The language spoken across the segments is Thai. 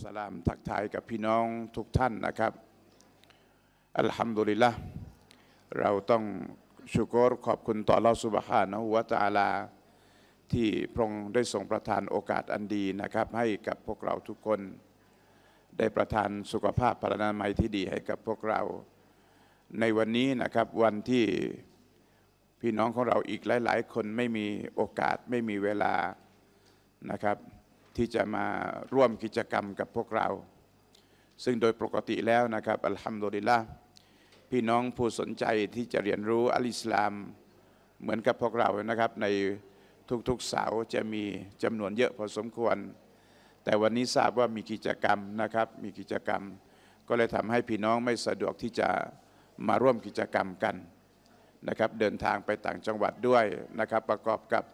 สลามทักทายกับพี่น้องทุกท่านนะครับอัลฮัมดุลิลละเราต้องชุกรขอบคุณต่อลอสุบฮานะฮุวาตาลา ที่พระองค์ได้ทรงประทานโอกาสอันดีนะครับ ให้กับพวกเราทุกคน ได้ประทานสุขภาพพลานามัยที่ดีให้กับพวกเรา ในวันนี้นะครับวันที่พี่น้องของเราอีกหลาย ๆ คนไม่มีโอกาสไม่มีเวลานะครับ ที่จะมาร่วมกิจกรรมกับพวกเรา ซึ่งโดยปกติแล้วนะครับอัลฮัมดุลิลละพี่น้องผู้สนใจที่จะเรียนรู้อัลอิสลาม เหมือนกับพวกเรานะครับ ในทุกๆเสาร์จะมีจำนวนเยอะพอสมควร แต่วันนี้ทราบว่ามีกิจกรรมนะครับ มีกิจกรรม ก็เลยทำให้พี่น้องไม่สะดวกที่จะมาร่วมกิจกรรมกันนะครับ เดินทางไปต่างจังหวัดด้วยนะครับ ประกอบกับ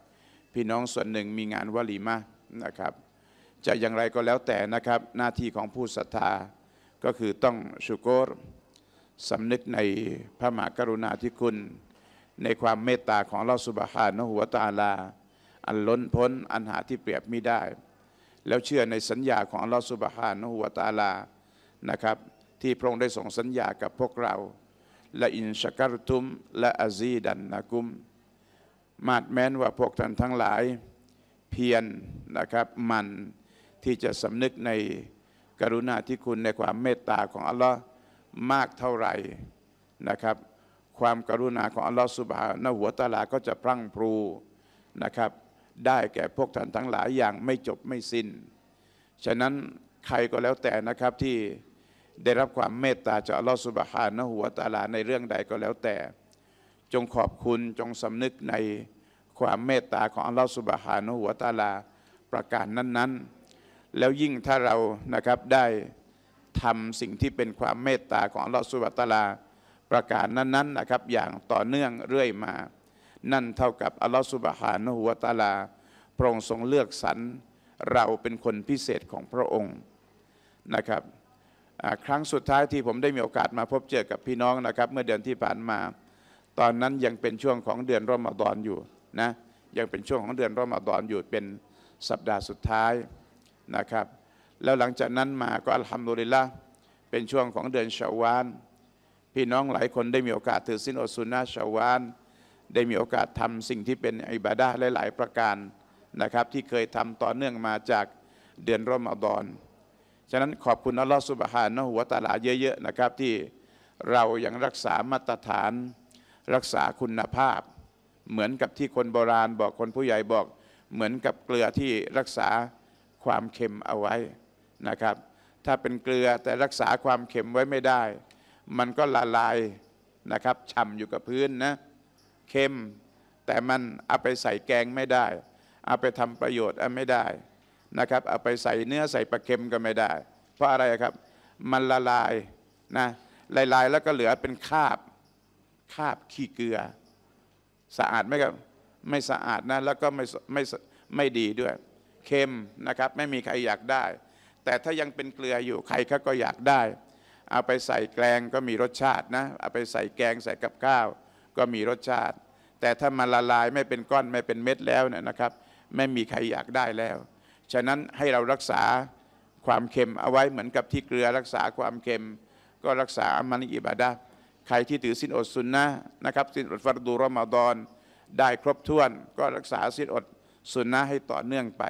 พี่น้องส่วนหนึ่งมีงานวลีมานะครับ จะอย่างไรก็แล้วแต่นะครับ หน้าที่ของผู้ศรัทธาก็คือต้องชุกรสำนึกในพระมหากรุณาธิคุณ ในความเมตตาของเราสุบฮานะหัวตาลา อันล้นพ้นอันหาที่เปรียบไม่ได้ แล้วเชื่อในสัญญาของเราสุบฮานะหัวตาลานะครับ ที่พระองค์ได้ส่งสัญญากับพวกเราและอินชักรตุมและอาซีดันนะกุม มาดแม้นว่าพวกท่านทั้งหลาย เพียรนนะครับมัน ที่จะสำนึกในกรุณาธิคุณในความเมตตาของอัลลอฮ์มากเท่าไหร่นะครับ ความกรุณาของอัลลอฮ์สุบฮานะหัวตาลาก็จะพรั่งพรูนะครับ ได้แก่พวกท่านทั้งหลายอย่างไม่จบไม่สิน้น ฉะนั้นใครก็แล้วแต่นะครับที่ได้รับความเมตตาจากอัลลอฮ์สุบฮานะหัวตาลาในเรื่องใดก็แล้วแต่ จงขอบคุณจงสำนึกในความเมตตาของอัลลอฮ์สุบฮานะหัวตาลาประการนั้น ๆ แล้วยิ่งถ้าเรานะครับได้ทำสิ่งที่เป็นความเมตตาของอัลลอฮ์สุบะตาลาประการนั้นๆนะครับ อย่างต่อเนื่องเรื่อยมา นั่นเท่ากับอัลลอฮ์สุบฮานะหัวตาลา พระองค์ทรงเลือกสรรเราเป็นคนพิเศษของพระองค์นะครับครั้งสุดท้ายที่ผมได้มีโอกาสมาพบเจอกับพี่น้องนะครับ เมื่อเดือนที่ผ่านมา ตอนนั้นยังเป็นช่วงของเดือนรอมฎอนอยู่นะยังเป็นช่วงของเดือนรอมฎอนอยู่เป็นสัปดาห์สุดท้าย นะครับ แล้วหลังจากนั้นมาก็อัลฮัมดุลิลละเป็นช่วงของเดือนชาวานพี่น้องหลายคนได้มีโอกาสถือสินอดสุนนะชาวาน ได้มีโอกาสทำสิ่งที่เป็นอิบาดะหลาย ๆ ประการนะครับ ที่เคยทำต่อเนื่องมาจากเดือนรอมฎอนฉะนั้นขอบคุณอัลลอฮฺสุบฮานะหัวตาลาเยอะ ๆ นะครับที่เรายังรักษามาตรฐาน รักษาคุณภาพ เหมือนกับที่คนโบราณบอกคนผู้ใหญ่บอก เหมือนกับเกลือที่รักษา ความเค็มเอาไว้นะครับ ถ้าเป็นเกลือแต่รักษาความเค็มไว้ไม่ได้ มันก็ละลายนะครับฉ่ำอยู่กับพื้นนะเค็ม แต่มันเอาไปใส่แกงไม่ได้ เอาไปทำประโยชน์ไม่ได้นะครับ เอาไปใส่เนื้อใส่ปลาเค็มก็ไม่ได้ เพราะอะไรครับ มันละลายนะละลายแล้วก็เหลือเป็นคาบคาบขี้เกลือ สะอาดไหมครับ ไม่สะอาดนะ แล้วก็ไม่ไม่ไม่ดีด้วย เค็มนะครับไม่มีใครอยากได้ แต่ถ้ายังเป็นเกลืออยู่ใครเขาก็อยากได้ เอาไปใส่แกงก็มีรสชาตินะเอาไปใส่แกงใส่กับข้าว ก็มีรสชาติ แต่ถ้ามันละลายไม่เป็นก้อนไม่เป็นเม็ดแล้วเนี่ยนะครับ ไม่มีใครอยากได้แล้ว ฉะนั้นให้เรารักษาความเค็มเอาไว้เหมือนกับที่เกลือรักษาความเค็ม ก็รักษามันอิบาดะใครที่ถือสินอดสุนนะนะครับสินอดฟัรดูรอมฎอนได้ครบถ้วน ก็รักษาสินอดสุนนะให้ต่อเนื่องไป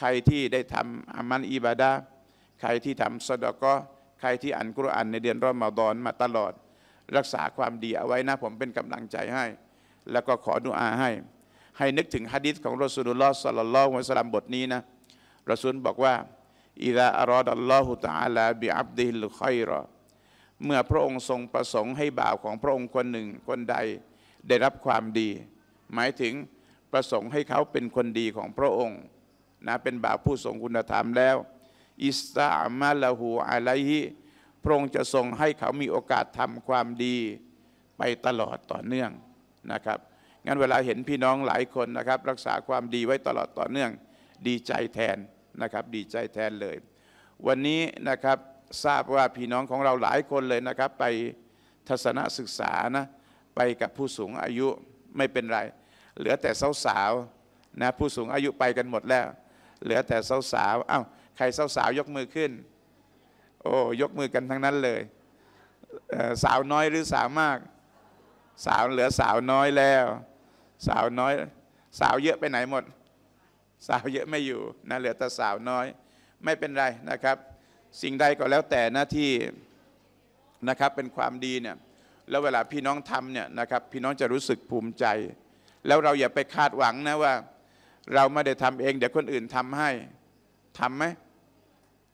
ใครที่ได้ทำอามันอิบาดะใครที่ทำสดก็ใครที่อ่านกุรอานในเดือนรอมฎอนมาตลอด รักษาความดีเอาไว้นะผมเป็นกำลังใจให้ แล้วก็ขอดุอาให้ ให้นึกถึงฮะดิษของรอสูลุลลอฮ์สัลลัลลอฮุอะลัยฮิวะซัลลัมบทนี้นะรอซูลบอกว่าอิดะอัรอดัลลอฮุตะอาลาบิอับดิฮิลขัยรอเมื่อพระองค์ทรงประสงค์ให้บ่าวของพระองค์คนหนึ่งคนใดได้รับความดี หมายถึงประสงค์ให้เขาเป็นคนดีของพระองค์ นะเป็นบาวผู้ทรงคุณธรรมแล้ว อิสตามาลาหูอะไลฮิพระองค์จะทรงให้เขามีโอกาสทำความดีไปตลอดต่อเนื่องนะครับงั้นเวลาเห็นพี่น้องหลายคนนะครับ รักษาความดีไว้ตลอดต่อเนื่อง ดีใจแทนนะครับ ดีใจแทนเลย วันนี้นะครับทราบว่าพี่น้องของเราหลายคนเลยนะครับ ไปทัศนศึกษานะไปกับผู้สูงอายุไม่เป็นไร เหลือแต่สาวๆนะผู้สูงอายุไปกันหมดแล้ว เหลือแต่สาวๆอ้าวใครสาวๆยกมือขึ้น โอ้ยกมือกันทั้งนั้นเลยสาวน้อยหรือสาวมาก สาวเหลือสาวน้อยแล้ว สาวน้อย สาวเยอะไปไหนหมด สาวเยอะไม่อยู่นะเหลือแต่สาวน้อย ไม่เป็นไรนะครับ สิ่งใดก็แล้วแต่หน้าที่นะครับเป็นความดีเนี่ยแล้วเวลาพี่น้องทำเนี่ยนะครับพี่น้องจะรู้สึกภูมิใจ แล้วเราอย่าไปคาดหวังนะว่า เราไม่ได้ทำเอง เดี๋ยวคนอื่นทำให้ทำไหม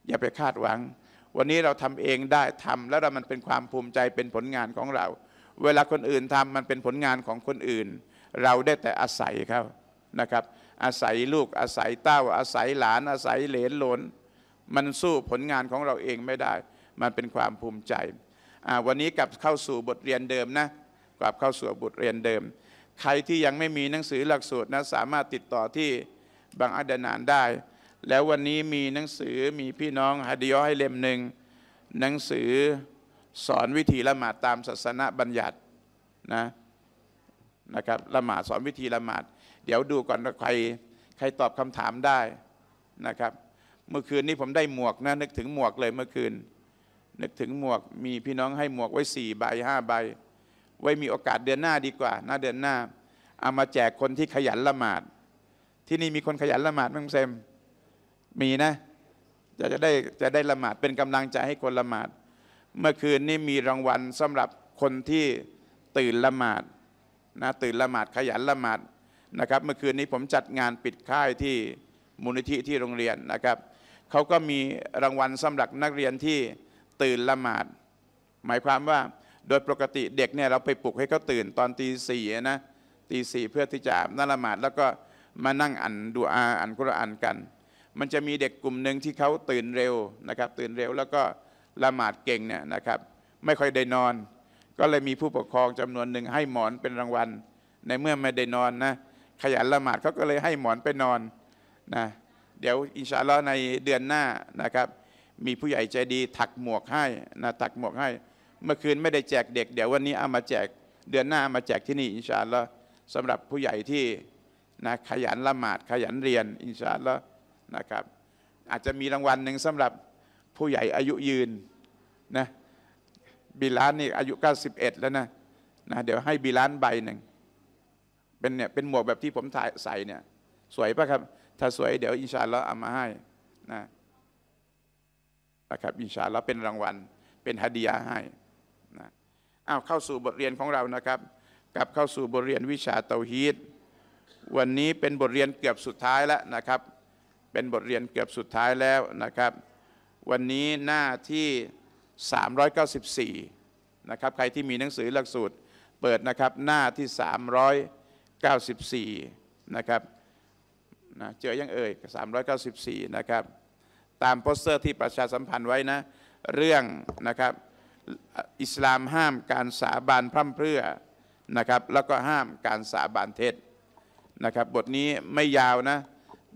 อย่าไปคาดหวัง วันนี้เราทำเองได้ทำแล้วมันเป็นความภูมิใจเป็นผลงานของเรา เวลาคนอื่นทำมันเป็นผลงานของคนอื่น เราได้แต่อาศัยเขานะครับ อาศัยลูกอาศัยเต้า อาศัยหลาน อาศัยเหลนหลน มันสู้ผลงานของเราเองไม่ได้ มันเป็นความภูมิใจวันนี้กลับเข้าสู่บทเรียนเดิมนะกลับเข้าสู่บทเรียนเดิม ใครที่ยังไม่มีหนังสือหลักสูตรนะสามารถติดต่อที่บางอาดานานได้ แล้ววันนี้มีหนังสือมีพี่น้องฮัดดิยอให้เล่มหนึ่งหนังสือสอนวิธีละหมาดตามศาสนาบัญญัตินะนะครับละหมาดสอนวิธีละหมาด เดี๋ยวดูก่อนใครใครตอบคำถามได้นะครับ เมื่อคืนนี้ผมได้หมวกนะนึกถึงหมวกเลยเมื่อคืน นึกถึงหมวกมีพี่น้องให้หมวกไว้สี่ใบห้าใบ ไว้มีโอกาสเดือนหน้าดีกว่า หน้าเดือนหน้า เอามาแจกคนที่ขยันละหมาด ที่นี่มีคนขยันละหมาดมั้งเซมมีนะ จะจะได้จะได้ละหมาดเป็นกำลังใจให้คนละหมาด เมื่อคืนนี้มีรางวัลสำหรับคนที่ตื่นละหมาดนะตื่นละหมาดขยันละหมาดนะครับ เมื่อคืนนี้ผมจัดงานปิดค่ายที่มูลนิธิที่โรงเรียนนะครับเขาก็มีรางวัลสำหรับนักเรียนที่ตื่นละหมาด หมายความว่า โดยปกติเด็กเนี่ยเราไปปลุกให้เขาตื่นตอนตีสี่นะตีสี่เพื่อที่จะอาบน้ำละหมาดแล้วก็มานั่งอ่านดูอาอ่านกุรอานกัน มันจะมีเด็กกลุ่มหนึ่งที่เขาตื่นเร็วนะครับ ตื่นเร็วแล้วก็ละหมาดเก่งเนี่ยนะครับ ไม่ค่อยได้นอน ก็เลยมีผู้ปกครองจำนวนหนึ่งให้หมอนเป็นรางวัล ในเมื่อไม่ได้นอนนะขยันละหมาดเขาก็เลยให้หมอนไปนอนนะเดี๋ยวอินชาอัลลอฮ์ในเดือนหน้านะครับ มีผู้ใหญ่ใจดีถักหมวกให้นะถักหมวกให้ เมื่อคืนไม่ได้แจกเด็ก เดี๋ยววันนี้เอามาแจกเดือนหน้าามาแจกที่นี่อินชาอัลลอฮ์สำหรับผู้ใหญ่ที่นะขยันละหมาดขยันเรียนอินชาอัลลอฮ์นะครับ อาจจะมีรางวัลหนึ่งสำหรับผู้ใหญ่อายุยืนนะบิลานนี่อายุ 91 แล้วนะนะเดี๋ยวให้บิลานใบหนึ่งเป็นเนี่ยเป็นหมวกแบบที่ผมถ่ายใส่เนี่ยสวยปะครับ ถ้าสวยเดี๋ยวอินชาอัลลอฮ์เอามาให้นะนะครับอินชาอัลลอฮ์เป็นรางวัล เป็นฮดียาให้ อ้าวเข้าสู่บทเรียนของเรานะครับกลับเข้าสู่บทเรียนวิชาเตาฮีดวันนี้เป็นบทเรียนเกือบสุดท้ายแล้วนะครับ เป็นบทเรียนเกือบสุดท้ายแล้วนะครับ วันนี้หน้าที่ 394 นะครับ ใครที่มีหนังสือหลักสูตรเปิดนะครับหน้าที่ 394 นะครับนะเจอยังเอ่ย 394 นะครับ ตามโปสเตอร์ที่ประชาสัมพันธ์ไว้นะ เรื่องนะครับ อิสลามห้ามการสาบานพร่ำเพรื่อนะครับ แล้วก็ห้ามการสาบานเท็จนะครับ บทนี้ไม่ยาวนะ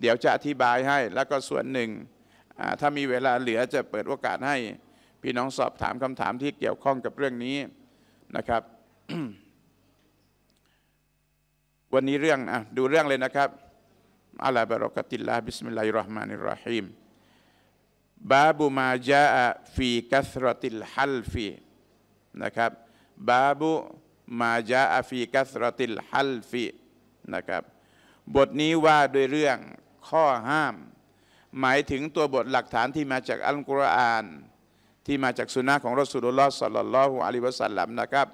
เดี๋ยวจะอธิบายให้ แล้วก็ส่วนหนึ่ง ถ้ามีเวลาเหลือจะเปิดโอกาสให้ พี่น้องสอบถามคำถามที่เกี่ยวข้องกับเรื่องนี้นะครับ วันนี้เรื่องอะดูเรื่องเลยนะครับعلى بركة الله بسم الله الرحمن الرحيم บาบุมาจาฟีกัสรติลฮัลฟีนะครับบาบุมาจาฟีกัสรติลฮัลฟีนะครับบทนี้ว่าด้วยเรื่องข้อห้าม หมายถึงตัวบทหลักฐานที่มาจากอัลกุรอาน ที่มาจากสุนนะของรอสูลุลลอฮ์สัลลัลลอฮุอะลัยฮิวะสัลลัมนะครับ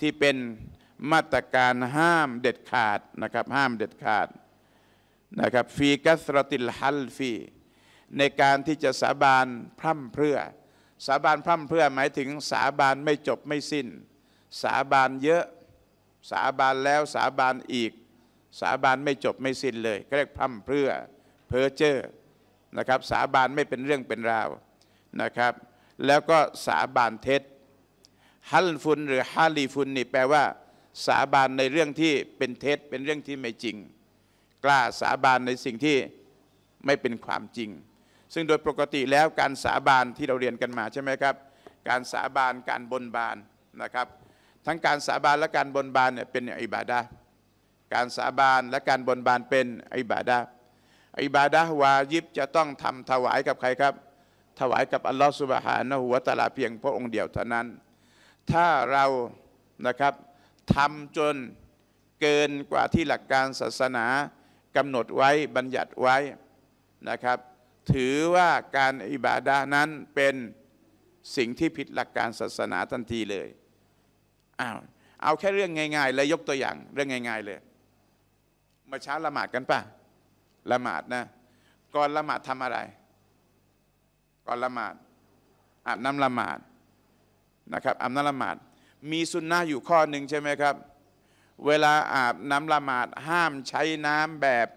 ที่เป็นมาตรการห้ามเด็ดขาดนะครับห้ามเด็ดขาดนะครับฟีกัสรติลฮัลฟี ในการที่จะสาบานพร่ำเพรื่อ สาบานพร่ำเพรื่อหมายถึงสาบานไม่จบไม่สิ้น สาบานเยอะ สาบานแล้วสาบานอีก สาบานไม่จบไม่สิ้นเลยก็เรียกพร่ำเพรื่อเพ้อเจ้อนะครับ สาบานไม่เป็นเรื่องเป็นราวนะครับ แล้วก็สาบานเท็จฮัลฟุนหรือฮาลีฟุนนี่แปลว่า สาบานในเรื่องที่เป็นเท็จเป็นเรื่องที่ไม่จริง กล้าสาบานในสิ่งที่ไม่เป็นความจริง ซึ่งโดยปกติแล้วการสาบานที่เราเรียนกันมาใช่ไหมครับ การสาบานการบนบานนะครับ ทั้งการสาบานและการบนบานเนี่ยเป็นอิบาดะการสาบานและการบนบานเป็นอิบาดะอิบาดะวาญิบจะต้องทำถวายกับใครครับ ถวายกับอัลลอฮฺสุบฮานะฮูวตะอาลาเพียงพระองค์เดียวเท่านั้น ถ้าเรานะครับทำจนเกินกว่าที่หลักการศาสนากำหนดไว้บัญญัติไว้นะครับ ถือว่าการอิบาดะห์นั้นเป็นสิ่งที่ผิดหลักการศาสนาทันทีเลยอ้าวเอาแค่เรื่องง่ายๆเลยยกตัวอย่างเรื่องง่าย ๆเลยมื่อเช้าละหมาดกันป่ะละหมาดนะ ก่อนละหมาดทำอะไร ก่อนละหมาดอาบน้ำละหมาดนะครับอาบน้ำละหมาด มีสุนนะอยู่ข้อหนึ่งใช่ไหมครับ เวลาอาบน้ำละหมาด ห้ามใช้น้ำแบบ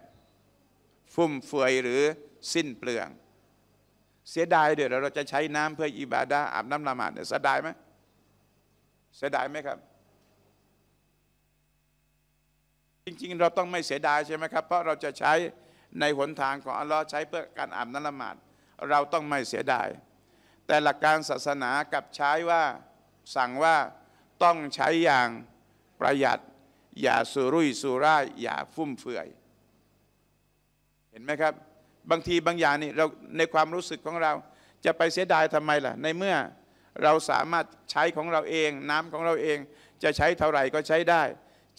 ฟุ่มเฟือยหรือ สิ้นเปลือง เสียดายเดี๋ยวเราจะใช้น้ำเพื่ออิบาดาอาบน้ำละหมาดเนี่ยเสียดายไหมเสียดายไหมครับ จริง ๆ เราต้องไม่เสียดายใช่ไหมครับ เพราะเราจะใช้ในหนทางของอัลลอฮ์ใช้เพื่อการอาบน้ำละหมาด เราต้องไม่เสียดาย แต่หลักการศาสนากับใช้ว่าสั่งว่าต้องใช้อย่างประหยัด อย่าสุรุ่ยสุร่ายอย่าฟุ่มเฟือย เห็นไหมครับ บางทีบางอย่างนี่เราในความรู้สึกของเราจะไปเสียดายทำไมล่ะ ในเมื่อเราสามารถใช้ของเราเอง น้ำของเราเอง จะใช้เท่าไหร่ก็ใช้ได้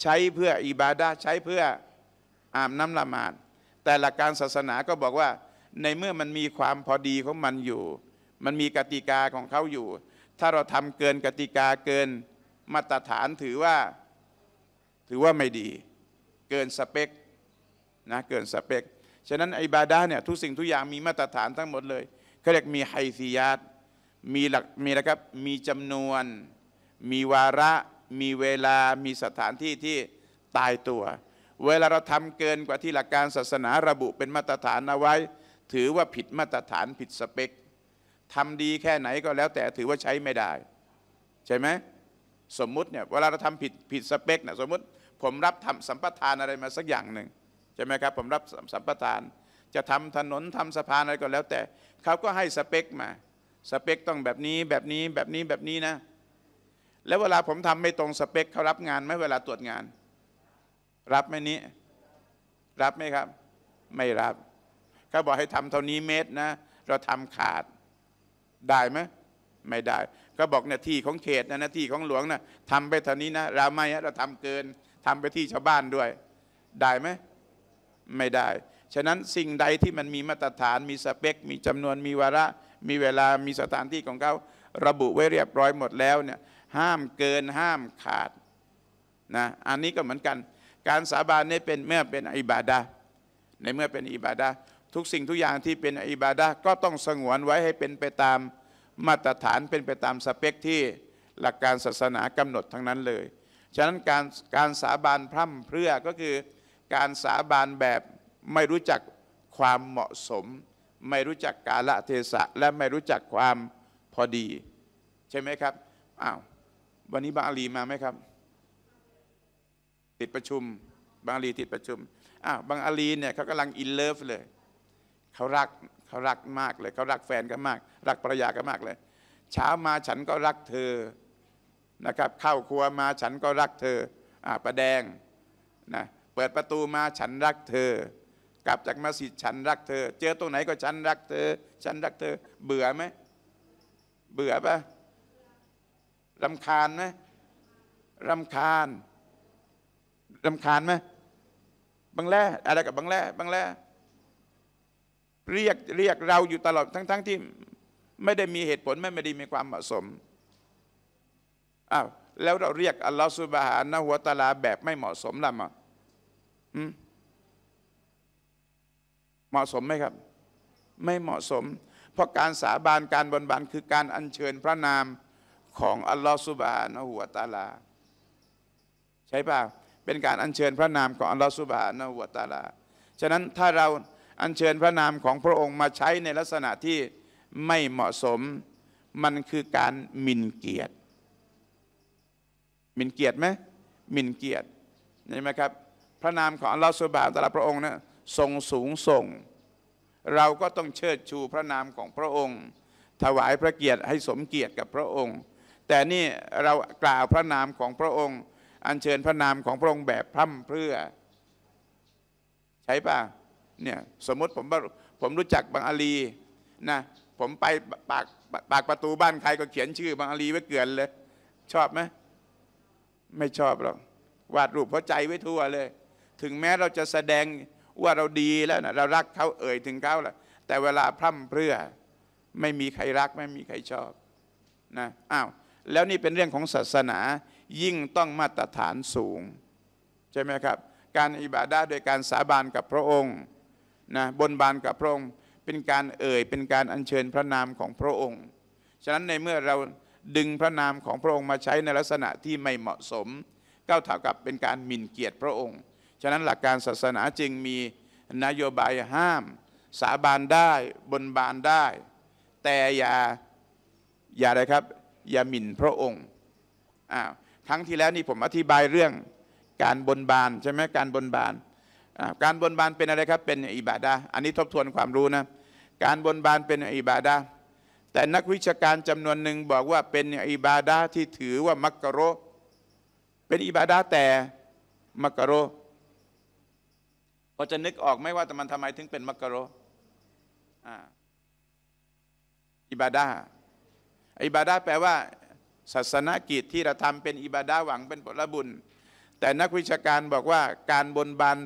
ใช้เพื่ออิบาดาใช้เพื่ออาบน้ำละหมาด แต่หลักการศาสนาก็บอกว่า ในเมื่อมันมีความพอดีของมันอยู่ มันมีกติกาของเขาอยู่ ถ้าเราทำเกินกติกาเกินมาตรฐานถือว่าถือว่าไม่ดี เกินสเปคนะเกินสเปค ฉะนั้นอิบาดาเนี่ยทุกสิ่งทุกอย่างมีมาตรฐานทั้งหมดเลยเขาเรียกมีไฮซียาตมีหลักมีนะครับมีจำนวน มีวาระ มีเวลามีสถานที่ที่ตายตัว เวลาเราทำเกินกว่าที่หลักการศาสนาระบุเป็นมาตรฐานเอาไว้ ถือว่าผิดมาตรฐานผิดสเปคทำดีแค่ไหนก็แล้วแต่ถือว่าใช้ไม่ได้ ใช่ไหมสมมุติเนี่ยเวลาเราทำผิดผิดสเปคนะสมมุติผมรับทำสัมปทานอะไรมาสักอย่างหนึ่ง ช่ไหมครับผมรับสัมปทาน จะทำถนนทำสะพานอะไรก็แล้ว แต่เขาก็ให้สเปคมา สเปคต้องแบบนี้แบบนี้แบบนี้แบบนี้นะ แล้วเวลาผมทำไม่ตรงสเปคเขารับงานไหมเวลาตรวจงาน รับไหมนี้ รับไหมครับ ไม่รับเขาบอกให้ทำเท่านี้เมตรนะ เราทำขาดได้ไหมไม่ได้ก็บอกหน้าที่ของเขตนะหน้าที่ของหลวงนะทำไปเท่านี้นะเราไม่เราทำเกินทำไปที่ชาวบ้านด้วย ได้ไหม ไม่ได้ ฉะนั้นสิ่งใดที่มันมีมาตรฐาน มีสเปค มีจำนวน มีวาระ มีเวลา มีสถานที่ของเขา ระบุไว้เรียบร้อยหมดแล้วเนี่ย ห้ามเกิน ห้ามขาดนะ อันนี้ก็เหมือนกัน การสาบานนี่เป็นเมื่อเป็นอิบาดาในเมื่อเป็นอิบาดาทุกสิ่งทุกอย่างที่เป็นอิบาดาก็ต้องสงวนไว้ให้เป็นไปตามมาตรฐาน เป็นไปตามสเปคที่หลักการศาสนากำหนดทั้งนั้นเลย ฉะนั้นการการสาบานพร่ำเพรื่อก็คือ การสาบานแบบไม่รู้จักความเหมาะสม ไม่รู้จักกาละเทศะ และไม่รู้จักความพอดี ใช่ไหมครับอ้าววันนี้บางอาลีมาไหมครับ ติดประชุม บางอาลีติดประชุมอ้าวบางอาลีเนี่ยเขากำลังอินเลิฟเลยเขารักเขารักมากเลยเขารักแฟนก็มาก รักภรรยาก็มากเลย เช้ามาฉันก็รักเธอนะครับ เข้าครัวมาฉันก็รักเธออ่าประแดงนะ เปิดประตูมาฉันรักเธอ กลับจากมัสยิดฉันรักเธอ เจอตรงไหนก็ฉันรักเธอ ฉันรักเธอ เบื่อไหมเบื่อปะรำคาญไหมรำคาญรำคาญไหมบังแล่อะไรกับบังแล่บังแล่เรียกเรียกเราอยู่ตลอดทั้งๆทที่ไม่ได้มีเหตุผลไม่ได้มีความเหมาะสมอ้าวแล้วเราเรียกอัลลอฮฺสุบฮานะหัวตาลาแบบไม่เหมาะสมละมั้ง เหมาะสมไหมครับ ไม่เหมาะสม เพราะการสาบานการบนบานคือการอัญเชิญพระนามของอัลลอฮฺสุบานะหัวตาลา ใช่ป่ะเป็นการอัญเชิญพระนามของอัลลอฮฺสุบานะหัวตาลา ฉะนั้นถ้าเราอัญเชิญพระนามของพระองค์มาใช้ในลักษณะที่ไม่เหมาะสม มันคือการหมิ่นเกียรติหมิ่นเกียรติไหมหมิ่นเกียรติเห็นไหมครับ พระนามของอัลลอฮฺสุบานตะลาพระองค์นะทรงสูงส่ง เราก็ต้องเชิดชูพระนามของพระองค์ ถวายพระเกียรติให้สมเกียรติกับพระองค์ แต่นี่เรากล่าวพระนามของพระองค์ อัญเชิญพระนามของพระองค์แบบพร่ำเพรื่อ ใช่ปะเนี่ยสมมติผมผมรู้จักบางอาลีนะผมไปปากปากประตูบ้านใครก็เขียนชื่อบางอาลีไว้เกลือนเลย ชอบไหมไม่ชอบหรอกวาดรูปเพราะใจไว้ทั่วเลย ถึงแม้เราจะแสดงว่าเราดีแล้วนะเรารักเขาเอ่ยถึงเขาแล้วแต่เวลาพร่ำเพรื่อ ไม่มีใครรักไม่มีใครชอบนะอ้าวแล้วนี่เป็นเรื่องของศาสนา ยิ่งต้องมาตรฐานสูง ใช่ไหมครับ การอิบาดาโดยการสาบานกับพระองค์นะบนบานกับพระองค์ เป็นการเอ่ยเป็นการอัญเชิญพระนามของพระองค์ ฉะนั้นในเมื่อเราดึงพระนามของพระองค์มาใช้ในลักษณะที่ไม่เหมาะสม ก็เท่ากับเป็นการหมิ่นเกียรติพระองค์ ฉะนั้นหลักการศาสนาจึงมีนโยบายห้าม สาบานได้บนบานได้ แต่อย่าอย่าอะไรครับ อย่าหมิ่นพระองค์อ้าวครั้งที่แล้วนี่ผมอธิบายเรื่องการบนบานใช่ไหมการบนบานการบนบานเป็นอะไรครับเป็นอิบาดาอันนี้ทบทวนความรู้นะการบนบานเป็นอิบาดาแต่นักวิชาการจำนวนหนึ่งบอกว่าเป็นอิบาดาที่ถือว่ามักกะโรเป็นอิบาดาแต่มักกะโร อจะนึกออกไหมว่าแต่มันทำไมถึงเป็นมักกะโรอิบาดาอิบาดาแปลว่า ศาสนกิจที่เราทำเป็นอิบาดาหวังเป็นผลบุญ แต่นักวิชาการบอกว่าการบนบาน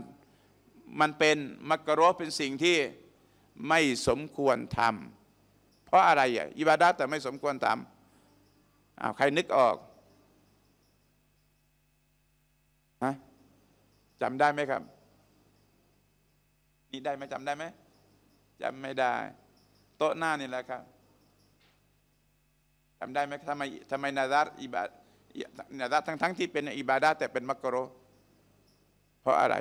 มันเป็นมักกะโรเป็นสิ่งที่ไม่สมควรทำเพราะอะไรอะอิบาดาแต่ไม่สมควรทำอ้าวใครนึกออกฮะจำได้ไหมครับ นี่ได้ไหมจำได้ไหมจำไม่ได้ โต๊ะหน้านี่แหละครับจำได้ไหมทำไมทำไมนาดาอิบานาดาทั้งทั้งที่เป็นอิบาดาแต่เป็นมักกะโร เพราะอะไร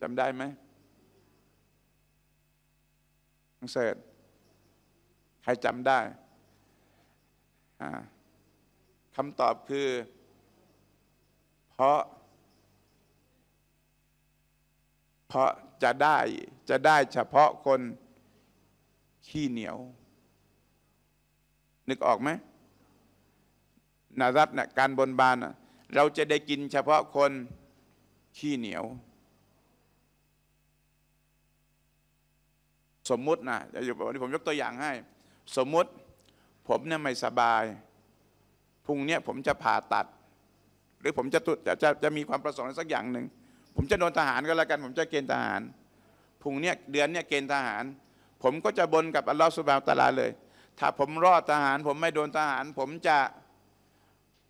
จำได้ไหมน้องเสิร์ชใครจำได้คำตอบคือ เพราะ เพราะจะได้จะได้เฉพาะคนขี้เหนียว นึกออกไหมนารัตนะการบนบานเราจะได้กินเฉพาะคนขี้เหนียว สมมุตินะเดี๋ยววันนี้ผมยกตัวอย่างให้ สมมุติผมเนี่ยไม่สบายพรุ่งนี้ผมจะผ่าตัด หรือผมจะจะจะจะมีความประสงค์สักอย่างหนึ่ง ผมจะโดนทหารก็แล้วกัน ผมจะเกณฑ์ทหารพุ่งนี้ยเดือนเนี้ยเกณฑ์ทหาร ผมก็จะบนกับอัลลอฮฺสุบานตะลาเลย ถ้าผมรอดทหาร ผมไม่โดนทหาร ผมจะ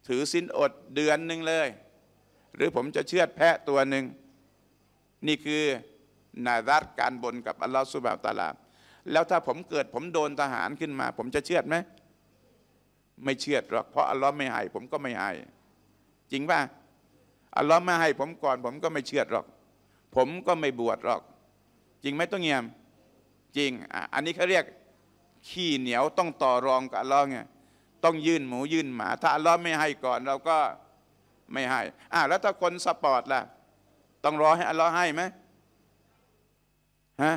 ถือสินอดเดือนหนึ่งเลย หรือผมจะเชือดแพะตัวหนึ่งนี่คือนารัตการบนกับอัลลอฮฺสุบานตะลาแล้วถ้าผมเกิดผมโดนทหารขึ้นมา ผมจะเชือดไหมไม่เชือดหรอกเพราะอัลลอฮ์ไม่ให้ผมก็ไม่ให้จริงป่ะ อัลลอฮ์ไม่ให้ผมก่อน ผมก็ไม่เชื่อดหรอก ผมก็ไม่บวชหรอก จริงไหมต้องเงียม จริงอันนี้เขาเรียกขี้เหนียวต้องต่อรองกับอัลลอฮ์ไงต้องยื่นหมูยื่นหมา ถ้าอัลลอฮ์ไม่ให้ก่อนเราก็ไม่ให้อะแล้วถ้าคนสปอร์ตล่ะ ต้องรอให้อัลลอฮ์ให้ไหมฮะ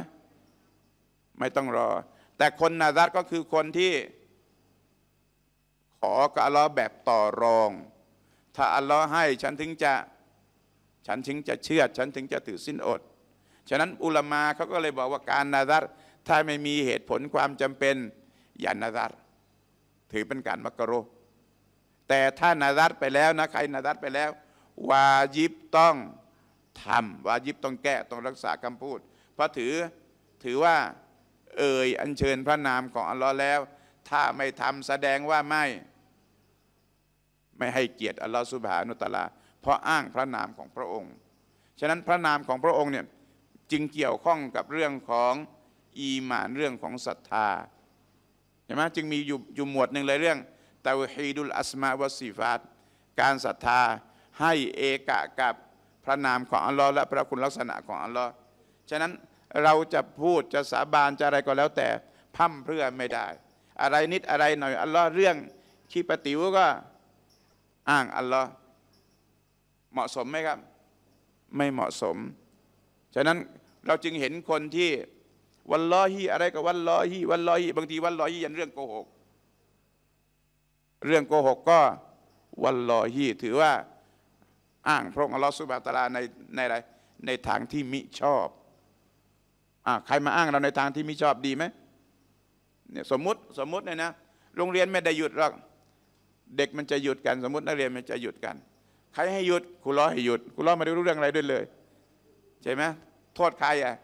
ไม่ต้องรอ แต่คนนาซัรก็คือคนที่ ขอกับอัลลอฮ์แบบต่อรอง ถ้าอัลลอฮ์ให้ฉันถึงจะฉันถึงจะเชื่อฉันถึงจะถือศีลอด ฉะนั้นอุลามาเขาก็เลยบอกว่าการนาซัรถ้าไม่มีเหตุผลความจำเป็นอย่านาซัรถือเป็นการมักกะโรแต่ถ้านาซัดไปแล้วนะใครนาซัดไปแล้ว วาญิบต้องทำวาญิบต้องแก้ต้องรักษาคำพูด เพราะถือถือว่าเอ่ยอัญเชิญพระนามของอัลลอฮ์แล้ว ถ้าไม่ทำแสดงว่าไม่ ไม่ให้เกียรติอัลลอฮ์สุบฮานุตะลา เพราะอ้างพระนามของพระองค์ ฉะนั้นพระนามของพระองค์เนี่ยจึงเกี่ยวข้องกับเรื่องของอีหมานเรื่องของศรัทธาเห็นไหมจึงมีอยู่อยู่หมวดหนึ่งเลยเรื่องเตาฮีดุลอัสมาวสีฟาตการศรัทธาให้เอกะกับพระนามของอัลลอฮ์และพระคุณลักษณะของอัลลอฮ์ฉะนั้นเราจะพูดจะสาบานจะอะไรก็แล้วแต่พั่มเพื่อไม่ได้ อะไรนิดอะไรหน่อยอัลลอฮ์เรื่องขี้ปติ๋วก็ อ้างอัลลอฮ์เหมาะสมไหมครับ ไม่เหมาะสม ฉะนั้นเราจึงเห็นคนที่วันลอฮีอะไรกับวันลอฮีวันลอฮีบางทีวันลอฮียันเรื่องโกหก เรื่องโกหกก็วันลอฮีถือว่าอ้างพระองค์อัลลอฮฺสุบะตะลาในในอะไรในทางที่มิชอบอ่าใครมาอ้างเราในทางที่ม่ชอบดีไหมเนี่ยสมมุติสมมุติเนี่ยนะโรงเรียนไม่ได้หยุดหรอก เด็กมันจะหยุดกันสมมตินักเรียนมันจะหยุดกัน ใครให้หยุดครูล้อให้หยุดครูล้อไม่ได้รู้เรื่องอะไรด้วยเลยใช่ไหมโทษใครอะ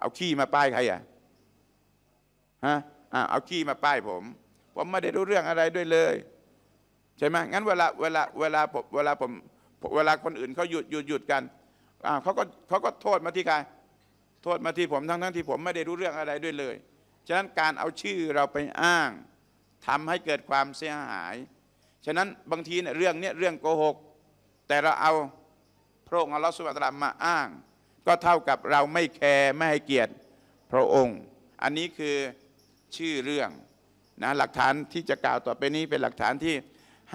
เอาขี้มาป้ายใครอะฮะอ่าเอาขี้มาป้ายผม ผมไม่ได้รู้เรื่องอะไรด้วยเลยใช่ไหมงั้นเวลาเวลาเวลาผมเวลาผมเวลาคนอื่นเขาหยุดหยุดหยุดกันอ่าเขาก็เขาก็โทษมาที่ใครโทษมาที่ผมทั้งทั้งที่ผมไม่ได้รู้เรื่องอะไรด้วยเลย ฉะนั้นการเอาชื่อเราไปอ้าง ทำให้เกิดความเสียหาย ฉะนั้นบางทีเนี่ยเรื่องเนี้ยเรื่องโกหก แต่เราเอาพระองค์อัลลอฮฺสุบานะตะอามาอ้าง ก็เท่ากับเราไม่แคร์ไม่ให้เกียรติพระองค์ อันนี้คือชื่อเรื่องนะหลักฐานที่จะกล่าวต่อไปนี้เป็นหลักฐานที่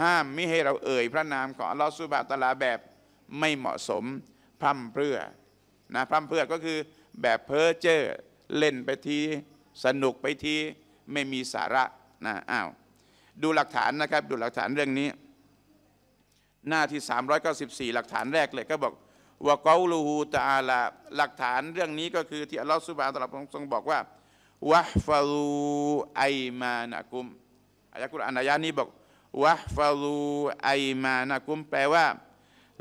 ห้ามไม่ให้เราเอ่ยพระนามของอัลลอฮฺสุบานะตาลาแบบไม่เหมาะสมพร่ำเพื่อนะพร่ำเพื่อก็คือแบบเพ้อเจ้อเล่นไปที สนุกไปที ไม่มีสาระ นะอ้าวดูหลักฐานนะครับดูหลักฐานเรื่องนี้ หน้าที่ 394 หลักฐานแรกเลยก็บอกว่ากาลูฮูตาลาหลักฐานเรื่องนี้ก็คือที่อัลลอฮฺสุบานตะอาลาทรงบอกว่าวะฟาลูไอมานะกุมอายะกุรอานอายะนี้บอกวะฟาลูไอมานะกุม แปลว่า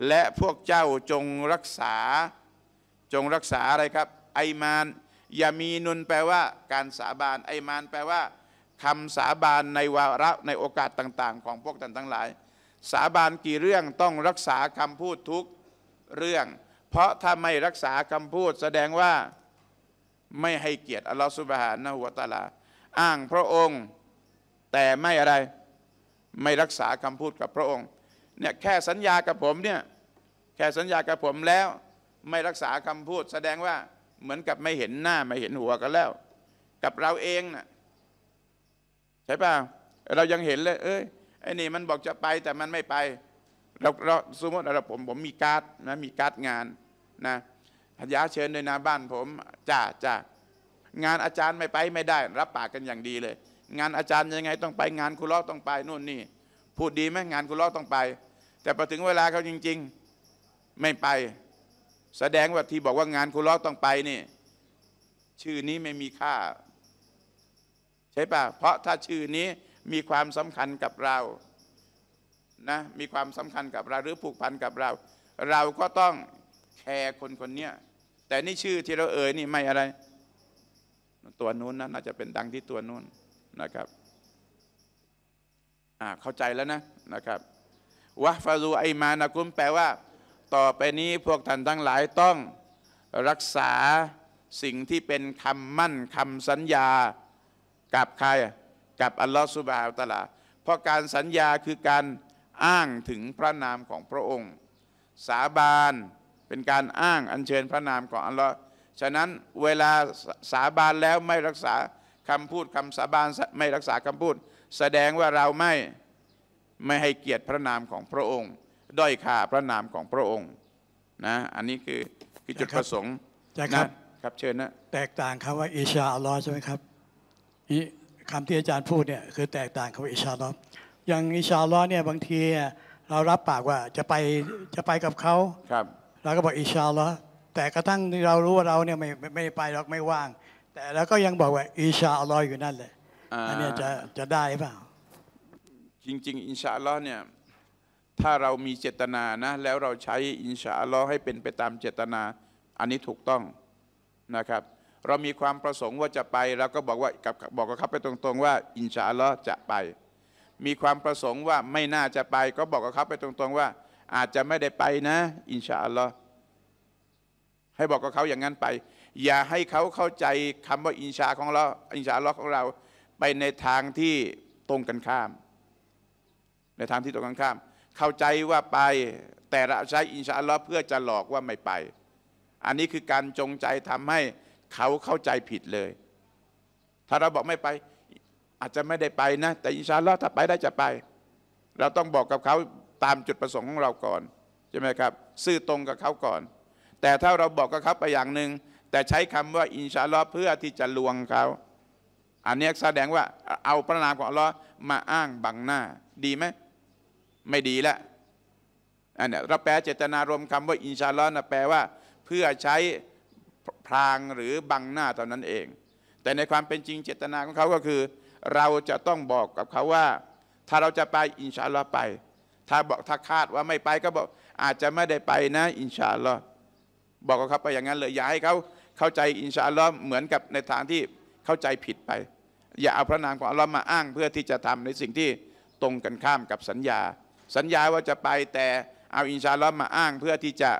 และพวกเจ้าจงรักษา จงรักษาอะไรครับ ไอมานยามีนุนแปลว่า การสาบานไอมานแปลว่า คำสาบานในวาระในโอกาสต่างๆ ของพวกท่านทั้งหลาย สาบานกี่เรื่องต้องรักษาคำพูดทุกเรื่อง เพราะถ้าไม่รักษาคำพูดแสดงว่าไม่ให้เกียรติอัลลอฮฺสุบฮานะฮูวะตะอาลา อ้างพระองค์ แต่ไม่อะไรไม่รักษาคำพูดกับพระองค์เนี่ยแค่สัญญากับผมเนี่ยแค่สัญญากับผมแล้วไม่รักษาคำพูด แสดงว่าเหมือนกับไม่เห็นหน้าไม่เห็นหัวกันแล้ว กับเราเองน่ะ ใช่ป่ะเรายังเห็นเลย เอ้ยไอ้นี่มันบอกจะไปแต่มันไม่ไปเราเราสมมติเราผมผมมีการ์ดนะมีการ์ดงานนะพยาเชิญด้วยนะบ้านผมจ้าจ้างานอาจารย์ไม่ไปไม่ได้ รับปากกันอย่างดีเลย งานอาจารย์ยังไงต้องไปงานคุล้อต้องไปนู่นนี่ พูดดีไหมงานคุล้อต้องไป แต่พอถึงเวลาเขาจริง ๆไม่ไป แสดงว่าที่บอกว่างานคุล้อต้องไปนี่ ชื่อนี้ไม่มีค่า ใช่ป่ะเพราะถ้าชื่อนี้มีความสำคัญกับเรานะมีความสำคัญกับเราหรือผูกพันกับเรา เราก็ต้องแคร์คนคนนี้แต่นี่ชื่อที่เราเอ่ยนี่ไม่อะไร ตัวนู้นนะน่าจะเป็นดังที่ตัวนู้นนะครับอ่าเข้าใจแล้วนะนะครับวะฟารูไอมานะกุมแปลว่า ต่อไปนี้พวกท่านทั้งหลายต้องรักษาสิ่งที่เป็นคำมั่นคำสัญญา กับใครกับอัลลอฮฺสุบฮาวตะลา เพราะการสัญญาคือการอ้างถึงพระนามของพระองค์ สาบานเป็นการอ้างอัญเชิญพระนามของอัลลอฮ์ฉะนั้นเวลาสาบานแล้วไม่รักษาคำพูดคำสาบานไม่รักษาคำพูด แสดงว่าเราไม่ไม่ให้เกียรติพระนามของพระองค์ ด้อยค่าพระนามของพระองค์นะอันนี้คือคือจุดประสงค์จะครับนะครับเชิญนะแตกต่างคำว่าอิชาอัลลอฮ์ใช่ไหมครับนี่ คำที่อาจารย์พูดเนี่ยคือแตกต่างคำว่าอิชาอัลลอฮ์อย่างอิชาอัลลอฮ์เนี่ยบางทีเรารับปากว่าจะไปจะไปกับเขาครับเราก็บอกอิชาอัลลอฮ์แต่กระทั่งที่เรารู้ว่าเราเนี่ยไม่ไม่ไม่ได้ไปหรอกไม่ว่าง แต่เราก็ยังบอกว่าอิชาอัลลอฮ์อยู่นั่นแหละอ่าอันเนี้ยจะจะได้หรือเปล่า จริง ๆ อินชาอัลลอฮ์เนี่ยถ้าเรามีเจตนานะ แล้วเราใช้อินชาอัลลอฮ์ให้เป็นไปตามเจตนา อันนี้ถูกต้องนะครับ เรามีความประสงค์ว่าจะไปเราก็บอกว่ากับบอกกับเขาไปตรงๆว่า อินชาอัลลอฮ์จะไป มีความประสงค์ว่าไม่น่าจะไป ก็บอกกับเขาไปตรงๆว่า อาจจะไม่ได้ไปนะ อินชาอัลลอฮ์ให้บอกกับเขาอย่างนั้นไป อย่าให้เขาเข้าใจคำว่าอินชาของเราอินชาอัลลอฮ์ของเราไปในทางที่ตรงกันข้าม ในทางที่ตรงกันข้าม เข้าใจว่าไปแต่เราใช้อินชาอัลลอฮ์เพื่อจะหลอกว่าไม่ไป อันนี้คือการจงใจทำให้ เขาเข้าใจผิดเลย ถ้าเราบอกไม่ไป อาจจะไม่ได้ไปนะ แต่อินชาลอถ้าไปได้จะไป เราต้องบอกกับเขาตามจุดประสงค์ของเราก่อนใช่ไหมครับ ซื่อตรงกับเขาก่อน แต่ถ้าเราบอกกับเขาไปอย่างหนึ่งแต่ใช้คำว่าอินชาลอเพื่อที่จะลวงเขาอันนี้แสดงว่าเอาพระนามของอัลลอฮ์มาอ้างบังหน้า ดีไหมไม่ดีละอันนี้เราแปลเจตนารมณ์คำว่าอินชาลอนะแปลว่า เพื่อใช้ พรางหรือบังหน้าเท่านั้นเอง แต่ในความเป็นจริงเจตนาของเขาก็คือ เราจะต้องบอกกับเขาว่า ถ้าเราจะไปอินชาลอไป ถ้าบอกถ้าคาดว่าไม่ไปก็บอกอาจจะไม่ได้ไปนะ อินชาลอบอกกับเขาไปอย่างนั้นเลยอย่าให้เขาเข้าใจอินชาลอเหมือนกับในทางที่เข้าใจผิดไป อย่าเอาพระนามของอัลลอฮ์มาอ้างเพื่อที่จะทำในสิ่งที่ตรงกันข้ามกับสัญญา สัญญาว่าจะไปแต่เอาอินชาลอมาอ้างเพื่อที่จะ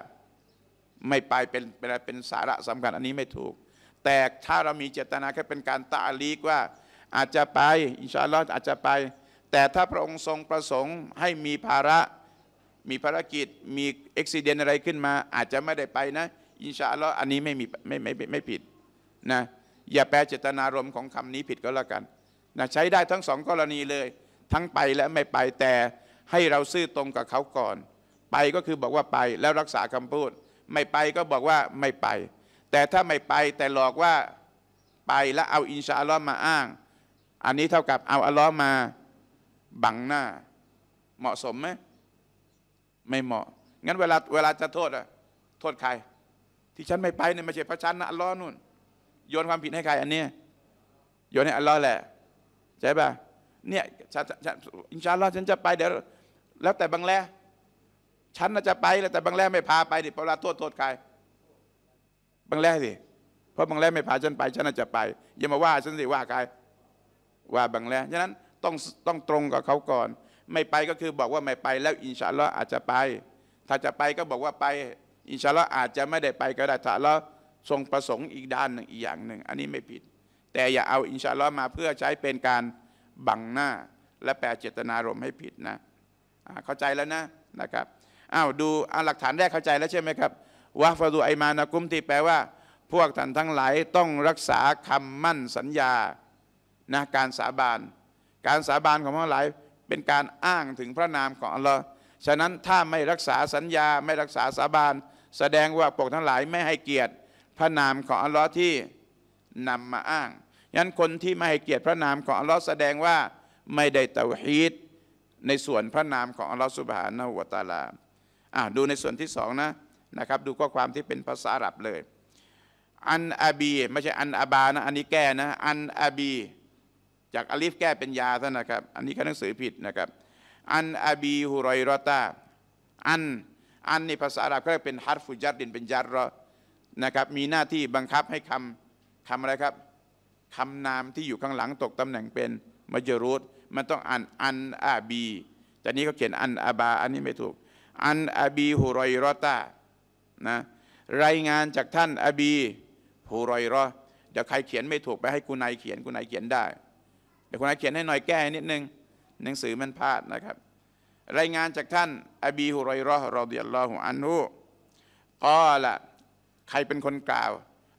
ไม่ไปเป็นเป็นเป็นสาระสำคัญอันนี้ไม่ถูก แต่ถ้าเรามีเจตนาแค่เป็นการตาลีกว่าอาจจะไปอินชาอัลลอฮ์อาจจะไป แต่ถ้าพระองค์ทรงประสงค์ให้มีภาระมีภารกิจมีอุบิเหตุอะไรขึ้นมา อาจจะไม่ได้ไปนะ อินชาอัลลอฮ์อันนี้ไม่มีไม่ไม่ไม่ไม่ผิดนะอย่าแปลเจตนารมณ์ของคำนี้ผิดก็แล้วกันนะใช้ได้ทั้งสองกรณีเลย ทั้งไปและไม่ไปแต่ให้เราซื่อตรงกับเขาก่อน ไปก็คือบอกว่าไปแล้วรักษาคำพูด ไม่ไปก็บอกว่าไม่ไป แต่ถ้าไม่ไปแต่หลอกว่าไปแล้วเอาอินชาอัลลอฮ์มาอ้าง อันนี้เท่ากับเอาอัลลอฮ์มาบังหน้า เหมาะสมไหมไม่เหมาะ งั้นเวลาเวลาจะโทษอะโทษใคร ที่ฉันไม่ไปเนี่ยไม่ใช่พระชันนะอัลลอฮ์นู่น โยนความผิดให้ใครอันเนี้ยโยนให้อัลลอฮ์แหละใช่ป่ะเนี่ยฉันอินชาอัลลอฮ์ฉันจะไปเดี๋ยวแล้วแต่บางแล ฉันน่ะจะไปแล้วแต่บางแลไม่พาไปดิเวลาโทษโทษใครบางแลสิเพราะบางแลไม่พาฉันไปฉันน่ะจะไปอย่ามาว่าฉันสิว่าใครว่าบางแลฉะนั้นต้องต้องตรงกับเขาก่อน ไม่ไปก็คือบอกว่าไม่ไปแล้วอินชาอัลลอฮ์อาจจะไป ถ้าจะไปก็บอกว่าไปอินชาอัลลอฮ์อาจจะไม่ได้ไปก็ได้ถ้าอัลลอฮ์ทรงประสงค์อีกด้านหนึ่งอีกอย่างหนึ่ง อันนี้ไม่ผิด แต่อย่าเอาอินชาอัลลอฮ์มาเพื่อใช้เป็นการบังหน้า และแปลเจตนารมณ์ให้ผิดนะเข้าใจแล้วนะนะครับ อ้าวดูหลักฐานแรกเข้าใจแล้วใช่ไหมครับวะฟาดูไอมานะกุมที่แปลว่า พวกท่านทั้งหลายต้องรักษาคำมั่นสัญญานะการสาบาน การสาบานของพวกทั้งหลายเป็นการอ้างถึงพระนามของอัลลอฮ์ฉะนั้นถ้าไม่รักษาสัญญาไม่รักษาสาบาน แสดงว่าพวกทั้งหลายไม่ให้เกียรติพระนามของอัลลอฮ์ที่นำมาอ้างฉะนั้นคนที่ไม่ให้เกียรติพระนามของอัลลอฮ์แสดงว่าไม่ได้เตาฮีดในส่วนพระนามของอัลลอฮ์สุบฮานะฮูวตาลา ดูในส่วนที่สองนะนะครับดูข้อความที่เป็นภาษาอาหรับเลย อันอาบีไม่ใช่อันอาบานะอันนี้แก้นะอันอาบี จากอลิฟแก้เป็นยาท่านนะครับ อันนี้เขาหนังสือผิดนะครับ อันอาบีฮุรอยรอตาอันอันในภาษาอาหรับก็เรียกเป็นฮัรฟุจัดดินเป็นยัรรอนะครับมีหน้าที่บังคับให้คำคำอะไรครับคำนามที่อยู่ข้างหลังตกตำแหน่งเป็นมัจรูดมันต้องอ่านอันอาบีแต่นี้เขาเขียนอันอาบา อันนี้ไม่ถูก อันอาบีฮุรอยรอตานะรายงานจากท่านอาบีฮุรอยรอเดี๋ยวใครเขียนไม่ถูกไปให้กุนายเขียนกุนายเขียนได้ เดี๋ยวกุนายเขียนให้หน่อยแก้นิดนึงหนังสือมันพลาดนะครับ รายงานจากท่านอบีฮุรอยรอรอดิยัลลอฮุอันฮุกอละใครเป็นคนกล่าว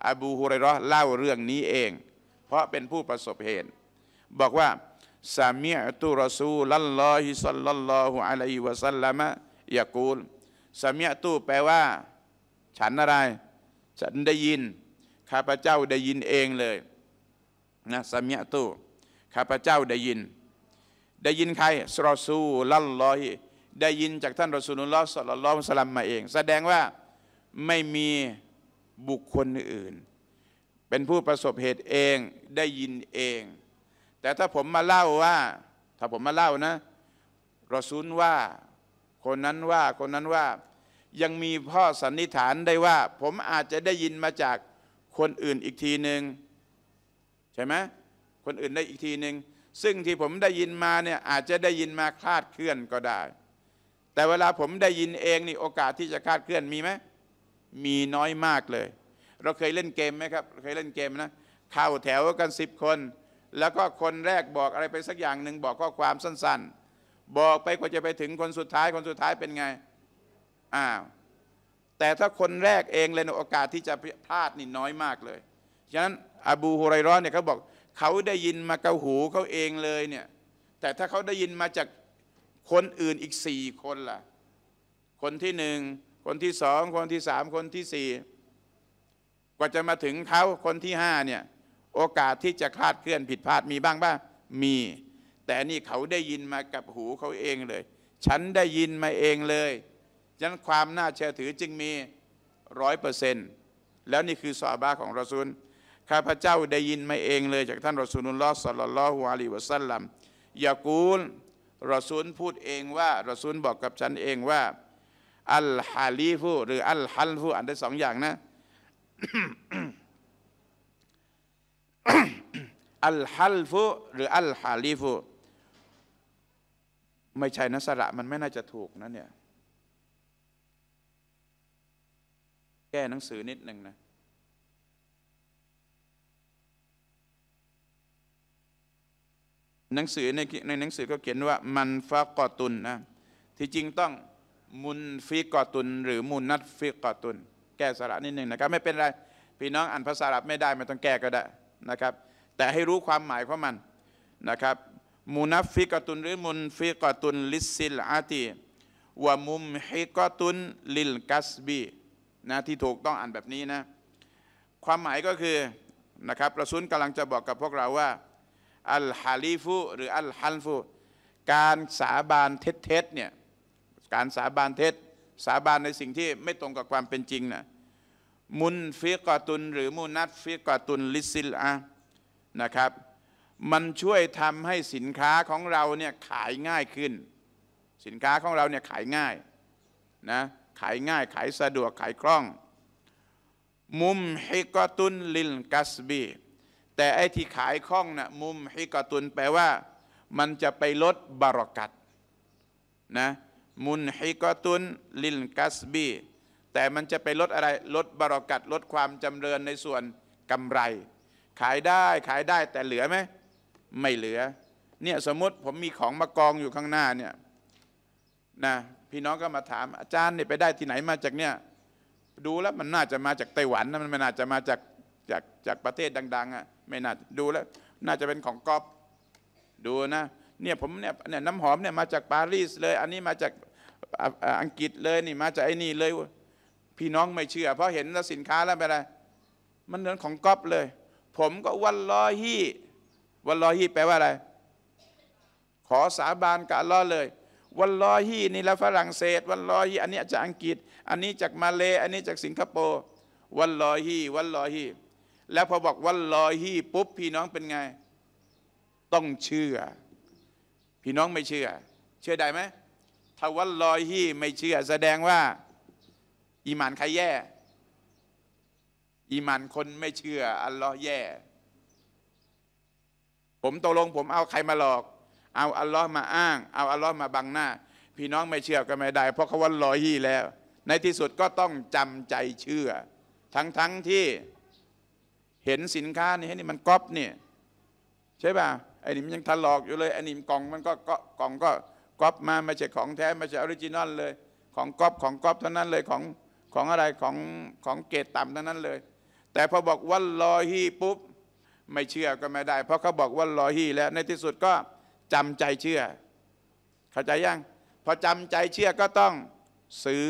อบูฮุรอยรอเล่าเรื่องนี้เอง เพราะเป็นผู้ประสบเหตุ บอกว่าสามีตุรอซูลัลลอฮิสัลลัลลอฮุอะลัยฮิวะสัลลัมะ ยากูลสมีตุแปลว่า ฉันอะไร ฉันได้ยิน ข้าพเจ้าได้ยินเองเลยนะสมีตุข้าพเจ้าได้ยิน ได้ยินใครสรอซูลัลลอฮได้ยินจากท่านรอซูลุลลอฮ์สลลลอฮุอะลัยฮิวะสัลลัมมาเอง แสดงว่าไม่มีบุคคลอื่น เป็นผู้ประสบเหตุเองได้ยินเอง แต่ถ้าผมมาเล่าว่า ถ้าผมมาเล่านะรอซูลว่า คนนั้นว่าคนนั้นว่ายังมีพ่อสันนิษฐานได้ว่า ผมอาจจะได้ยินมาจากคนอื่นอีกทีหนึ่งใช่ไหมคนอื่นได้อีกทีหนึ่งซึ่งที่ผมได้ยินมาเนี่ยอาจจะได้ยินมาคลาดเคลื่อนก็ได้ แต่เวลาผมได้ยินเองนี่โอกาสที่จะคลาดเคลื่อนมีไหมมีน้อยมากเลย เราเคยเล่นเกมไหมครับ เคยเล่นเกมนะเข้าแถวกันสิบคน แล้วก็คนแรกบอกอะไรไปสักอย่างหนึ่งบอกข้อความสั้น ๆ บอกไปกว่าจะไปถึงคนสุดท้ายคนสุดท้ายเป็นไงอ้าวแต่ถ้าคนแรกเองเลยโอกาสที่จะพลาดนี่น้อยมากเลยฉะนั้นอบูฮุไรรอนเนี่ยเขาบอกเขาได้ยินมากับหูเขาเองเลยเนี่ยแต่ถ้าเขาได้ยินมาจากคนอื่นอีกสี่คนล่ะ คนที่หนึ่งคนที่สองคนที่สามคนที่สี่กว่าจะมาถึงเขาคนที่ห้าเนี่ยโอกาสที่จะคลาดเคลื่อนผิดพลาดมีบ้างบ้างมี แต่นี่เขาได้ยินมากับหูเขาเองเลย ฉันได้ยินมาเองเลยฉะนั้นความน่าเชื่อถือจึงมีร้อยเปอร์เซนต์แล้วนี่คือซอฮาบะห์ของรอซูลข้าพเจ้าได้ยินมาเองเลยจากท่านรอซูลุลลอฮ์صلى الله عليه وسلمยากูลรอซูลพูดเองว่ารอซูลบอกกับฉันเองว่า อัลฮาลีฟูหรืออัลฮัลฟูอ่านได้สองอย่างนะอัลฮัลฟูหรืออัลฮาลีฟู ไม่ใช่นะสระมันไม่น่าจะถูกนะเนี่ย แก้หนังสือนิดหนึ่งนะหนังสือในในหนังสือก็เขียนว่าمَنْفَقَةٌ นะที่จริงต้องمُنْفِقَةٌ หรือمُنَفِّقَةٌ แก้สระนิดหนึ่งนะครับ ไม่เป็นไร พี่น้องอ่านภาษาอาหรับไม่ได้ไม่ต้องแก้ก็ได้นะครับ แต่ให้รู้ความหมายของมันนะครับ مُنَفِّقَةٌ หรือ مُنْفِقَةٌ للسلعة وممحقة للكسب นะที่ถูกต้องอ่านแบบนี้นะ ความหมายก็คือนะครับรอซูลกำลังจะบอกกับพวกเราว่า الحَلِفُ หรือ الحَلْفُ การสาบานเท็จๆเนี่ยการสาบานเท็จ สาบานในสิ่งที่ไม่ตรงกับความเป็นจริงนะمُنْفِقَةٌ หรือ مُنَفِّقَةٌ للسلعة นะครับ มันช่วยทำให้สินค้าของเราเนี่ยขายง่ายขึ้น สินค้าของเราเนี่ยขายง่ายนะขายง่ายขายสะดวกขายคล่อง มุมฮิกตุนลิลกัสบีแต่ไอ้ที่ขายคล่องนะ่ะมุมฮิกตุนแปลว่า มันจะไปลดบารอกัตนะมุนฮิกตุนลิลกัสบีแต่มันจะไปลดอะไรลดบารอกัตลดความจำเริญในส่วนกำไร ขายได้ขายได้แต่เหลือไหม ไม่เหลือเนี่ยสมมติผมมีของมากองอยู่ข้างหน้าเนี่ยนะพี่น้องก็มาถามอาจารย์เนี่ยไปได้ที่ไหนมาจากเนี่ยดูแล้วมันน่าจะมาจากไต้หวันนะมันไม่น่าจะมาจากจากจากประเทศดังๆอะไม่น่าดูแล้ว น่าจะเป็นของก๊อปดูนะเนี่ยผมเนี่ยเนี่ยน้ำหอมเนี่ยมาจากปารีสเลย อันนี้มาจากอ,อังกฤษเลยนี่มาจากไอ้นี่เลย พี่น้องไม่เชื่อ เพราะเห็นแล้วสินค้าแล้วเป็นอะไรมันเหมือนของก๊อปเลย ผมก็วันลอฮี่ วันลอฮีแปลว่าอะไร ขอสาบานกับอัลลอฮ์เลย วันลอฮีนี่ละฝรั่งเศส วันลอฮีอันนี้จากอังกฤษ อันนี้จากมาเลอันนี้จากสิงคโปร์วันลอฮีวันลอฮีแล้วพอบอกวันลอฮีปุ๊บพี่น้องเป็นไง ต้องเชื่อ พี่น้องไม่เชื่อ เชื่อได้ไหมถ้าวันลอฮีไม่เชื่อ แสดงว่า อีหมานใครแย่อีหมานคนไม่เชื่อ อัลลอฮ์แย่ ผมตกลงผมเอาใครมาหลอก เอาอัลลอฮ์มาอ้าง เอาอัลลอฮ์มาบังหน้า พี่น้องไม่เชื่อก็ไม่ได้ เพราะเขา والله แล้ว ในที่สุดก็ต้องจำใจเชื่อ ทั้งทั้งที่เห็นสินค้านี่นี่มันก๊อปเนี่ยใช่ป่ะไอ้นี่มันยังถลอกอยู่เลยไอ้นี่กล่องมันก็ก็กล่องก็ก๊อปมาไม่ใช่ของแท้ไม่ใช่ original เลย ของก๊อปของก๊อปเท่านั้นเลยของของอะไรของของเกรดต่ำเท่านั้นเลย แต่พอบอกวันลอฮีปุ๊บ ไม่เชื่อก็ไม่ได้ เพราะเขาบอกว่ารอฮีแล้วในที่สุดก็จำใจเชื่อ เข้าใจยังพอจำใจเชื่อก็ต้องซื้อ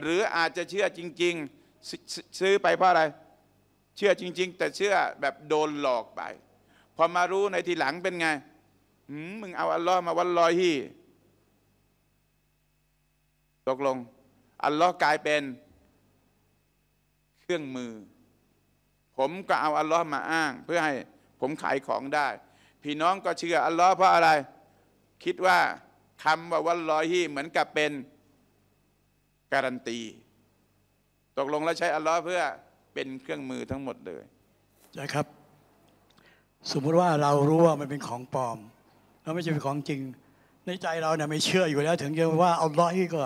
หรืออาจจะเชื่อจริงๆซซื้อไปเพราะอะไร เชื่อจริง ๆ แต่เชื่อแบบโดนหลอกไป พอมารู้ในทีหลังเป็นไงมมึงเอาอัลลอฮ์มาวันลอยฮีตกลง อัลลอฮ์กลายเป็นเครื่องมือ ผมก็เอาอัลลอฮ์มาอ้าง เพื่อให้ผมขายของได้ พี่น้องก็เชื่ออัลลอฮ์เพราะอะไร คิดว่าคำว่าวันลอยฮีเหมือนกับเป็นการันตี ตกลงแล้วใช้อัลลอฮ์เพื่อเป็นเครื่องมือทั้งหมดเลยนะครับ สมมุติว่าเรารู้ว่ามันเป็นของปลอมแล้วไม่ใช่เป็นของจริง ในใจเราเนี่ยไม่เชื่ออยู่แล้ว ถึงจะว่าเอาร้อยก็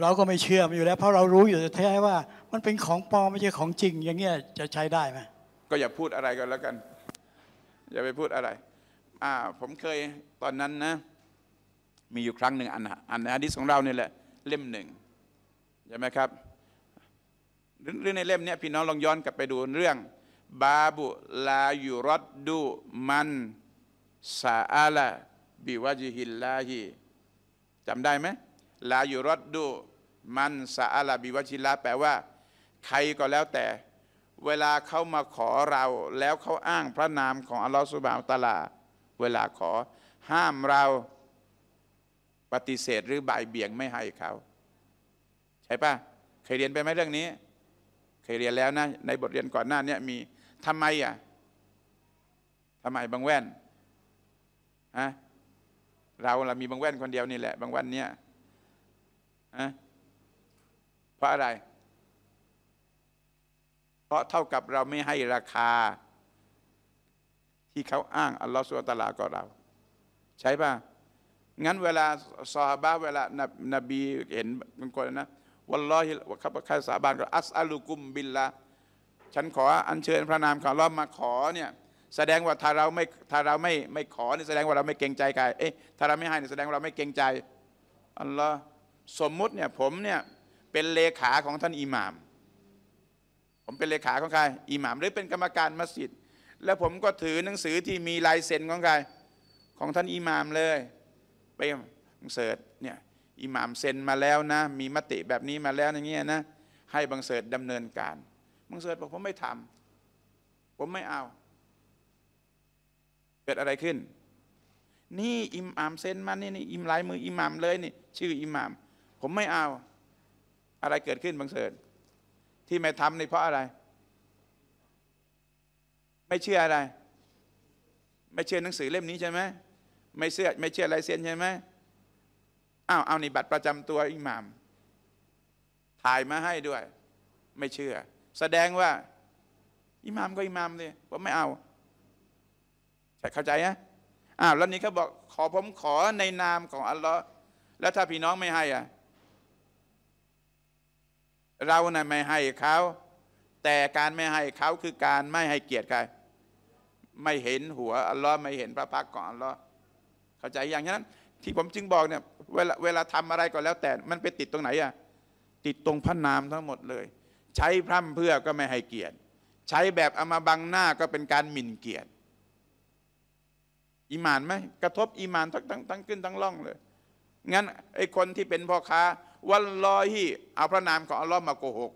เราก็ไม่เชื่ออยู่แล้ว เพราะเรารู้อยู่แท้ว่า มันเป็นของปลอมไม่ใช่ของจริง อย่างเงี้ยจะใช้ได้ไหมก็อย่าพูดอะไรกันแล้วกัน อย่าไปพูดอะไร อ่า ผมเคยตอนนั้นนะ มีอยู่ครั้งหนึ่งอันอันฮะดิษของเราเนี่ยแหละเล่มหนึ่งใช่ไหมครับหรือหรือในเล่มเนี้ยพี่น้องลองย้อนกลับไปดูเรื่อง บาบุลายุรดดูมันซาอาลาบิวาจิฮิลลาฮีจำได้ไหมลายุรดดูมันซาอาลาบิวาจิลาแปลว่า ใครก็แล้วแต่ เวลาเขามาขอเราแล้วเขาอ้างพระนามของอัลลอฮฺสุบานตะอาลา เวลาขอห้ามเราปฏิเสธหรือบ่ายเบี่ยงไม่ให้เขา ใช่ปะเคยเรียนไปไหมเรื่องนี้ เคยเรียนแล้วนะ ในบทเรียนก่อนหน้านี้มีทำไมอะทำไมบางแว่นฮะเราเรามีบางแว่นคนเดียวนี่แหละ บางวันเนี้ยฮะเพราะอะไร เพราะเท่ากับเราไม่ให้ราคา ที่เขาอ้างอัลลอฮฺสุลตาลากับเรา ใช่ป่ะ งั้นเวลาซอฮาบะเวลานบนบีเห็นบางคนนะวัลลอฮิข้าพเจ้าสาบานก็อัสอัลุกุมบิลละฉันขออัญเชิญพระนามของอัลลอฮ์มาขอเนี่ยแสดงว่าถ้าเราไม่ถ้าเราไม่ไม่ขอนี่แสดงว่าเราไม่เกรงใจใครเอ๊ะถ้าเราไม่ให้นี่แสดงว่าเราไม่เกรงใจอัลลอฮ์สมมุติเนี่ยผมเนี่ยเป็นเลขาของท่านอิหม่าม ผมเป็นเลขาของใครอิหม่ามหรือเป็นกรรมการมัสยิด แล้วผมก็ถือหนังสือที่มีลายเซ็นของใครของท่านอิหม่ามเลยไปบังเสิร์ตเนี่ยอิหม่ามเซ็นมาแล้วนะ มีมติแบบนี้มาแล้วอย่างเงี้ยนะให้บังเสิร์ตดำเนินการ บังเสิร์ตบอกผมไม่ทำผมไม่เอา เกิดอะไรขึ้น นี่อิหม่ามเซ็นมานี่นี่อิมลายมืออิหม่ามเลยนี่ชื่ออิหม่าม ผมไม่เอา อะไรเกิดขึ้นบังเสิร์ต ที่ไม่ทำนี่เพราะอะไร ไม่เชื่ออะไร ไม่เชื่อหนังสือเล่มนี้ใช่ไหมไม่เชื่อไม่เชื่อลายเซ็นใช่ไหมอ้าวเอานี่บัตรประจำตัวอิหมาม ถ่ายมาให้ด้วย ไม่เชื่อ แสดงว่าอิหมามก็อิหมามเลยผมไม่เอาใช่เข้าใจนะอ้าวแล้วนี้เขาบอกขอผมขอในนามของอัลลอฮ์แล้วถ้าพี่น้องไม่ให้อะ เราน่ะไม่ให้เขาแต่การไม่ให้เขาคือการไม่ให้เกียรติใครไม่เห็นหัวอัลลอฮ์ไม่เห็นพระพักตร์ของอัลลอฮ์เข้าใจอย่างนั้น ที่ผมจึงบอกเนี่ยเวลาเวลาทำอะไรก็แล้วแต่มันไปติดตรงไหนอะติดตรงพระนามทั้งหมดเลย ใช้พร่ำเพื่อก็ไม่ให้เกียรติ ใช้แบบเอามาบังหน้าก็เป็นการหมิ่นเกียรติอีหมานไหมกระทบอีหมานทั้งทั้งทั้งขึ้นทั้งล่องเลยงั้นไอ้คนที่เป็นพ่อค้า วันลอฮีเอาพระนามของอัลลอฮ์มาโกหก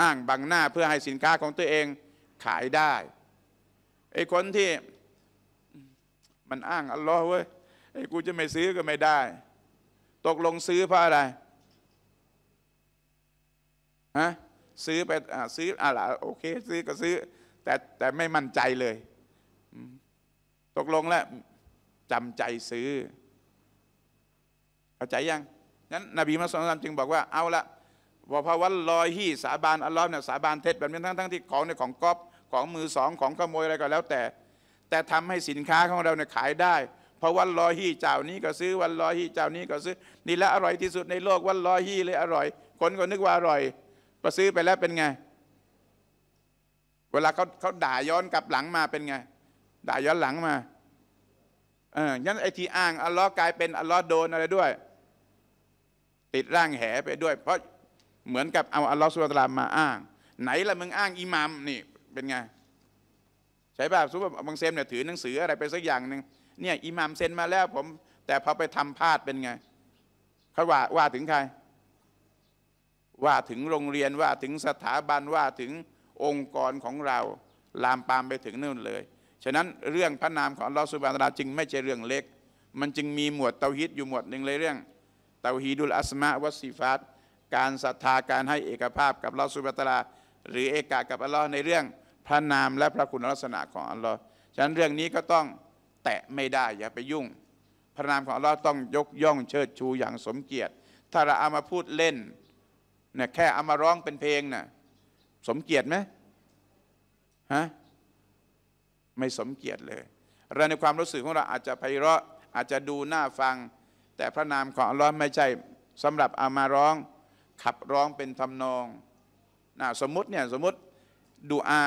อ้างบังหน้าเพื่อให้สินค้าของตัวเองขายได้ไอ้คนที่มันอ้างอัลลอฮ์เว้ยไอ้กูจะไม่ซื้อก็ไม่ได้ ตกลงซื้อเพราะอะไรฮะซื้อไปอซื้ออะไรโอเค ซื้อก็ซื้อ แต่แต่ไม่มั่นใจเลย ตกลงแล้วจำใจซื้อเข้าใจยัง นั้นนบีมุฮัมมัดจึงบอกว่าเอาละว่าพระวันลอยฮีสาบานอัลลอฮ์เนี่ยสาบานเท็จแบบนี้ทั้งทั้งที่ของในของก๊อปของมือสองของขโมยอะไรก็แล้วแต่ แต่ทำให้สินค้าของเราเนี่ยขายได้ เพราะวันลอยฮีเจ้านี้ก็ซื้อวันลอยฮีเจ้านี้ก็ซื้อนี่และอร่อยที่สุดในโลกวันลอยฮีเลยอร่อย คนก็นึกว่าอร่อยพอซื้อไปแล้วเป็นไง เวลาเขาเขาด่าย้อนกลับหลังมาเป็นไง ด่าย้อนหลังมาเออยันไอที่อ้างอัลลอฮ์กลายเป็นอัลลอฮ์โดนอะไรด้วย ติดร่างแหไปด้วย เพราะเหมือนกับเอาอัลลอฮ์สุลตานมาอ้าง ไหนละมึงอ้างอิหมามนี่เป็นไงใช่ป่ะสุบบังเซมเนี่ยถือหนังสืออะไรไปสักอย่างหนึ่งเนี่ยอิหมามเซ็นมาแล้วผม แต่พอไปทำพลาดเป็นไงเขาว่าว่าถึงใคร ว่าถึงโรงเรียนว่าถึงสถาบันว่าถึงองค์กรของเรา ลามปามไปถึงนู่นเลย ฉะนั้นเรื่องพระนามของอัลลอฮฺสุบานตลาจึงไม่ใช่เรื่องเล็ก มันจึงมีหมวดเตาฮิดอยู่หมวดหนึ่งเลยเรื่อง ตาฮีดุลอัสมาวัสซิฟัตการศรัทธาการให้เอกภาพกับลอสุบานตลา หรือเอกากับอัลลอฮ์ในเรื่องพระนามและพระคุณลักษณะของอัลลอฮ์ฉะนั้นเรื่องนี้ก็ต้องแตะไม่ได้อย่าไปยุ่ง พระนามของอัลลอฮ์ต้องยกย่องเชิดชูอย่างสมเกียรติ ถ้าเราเอามาพูดเล่นเนี่ยแค่เอามาร้องเป็นเพลงน่ะสมเกียรติไหมฮะไม่สมเกียรติเลยเราในความรู้สึกของเราอาจจะไพเราะอาจจะดูน่าฟัง แต่พระนามของอัลลอฮ์ไม่ใช่สำหรับเอามาร้องขับร้องเป็นทำนองนะสมมติเนี่ยสมมติดูอา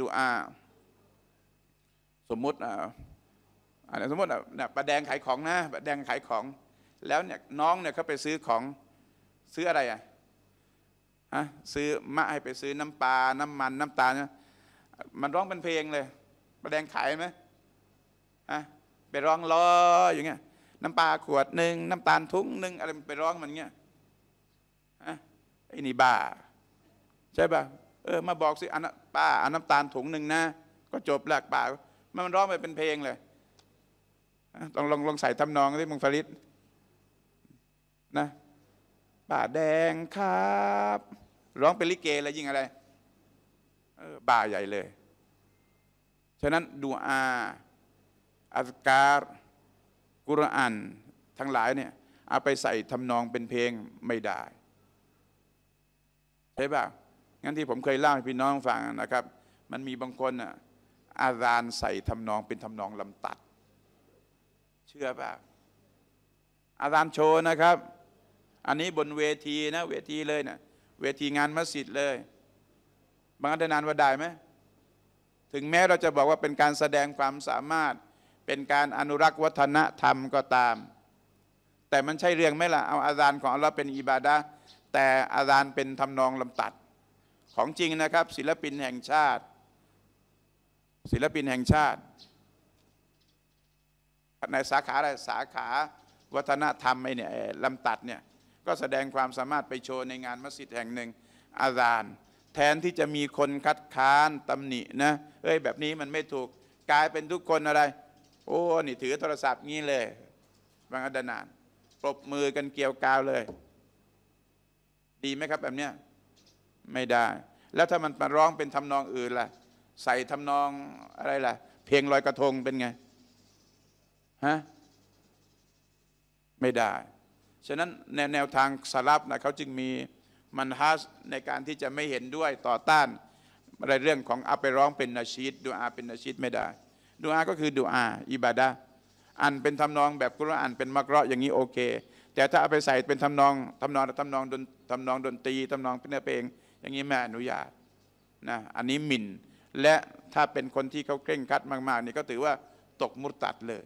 ดูอา สมมติอ่าอ่าสมมติอะประแดงขายของนะประแดงขายของ แล้วเนี่ยน้องเนี่ยเขาไปซื้อของซื้ออะไรอะฮะซื้อมะให้ไปซื้อน้ำปลา น้ำมัน น้ำตาลนะมันร้องเป็นเพลงเลยประแดงขายไหมฮะไปร้องล้ออย่างเงี้ย น้ำปลาขวดหนึ่งน้ำตาลทุงหนึ่งอะไรไปร้องมันเงี้ยฮะไอ้นี่บ้า ใช่ป่ะเออ มาบอกสิอันป้าอาน้ำตาลถุงหนึ่งนะ ก็จบหลักป่ามันร้องไปเป็นเพลงเลยต้องลองลองใส่ทำนองที่มึงฟาริดนะป่าแดงครับร้องเป็นลิเกแล้วยิ่งอะไรเออบ้าใหญ่เลย ฉะนั้นดูอาอัสการ กุรอานทั้งหลายเนี่ยเอาไปใส่ทำนองเป็นเพลงไม่ได้ใช่ป่ะงั้นที่ผมเคยเล่าให้พี่น้องฟังนะครับ มันมีบางคนอะอาซานใส่ทำนองเป็นทำนองลำตัด เชื่อป่ะอาซานโชว์นะครับ อันนี้บนเวทีนะเวทีเลยนะเวทีงานมัสยิดเลย บางอันนานว่าได้ไหมถึงแม้เราจะบอกว่าเป็นการแสดงความสามารถ เป็นการอนุรักษ์วัฒนธรรมก็ตาม แต่มันใช่เรื่องไหมล่ะเอาอาจารย์ของอัลลอฮ์เป็นอิบาดะห์แต่อาจารย์เป็นทำนองลำตัด ของจริงนะครับ ศิลปินแห่งชาติ ศิลปินแห่งชาติ ในสาขาอะไรสาขาวัฒนธรรมไอเนี่ยไอ้ลำตัดเนี่ยก็แสดงความสามารถไปโชว์ในงานมัสยิดแห่งหนึ่งอาจารย์แทนที่จะมีคนคัดค้านตำหนินะเอ้ยแบบนี้มันไม่ถูกกลายเป็นทุกคนอะไร โอ้นี่ถือโทรศัพท์งี้เลยบางอันนานปรบมือกันเกี่ยวกาวเลย ดีไหมครับแบบเนี้ยไม่ได้ แล้วถ้ามันมาร้องเป็นทำนองอื่นล่ะ ใส่ทำนองอะไรล่ะ เพลงลอยกระทงเป็นไงฮะไม่ได้ ฉะนั้นแนวแนวทางสลับนะเขาจึงมีมันฮัสในการที่จะไม่เห็นด้วยต่อต้านอะไรเรื่องของเอาไปร้องเป็นนาชีดดูอาเป็นนาชีดไม่ได้ ดูอาก็คือดูอาอิบาดะอันเป็นทำนองแบบกุรอานเป็นมักเราะอย่างนี้โอเค แต่ถ้าเอาไปใส่เป็นทำนองทำนองทำนองดนทำนองดนตรีทำนองเป็นเนื้อเพลง อย่างนี้ไม่อนุญาตนะอันนี้หมิ่น และถ้าเป็นคนที่เขาเคร่งคัดมากๆนี่ก็ถือว่าตกมุตตัดเลย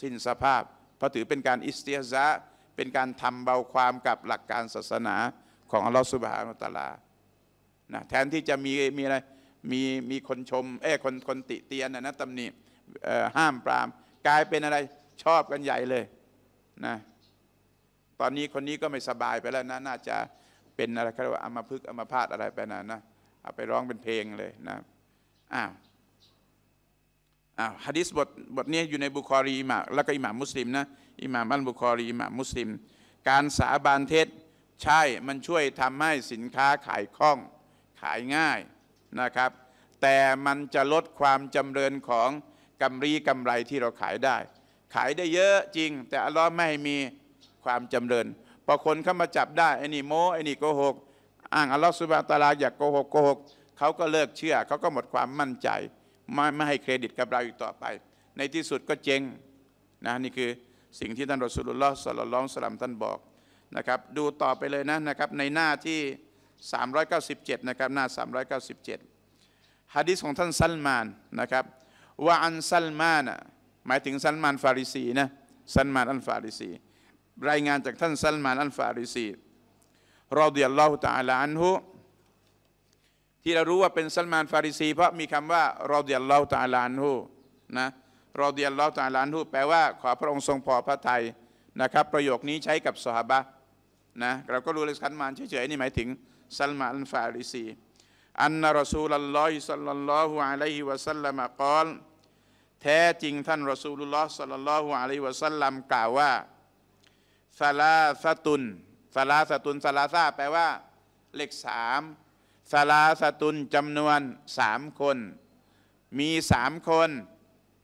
สิ้นสภาพ เพราะถือเป็นการอิสตียซะเป็นการทำเบาความกับหลักการศาสนาของอัลลอฮฺสุบฮานุตะอาลานะแทนที่จะมีมีอะไรมีมีคนชมเอ้ยคนคนติเตียนนะนะตำหนิ ห้ามปราม กลายเป็นอะไรชอบกันใหญ่เลยนะตอนนี้คนนี้ก็ไม่สบายไปแล้วนะน่าจะเป็นอะไรเขาเรียกว่าอัมพฤกอัมพาตอะไรไปนะนะเอาไปร้องเป็นเพลงเลยนะอ้าวอ้าวฮะดิษบทบทนี้อยู่ในบุคอรีอิหม่าแล้วก็อิหม่ามมุสลิมนะอิหม่ามอัลบุคอรีอิหม่ามมุสลิม การสาบานเท็จใช่มันช่วยทำให้สินค้าขายคล่องขายง่ายนะครับ แต่มันจะลดความจำเริญของ กำไรกำไรที่เราขายได้ ขายได้เยอะจริง แต่อัลลอฮ์ไม่ให้มีความจำเริญพอคนเข้ามาจับได้ไอ้นี่โมไอ้นี่โกหกอ้างอัลลอฮ์สุบานะตาลาอยากโกหกโกหกเขาก็เลิกเชื่อเขาก็หมดความมั่นใจไม่ไม่ให้เครดิตกับเราอีกต่อไป ในที่สุดก็เจ๊งนะนี่คือสิ่งที่ท่านรอสุลลอฮ์ صلى الله وسلم ท่านบอกนะครับ ดูต่อไปเลยนะนะครับ ในหน้าที่ 397 นะครับ หน้า 397ฮะดิษของท่านซัลมานนะครับ ว่า عن سلمان น่ะหมายถึงซัลมานฟาริซีนะซัลมานอันฟาริซีรายงานจากท่านซัลมานอันฟาริซีرضي الله تعالى عنهที่เรารู้ว่าเป็นซัลมานฟาริซี เพราะมีคำว่ารอดิยัลลอฮุตะอาลาอันฮุนะรอดิยัลลอฮุตะอาลาอันฮุแปลว่าขอพระองค์ทรงพอพระทัยนะครับ ประโยคนี้ใช้กับสหบะนะเราก็รู้เลยซัลมานเฉยๆนี่หมายถึงซัลมานอันฟาริซี อันนรอซูลัลลอฮิสัลลัลลอฮุอะลัยฮิวะสัลลัมกล่าวแท้จริงท่านรอซูลุลลอฮ์สัลลัลลอฮุอะลัยฮิวะสัลลัมกล่าวว่าซาลาสตุนซาลาสตุนซาลาซาแปลว่าเลขสามซาลาสตุนจำนวนสามคน มีสามคน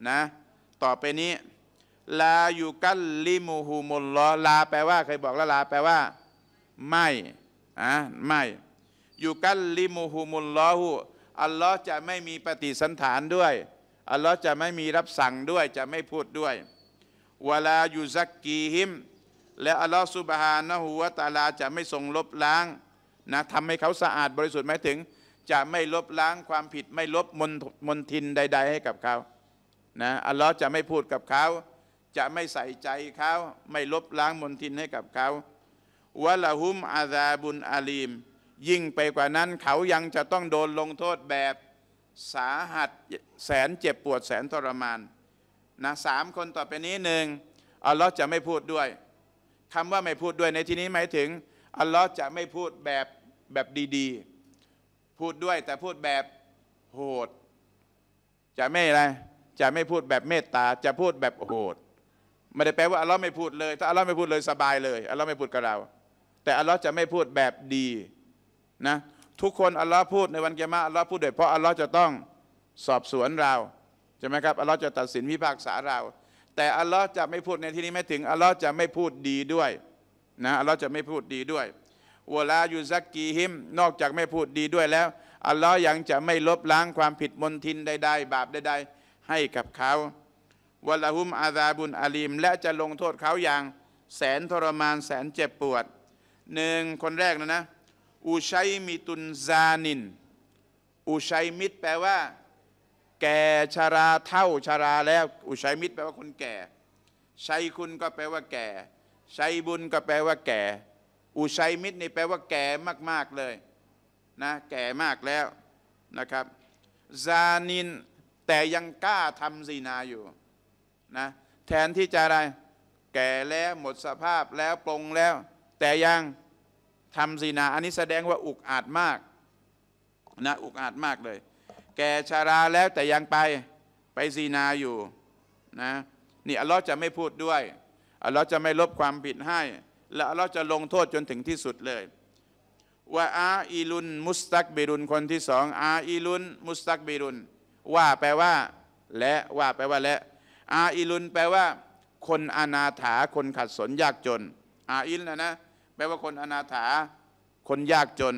นะต่อไปนี้ลาอยู่กัลลิมูฮูมุลลอลาแปลว่าเคยบอกแล้วลาแปลว่า ไม่อะไม่ ยู่กัลลิมูฮูมุลลอฮูอัลลอฮ์จะไม่มีปฏิสันฐานด้วย อัลลอฮ์จะไม่มีรับสั่งด้วยจะไม่พูดด้วยวลาอยู่ซักกีฮิม และอัลลอฮ์สุบฮานะฮูวะตาลาจะไม่ทรงลบล้างนะทำให้เขาสะอาดบริสุทธิ์หมายถึง จะไม่ลบล้างความผิดไม่ลบมนมนทินใด ๆ ให้กับเขานะอัลลอฮ์จะไม่พูดกับเขาจะไม่ใส่ใจเขาไม่ลบล้างมนทินให้กับเขาวะละหุมอาซาบุนอาลีม ยิ่งไปกว่านั้นเขายังจะต้องโดนลงโทษแบบสาหัสแสนเจ็บปวดแสนทรมานนะสามคนต่อไปนี้หนึ่งอัลลอฮ์จะไม่พูดด้วยคำว่าไม่พูดด้วยในที่นี้หมายถึงอัลลอฮ์จะไม่พูดแบบแบบดีๆ พูดด้วยแต่พูดแบบโหด จะไม่อะไรจะไม่พูดแบบเมตตาจะพูดแบบโหดไม่ได้แปลว่าอัลลอฮ์ไม่พูดเลย ถ้าอัลลอฮ์ไม่พูดเลยสบายเลยอัลลอฮ์ไม่พูดกับเรา แต่อัลลอฮ์จะไม่พูดแบบดี นะทุกคนอัลลอฮ์พูดในวันเกียรมาอัลลอฮ์พูดเด้วยเพราะอัลลอฮ์จะต้องสอบสวนเราใช่ไหมครับอัลลอฮ์จะตัดสินพิพากษาเรา แต่อัลลอฮ์จะไม่พูดในที่นี้ไม่ถึงอัลลอฮ์จะไม่พูดดีด้วยนะอัลลอฮ์จะไม่พูดดีด้วยวลาอยู่ซักกีฮิมนอกจากไม่พูดดีด้วยแล้วอัลลอฮ์ยังจะไม่ลบล้างความผิดมนทินใดๆบาปใดๆให้กับเขาวะละหุมอาซาบุนอาลีม และจะลงโทษเขาอย่างแสนทรมานแสนเจ็บปวดหนึ่งคนแรกนะนะ อูชัยมิตุนซานินอูชัยมิตรแปลว่า แก่ชาราเท่าชาราแล้วอูชัยมิตรแปลว่าคนแก่ ชัยคุณก็แปลว่าแก่ ชัยบุญก็แปลว่าแก่อูชัยมิตรนี่แปลว่าแก่มาก ๆเลยนะแก่มากแล้วนะครับซานินแต่ยังกล้าทำซีนาอยู่นะแทนที่จะอะไร แก่แล้วหมดสภาพแล้วปรงแล้ว แต่ยัง ทำซีนา อันนี้แสดงว่าอุกอาจมากนะอุกอาจมากเลย แก่ชาราแล้วแต่ยังไปไปซีนาอยู่นะนี่อัลลอฮ์จะไม่พูดด้วยอัลลอฮ์จะไม่ลบความผิดให้ และอัลลอฮ์จะลงโทษจนถึงที่สุดเลยว่าอาอีลุนมุสตักบิรุนคนที่สองอาอีลุนมุสตักบิรุนว่าแปลว่า และว่าแปลว่าและอาอีลุนแปลว่า คนอนาถาคนขัดสนยากจน อาอิลนะนะ แปลว่าคนอนาถา คนยากจน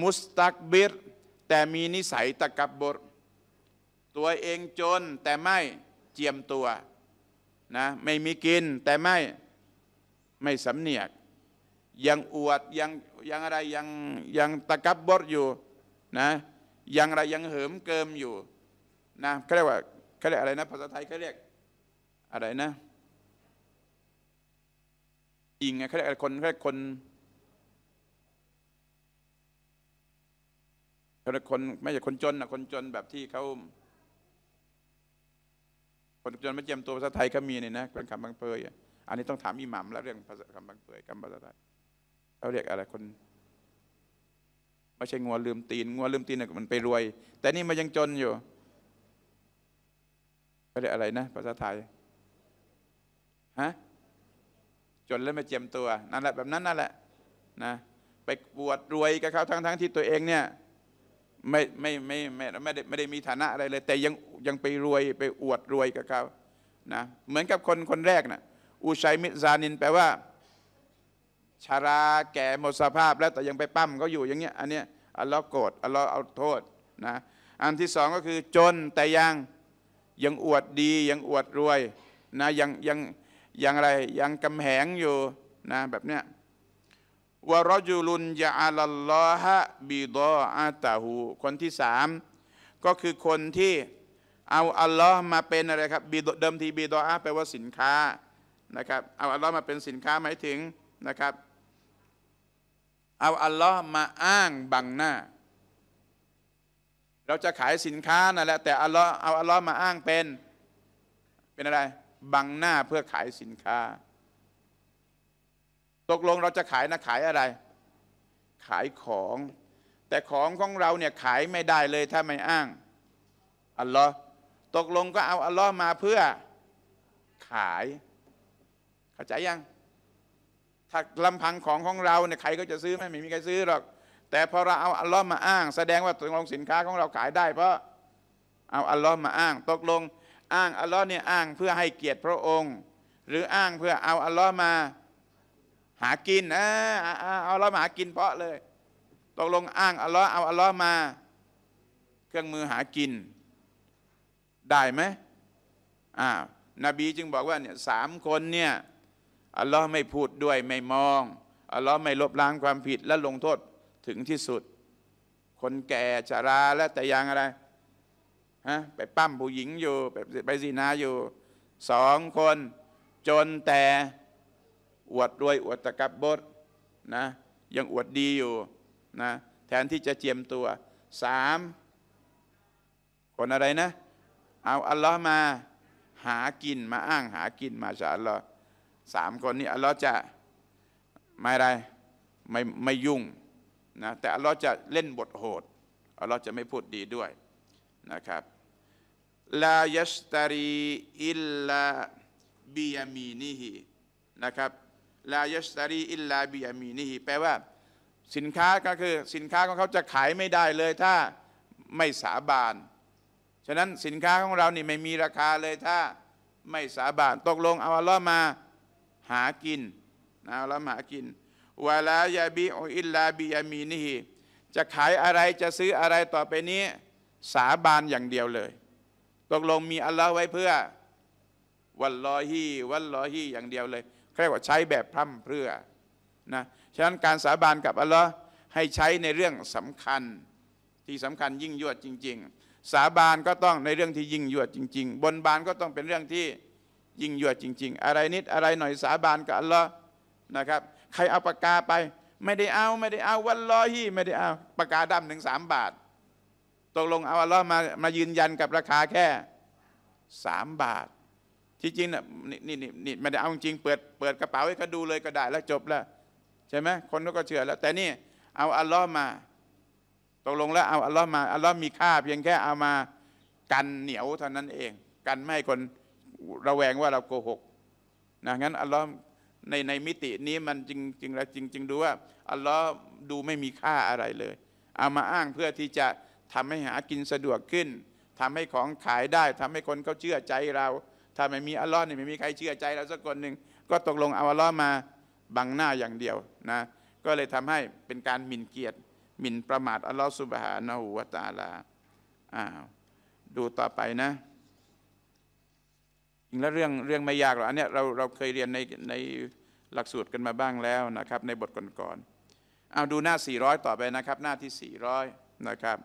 มุสตักบิรแต่มีนิสัยตะกับบรตัวเองจนแต่ไม่เจียมตัวนะไม่มีกินแต่ไม่ไม่สำเนียก ยังอวดยังยังอะไรยังยังตะกับบรอยู่นะยังอะไรยังเหิมเกิมอยู่นะเขาเรียกว่าเขาเรียกอะไรนะภาษาไทยเขาเรียกอะไรนะ อิงไงเขาเรียกอะไรคนเขาเรียกคนเขาเรียกคนไม่ใช่คนจนนะคนจนแบบที่เขาคนจนไม่เจียมตัวภาษาไทยก็มีนี่นะเป็นคำบางเปยอันนี้ต้องถามอิหมัมแล้วเรื่องภาษาคำบางเปยคำภาษาไทยเขาเรียกอะไรคนไม่ใช่งัวลืมตีนงัวลืมตีนน่ะมันไปรวย แต่นี่มันยังจนอยู่เขาเรียกอะไรนะ ภาษาไทยฮะ จนแล้วไม่เจียมตัวนั่นแหละแบบนั้นนั่นแหละนะไปบวชรวยกับเขาทั้งทั้งที่ตัวเองเนี่ยไม่ไม่ไม่ไม่ไม่ได้ไม่ได้มีฐานะอะไรเลย แต่ยังยังไปรวยไปอวดรวยกับเขานะเหมือนกับคนคนแรกนะอูชัยมิซานินแปลว่าชาราแก่หมดสภาพแล้วแต่ยังไปปั้มเขาอยู่อย่างเงี้ยอันเนี้ยอัลลอฮ์โกรธอัลลอฮ์เอาโทษนะอันที่สองก็คือจนแต่ยังยังอวดดียังอวดรวยนะยังยัง ยังอะไรยังกำแหงอยู่นะแบบเนี้ยวรจุลุนยาอัลลอฮะบิดออาตาหูคนที่สามก็คือคนที่เอาอัลลอฮ์มาเป็นอะไรครับบิดเดิมทีบิดออาแปลว่าสินค้านะครับเอาอัลลอฮ์มาเป็นสินค้าหมายถึงนะครับเอาอัลลอฮ์มาอ้างบังหน้า เราจะขายสินค้านั่นแหละแต่อัลลอฮ์เอาอัลลอฮ์มาอ้างเป็นเป็นอะไร บังหน้าเพื่อขายสินค้า ตกลงเราจะขายนะขายอะไร ขายของ แต่ของของเราเนี่ยขายไม่ได้เลยถ้าไม่อ้างอัลลอฮ์ตกลงก็เอาอัลลอฮ์มาเพื่อขาย เข้าใจยัง ถ้าลำพังของของเราเนี่ยใครก็จะซื้อไหมไม่มีใครซื้อหรอก แต่พอเราเอาอัลลอฮ์มาอ้าง แสดงว่าตกลงสินค้าของเราขายได้ เพราะเอาอัลลอฮ์มาอ้าง ตกลง อ้างอัลลอฮ์เนี่ยอ้างเพื่อให้เกียรติพระองค์ หรืออ้างเพื่อเอาอัลลอฮ์มาหากินนะเอาอัลลอฮ์มาหากินเพาะเลยตกลงอ้างอัลลอฮ์เอาอัลลอฮ์มา เครื่องมือหากิน ได้ไหมอ่านบีจึงบอกว่าเนี่ยสามคนเนี่ยอัลลอฮ์ไม่พูดด้วยไม่มองอัลลอฮ์ไม่ลบล้างความผิดและลงโทษถึงที่สุด คนแก่ชราและแต่ยังอะไร ฮะไปปั้มผู้หญิงอยู่ไปไปซีนาอยู่สองคนจนแต่อวดรวยอวดตะกับบดนะยังอวดดีอยู่นะแทนที่จะเจียมตัวสามคนอะไรนะ เอาอัลลอฮ์มาหากินมาอ้างหากินมาชาอัลลอฮ์สามคนนี้อัลลอฮ์จะไม่อะไรไม่ไม่ยุ่งนะแต่อัลลอฮ์จะเล่นบทโหดอัลลอฮ์จะไม่พูดดีด้วย นะครับلا يشتري إلا بيمينه นะครับ لا يشتري إلا بيمينه แปลว่าสินค้าก็คือสินค้าของเขาจะขายไม่ได้เลยถ้าไม่สาบาน ฉะนั้นสินค้าของเรานี่ไม่มีราคาเลยถ้าไม่สาบานตกลงเอาอัลลอฮ์มาหากินนะเอาอัลลอฮ์มาหากินولا يبيع إلا بيمينهจะขายอะไรจะซื้ออะไรต่อไปนี้ สาบานอย่างเดียวเลย ตกลงมีอัลลอฮ์ไว้เพื่อวัลลอฮีวัลลอฮีอย่างเดียวเลยเรียกว่าใช้แบบพร่ำเพรื่อนะฉะนั้นการสาบานกับอัลลอฮ์ให้ใช้ในเรื่องสำคัญ ที่สำคัญยิ่งยวดจริง ๆ สาบานก็ต้องในเรื่องที่ยิ่งยวดจริง ๆ บนบานก็ต้องเป็นเรื่องที่ยิ่งยวดจริง ๆ อะไรนิดอะไรหน่อยสาบานกับอัลลอฮ์นะครับ ใครเอาปากกาไป ไม่ได้เอาไม่ได้เอาวัลลอฮีไม่ได้เอาปากกาดำหนึ่งสามบาท ตกลงเอาอัลลอฮ์มามายืนยันกับราคาแค่สามบาท ที่จริงน่ะนี่นี่นี่ไม่ได้เอาจริงเปิดเปิดกระเป๋าให้เขาดูเลยก็ได้แล้วจบแล้วใช่ไหมคนก็เชื่อแล้ว แต่นี่เอาอัลลอฮ์มาตกลงแล้วเอาอัลลอฮ์มาอัลลอฮ์มีค่าเพียงแค่เอามากันเหนียวเท่านั้นเอง กันไม่ให้คนระแวงว่าเราโกหกนะงั้นอัลลอฮ์ในในมิตินี้มันจริงจริงแล้วจริงจริงดูว่าอัลลอฮ์ดูไม่มีค่าอะไรเลย เอามาอ้างเพื่อที่จะ ทำให้หากินสะดวกขึ้นทำให้ของขายได้ทำให้คนเขาเชื่อใจเรา ถ้าไม่มีอัลลอฮ์นี่ไม่มีใครเชื่อใจเราสักคนหนึ่งก็ตกลงเอาอัลลอฮ์มาบังหน้าอย่างเดียวนะก็เลยทำให้เป็นการหมิ่นเกียรติหมิ่นประมาทอัลลอฮ์สุบฮานะฮูวะตาลาอ้าวดูต่อไปนะจริงแล้วเรื่องเรื่องไม่ยากหรอกอันเนี้ยเราเราเคยเรียนในในหลักสูตรกันมาบ้างแล้วนะครับ ในบทก่อนๆเอาดูหน้า 400 ต่อไปนะครับ หน้าที่ 400 นะครับ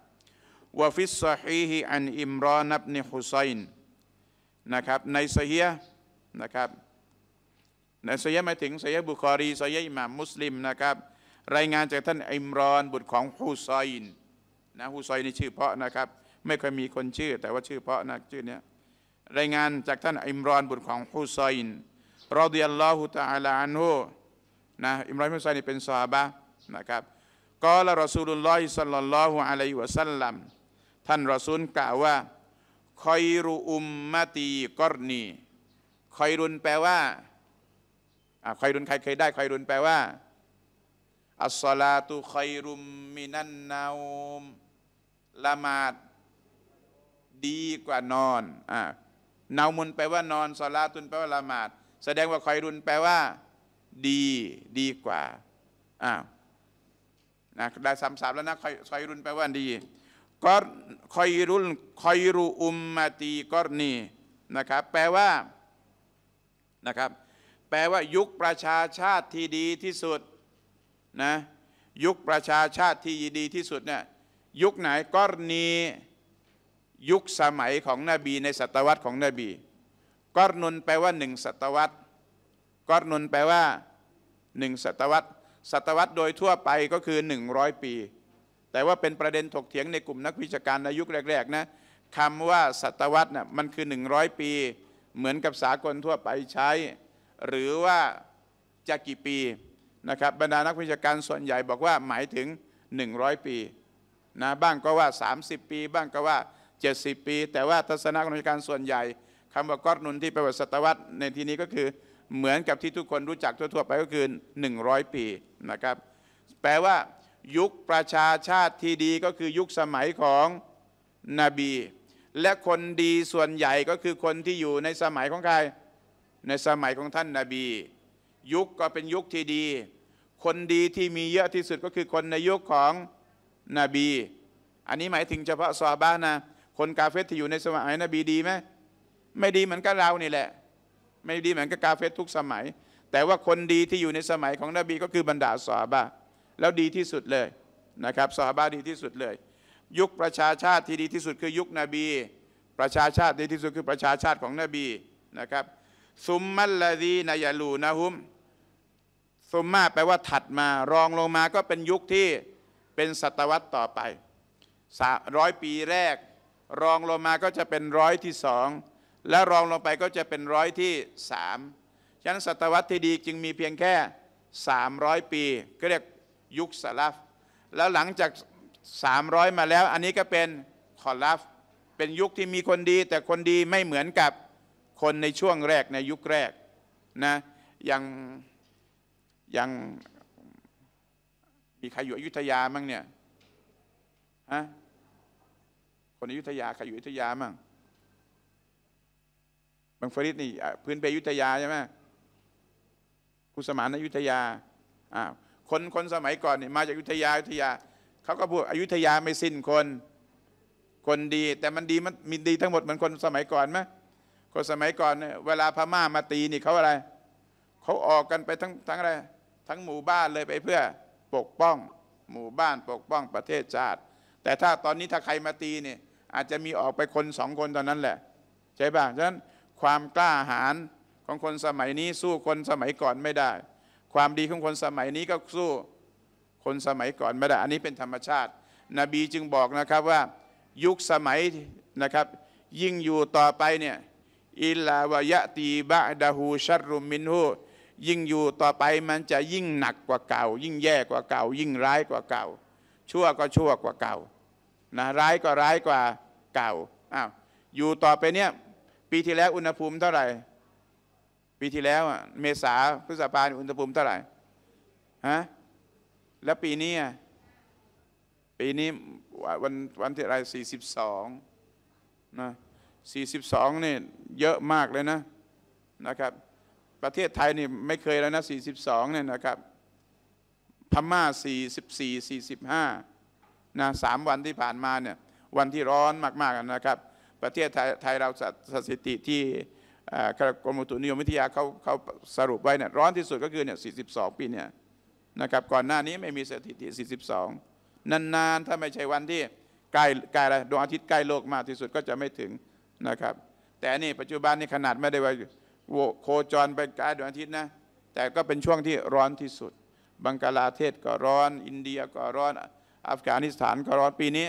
وفي الصحيح عن عمران بن حصين นะครับในซอฮียนะครับในซอฮียหมายถึงซอฮียบุคอรีซอฮียอิหม่ามมุสลิมนะครับ รายงานจากท่านอิมรอนบุตรของฮุไซัยนะฮุไซัยนนี่ชื่อเพาะนะครับ ไม่เคยมีคนชื่อ แต่ว่าชื่อเพาะนะชื่อเนี้ยรายงานจากท่านอิมรอนบุตรของฮุไซัยนรอดิยัลลอฮุตะอาลาอันฮุนะอิมรอนฮุไซัยนนี่เป็นซาบะนะครับกอละรอซูลุลลอฮิสัลลัลลอฮุอะลัยฮิวะสัลลัม ท่านรอซูลกล่าวว่าคอยรุอุมมะตีกอรนีคอยรุนแปลว่าอ่าคอยรุนใครเคยได้คอยรุนแปลว่าอัสสลาตุคอยรุมมินันนาวมละหมาดดีกว่านอนอ่านามุนแปลว่านอนสลาตุนแปลว่าละหมาด แสดงว่าคอยรุนแปลว่า ดีดีกว่าอ้าวนะได้สามสามแล้วนะคอยคอยรุนแปลว่าดี ก็คอยรุนคอยรุอุมมาตีกอรนีนะครับ แปลว่านะครับ แปลว่ายุคประชาชาติที่ดีที่สุดนะยุคประชาชาติที่ดีที่สุดเนี่ยยุคไหนกอรณียุคสมัยของนบีในศตวรรษของนบีกรนุนแปลว่าหนึ่งศตวรรษกรนุนแปลว่าหนึ่งศตวรรษศตวรรษโดยทั่วไปก็คือ 100 ปี แต่ว่าเป็นประเด็นถกเถียงในกลุ่มนักวิชาการในยุคแรกๆนะคำว่าศตวรรษน่ะมันคือ 100 ปี เหมือนกับสากลทั่วไปใช้ หรือว่าจะกี่ปีนะครับบรรดานักวิชาการส่วนใหญ่บอกว่าหมายถึง 100 ปีนะบ้างก็ว่า 30 ปี บ้างก็ว่า 70 ปี แต่ว่าทัศนะของวิชาการส่วนใหญ่คำว่ากอดนุนที่แปลว่าศตวรรษในที่นี้ก็คือเหมือนกับที่ทุกคนรู้จักทั่วๆไปก็คือ 100 ปีนะครับแปลว่า ยุคประชาชาติที่ดีก็คือยุคสมัยของนบี และคนดีส่วนใหญ่ก็คือคนที่อยู่ในสมัยของใคร ในสมัยของท่านนาบี ยุคก็เป็นยุคที่ดี คนดีที่มีเยอะที่สุดก็คือคนในยุคของนบี อันนี้หมายถึงเฉพาะซอฮาบะห์นะ คนกาเฟรที่อยู่ในสมัยนบีดีไหมไม่ดีเหมือนกับเรานี่แหละ ไม่ดีเหมือนกับกาเฟรทุกสมัย แต่ว่าคนดีที่อยู่ในสมัยของนบีก็คือบรรดาซอฮาบะห์ แล้วดีที่สุดเลยนะครับซอฮาบะห์ดีที่สุดเลย ยุคประชาชาติที่ดีที่สุดคือยุคนบี ประชาชาติดีที่สุดคือประชาชาติของนบีนะครับซุมมัลลาดีนายาลูนะฮุมซุมมาแปลว่าถัดมารองลงมาก็เป็นยุคที่เป็นศตวรรษต่อไปร้อยปีแรก รองลงมาก็จะเป็นร้อยที่สองและรองลงไปก็จะเป็นร้อยที่สามฉะนั้นศตวรรษที่ดีจึงมีเพียงแค่ 300 ปี ก็เรียก ยุคสลัฟแล้วหลังจาก 300 มาแล้ว อันนี้ก็เป็นคอลัฟเป็นยุคที่มีคนดี แต่คนดีไม่เหมือนกับคนในช่วงแรกในยุคแรกนะอย่างอย่างมีใครอยู่อยุธยามั่งเนี่ยฮะคนอยุธยาใครอยู่อยุธยามั่งบางฟริดนี่พื้นเพอยุธยาใช่ไหมกุสมานอยุธยาอ่า คนคนสมัยก่อนนี่มาจากอยุธยาอยุธยาเขาก็พูดอยุธยาไม่สิ้นคน คนดี แต่มันดีมันมีดีทั้งหมดเหมือนคนสมัยก่อนไหมคนสมัยก่อนเนี่ยเวลาพม่ามาตีนี่เขาอะไรเขาออกกันไปทั้งทั้งอะไรทั้งหมู่บ้านเลยไปเพื่อปกป้องหมู่บ้านปกป้องประเทศชาติ แต่ถ้าตอนนี้ถ้าใครมาตีเนี่ยอาจจะมีออกไปคนสองคนตอนนั้นแหละใช่ป่ะฉะนั้นความกล้าหาญของคนสมัยนี้สู้คนสมัยก่อนไม่ได้ ความดีของคนสมัยนี้ก็สู้คนสมัยก่อนไม่ได้ อันนี้เป็นธรรมชาติ นบีจึงบอกนะครับว่ายุคสมัยนะครับ ยิ่งอยู่ต่อไปเนี่ยอิลาวะยะตีบะดะฮูชัรรุมมินฮูยิ่งอยู่ต่อไปมันจะยิ่งหนักกว่าเก่า ยิ่งแย่กว่าเก่า ยิ่งร้ายกว่าเก่า ชั่วก็ชั่วกว่าเก่านะร้ายก็ร้ายกว่าเก่าอ้าวอยู่ต่อไปเนี่ยปีที่แล้วอุณหภูมิเท่าไหร่ ปีที่แล้วอะเมษาพฤษภาอุณหภูมิเท่าไหร่ฮะแล้วปีนี้ปีนี้วันวันที่อะไรสี่สิบสองนะสี่สิบสองนี่เยอะมากเลยนะนะครับ ประเทศไทยนี่ไม่เคยแล้วนะสี่สิบสองเนี่ยนะครับพม่าสี่สิบสี่สี่สิบห้านะสามวันที่ผ่านมาเนี่ยวันที่ร้อนมากๆนะครับ ประเทศไทยไทยเราสถิติที่ กรมอุตุนิยมวิทยาเขาเขาสรุปไว้เนี่ยร้อนที่สุดก็คือเนี่ย 42 ปีเนี่ยนะครับก่อนหน้านี้ไม่มีสถิติ 42 นานๆ ถ้าไม่ใช่วันที่ใกล้ใกล้อะไรดวงอาทิตย์ใกล้โลกมากที่สุดก็จะไม่ถึงนะครับ แต่นี่ปัจจุบันนี่ขนาดไม่ได้ว่าโคจรไปใกล้ดวงอาทิตย์นะแต่ก็เป็นช่วงที่ร้อนที่สุด บังกลาเทศก็ร้อน อินเดียก็ร้อน อัฟกานิสถานก็ร้อนปีนี้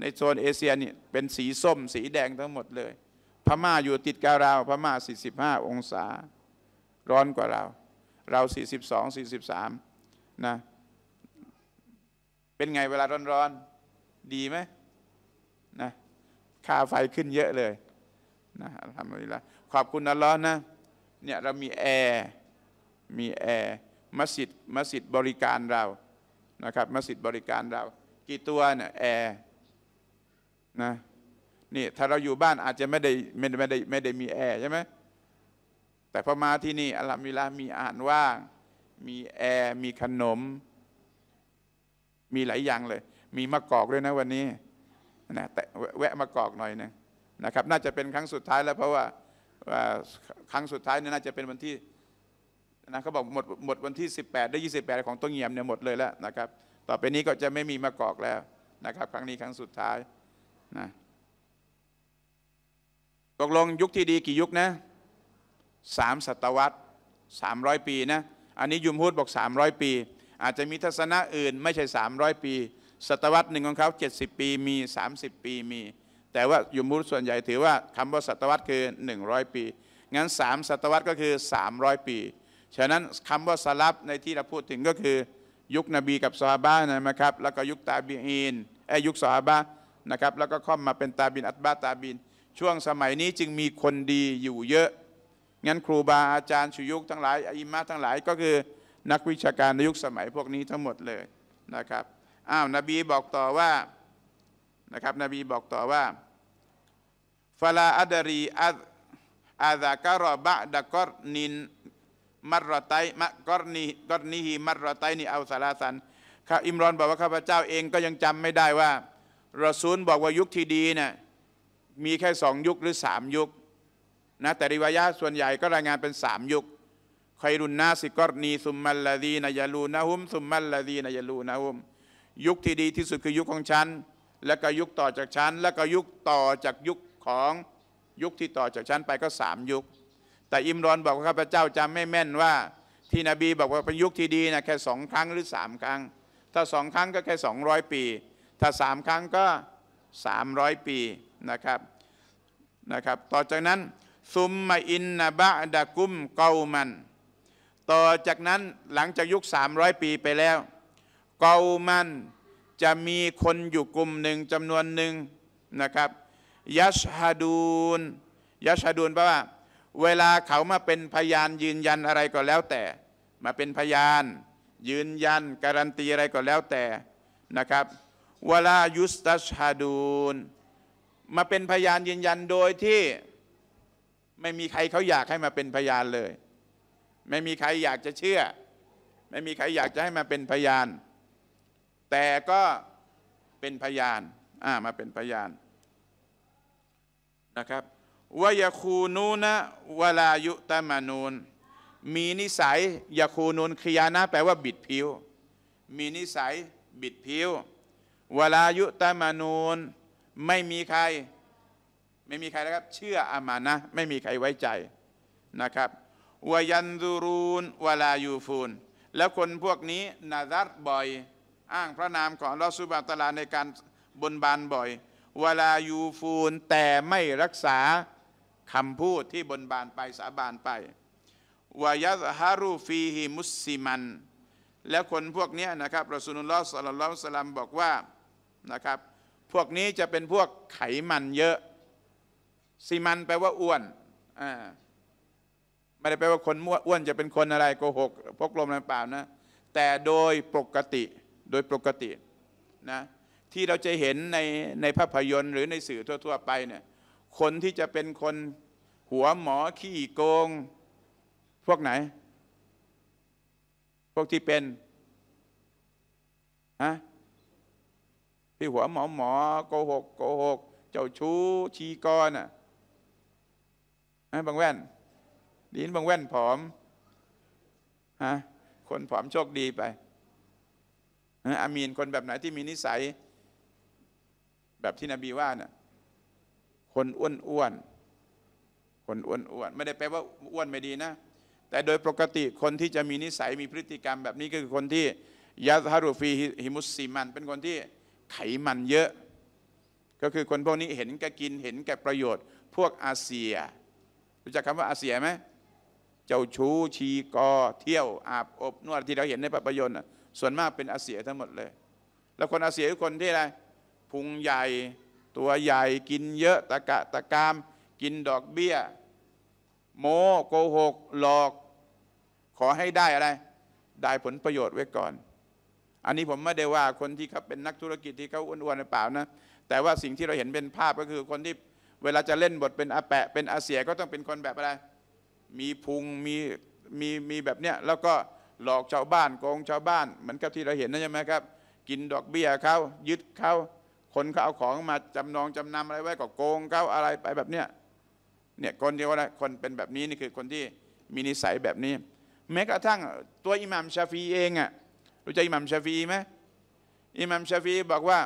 ในโซนเอเชียนี่เป็นสีส้มสีแดงทั้งหมดเลย พม่าอยู่ติดกับเราพม่า 45 องศา ร้อนกว่าเรา เรา 42 43 นะ เป็นไงเวลาร้อนๆ ดีไหมนะค่าไฟขึ้นเยอะเลยนะทำอะไรละขอบคุณอัลลอฮ์นะเนี่ยเรามีแอร์มีแอร์มัสยิดมัสยิดบริการเรานะครับมัสยิดบริการเรา กี่ตัวเนี่ยแอร์นะ นี่ถ้าเราอยู่บ้านอาจจะไม่ได้ไม่ได้ไม่ได้ไม่ได้มีแอร์ใช่ไหมแต่พอมาที่นี่الحمد لله มีอาหารว่าง มีแอร์มีขนม มีหลายอย่างเลย มีมะกอกด้วยนะวันนี้นะแต่แวะมะกอกหน่อยนึงนะครับ น่าจะเป็นครั้งสุดท้ายแล้วเพราะว่าครั้งสุดท้ายนี่น่าจะเป็นวันที่นะเขาบอกหมดหมดวันที่ 18 ได้ 28 ของต้นเงียมเนี่ยหมดเลยแล้วนะครับ ต่อไปนี้ก็จะไม่มีมะกอกแล้วนะครับ ครั้งนี้ครั้งสุดท้ายนะ ตกลงยุคที่ดีกี่ยุคนะสามศตวรรษสามร้อยปีนะ อันนี้ยุมฮูดบอกสามร้อยปี อาจจะมีทัศนะอื่นไม่ใช่สามร้อยปี ศตวรรษหนึ่งของเขาเจ็ดสิบปีมีสามสิบปีมี แต่ว่ายุมฮูดส่วนใหญ่ถือว่าคำว่าศตวรรษคือหนึ่งร้อยปี งั้นสามศตวรรษก็คือสามร้อยปี ฉะนั้นคำว่าสลับในที่เราพูดถึงก็คือ ยุคนบีกับซอฮาบะนะครับ แล้วก็ยุคตาบีอินไอยุคซอฮาบะนะครับ แล้วก็ค่อมมาเป็นตาบินอัตบาตาบิน ช่วงสมัยนี้จึงมีคนดีอยู่เยอะ งั้นครูบาอาจารย์ชุยุคทั้งหลายอิมาทั้งหลายก็คือนักวิชาการในยุคสมัยพวกนี้ทั้งหมดเลยนะครับอ้าวนบีบอกต่อว่านะครับนบีบอกต่อว่าฟาลาอัดรีอัดอาดะกะรอบะดะกอรนินมัรรไตมะกอรนีกอรนีฮีมัรรไตนี่เอาสาราสันข้าอิมรอนบอกว่าข้าพเจ้าเองก็ยังจำไม่ได้ว่ารอซูลบอกว่ายุคที่ดีเนี่ย มีแค่สองยุคหรือสามยุคนะแต่ริวายาส่วนใหญ่ก็รายงานเป็นสามยุคคอยรุนนาสิกอรนีซุมมัลลาดีนายาลูนะฮุมซุมมัลลาดีนายาลูนะฮุมยุคที่ดีที่สุดคือยุคของฉัน แล้วก็ยุคต่อจากฉัน แล้วก็ยุคต่อจากยุคของยุคที่ต่อจากฉันไปก็สามยุค แต่อิมรอนบอกว่าข้าพเจ้าจำไม่แม่นว่า ที่นบีบอกว่าเป็นยุคที่ดีนะแค่สองครั้งหรือสามครั้ง ถ้าสองครั้งก็แค่สองร้อยปี ถ้าสามครั้งก็สามร้อยปี นะครับนะครับ ต่อจากนั้นซุมมาอินนบะดะกุมเกามัน ต่อจากนั้นหลังจากยุค 300 ปีไปแล้วเกามันจะมีคนอยู่กลุ่มหนึ่งจำนวนหนึ่งนะครับยัชฮาดูนยัชฮาดูนแปลว่า เวลาเขามาเป็นพยานยืนยันอะไรก็แล้วแต่ มาเป็นพยาน ยืนยัน การันตีอะไรก็แล้วแต่นะครับวลายุสตัชฮาดูน มาเป็นพยานยืนยันโดยที่ไม่มีใครเขาอยากให้มาเป็นพยานเลย ไม่มีใครอยากจะเชื่อ ไม่มีใครอยากจะให้มาเป็นพยาน แต่ก็เป็นพยานอ่ามาเป็นพยานนะครับวายาคูนูนะวลายุตมานูนมีนิสัยยาคูนูนขยานะแปลว่าบิดผิว มีนิสัยบิดผิววลายุตมานูน ไม่มีใคร ไม่มีใครนะครับ เชื่ออามานะไม่มีใครไว้ใจนะครับวายันดูรูนวลายูฟูนแล้วคนพวกนี้นาดัดบ่อย อ้างพระนามของลอสุบาตลาในการบนบานบ่อยเวลายูฟูนแต่ไม่รักษาคำพูดที่บนบานไปสาบานไปวายัฮารูฟีฮิมุสซิมัน แล้วคนพวกนี้นะครับรอสูลุลลอฮ์สัลลัลลอฮุสลัมบอกว่านะครับ พวกนี้จะเป็นพวกไขมันเยอะซีมันแปลว่าอ้วนอ่าไม่ได้แปลว่าคนอ้วนจะเป็นคนอะไรโกหกพกลมอะไรเปล่านะแต่โดยปกติโดยปกตินะที่เราจะเห็นในในภาพยนตร์หรือในสื่อทั่ว ๆ ไปเนี่ยคนที่จะเป็นคนหัวหมอขี้โกง พวกไหน พวกที่เป็นฮะ ที่หัวหมอหมอโกหกโกหกเจ้าชู้ชีกรน่ะฮะบางแว่นดินบางแว่นผอมฮะคนผอมโชคดีไปอามีนคนแบบไหนที่มีนิสัย แบบที่นบีว่าน่ะคนอ้วนอ้วนคนอ้วนอ้วนไม่ได้แปลว่าอ้วนไม่ดีนะ แต่โดยปกติคนที่จะมีนิสัยมีพฤติกรรมแบบนี้ก็คือคนที่ยัซฮารุฟีฮิมุสซิมัน เป็นคนที่ ไขมันเยอะ ก็คือคนพวกนี้เห็นแก่กินเห็นแก่ประโยชน์ พวกอาเซีย รู้จักคำว่าอาเซียไหมเจ้าชู้ชีกอ เที่ยวอาบอบนวดที่เราเห็นในภาพยนตร์ส่วนมากเป็นอาเซียทั้งหมดเลย แล้วคนอาเซียคือคนที่อะไรพุงใหญ่ตัวใหญ่กินเยอะตะกะตะกาม กินดอกเบี้ย โมโกหกหลอก ขอให้ได้อะไร ได้ผลประโยชน์ไว้ก่อน อันนี้ผมไม่ได้ว่าคนที่เขาเป็นนักธุรกิจที่เขาอ้วนๆในเปล่านะ แต่ว่าสิ่งที่เราเห็นเป็นภาพก็คือคนที่เวลาจะเล่นบทเป็นอาแปะ เป็นอาเซียก็ต้องเป็นคนแบบอะไร มีพุง มี มี มีแบบเนี้ย แล้วก็หลอกชาวบ้านโกงชาวบ้าน เหมือนกับที่เราเห็นนะใช่ไหมครับ กินดอกเบี้ยเขายึดเขาคนเขาเอาของมาจำนองจำนำอะไรไว้ก็โกงเขาอะไรไปแบบเนี้ย เนี่ยคนที่ว่าคนเป็นแบบนี้นี่คือคนที่มีนิสัยแบบนี้ แม้กระทั่งตัวอิหมัมชาฟีเองอะ รู้จักอิหมัมชาฟีไหมอิหมัมชาฟีบอกว่า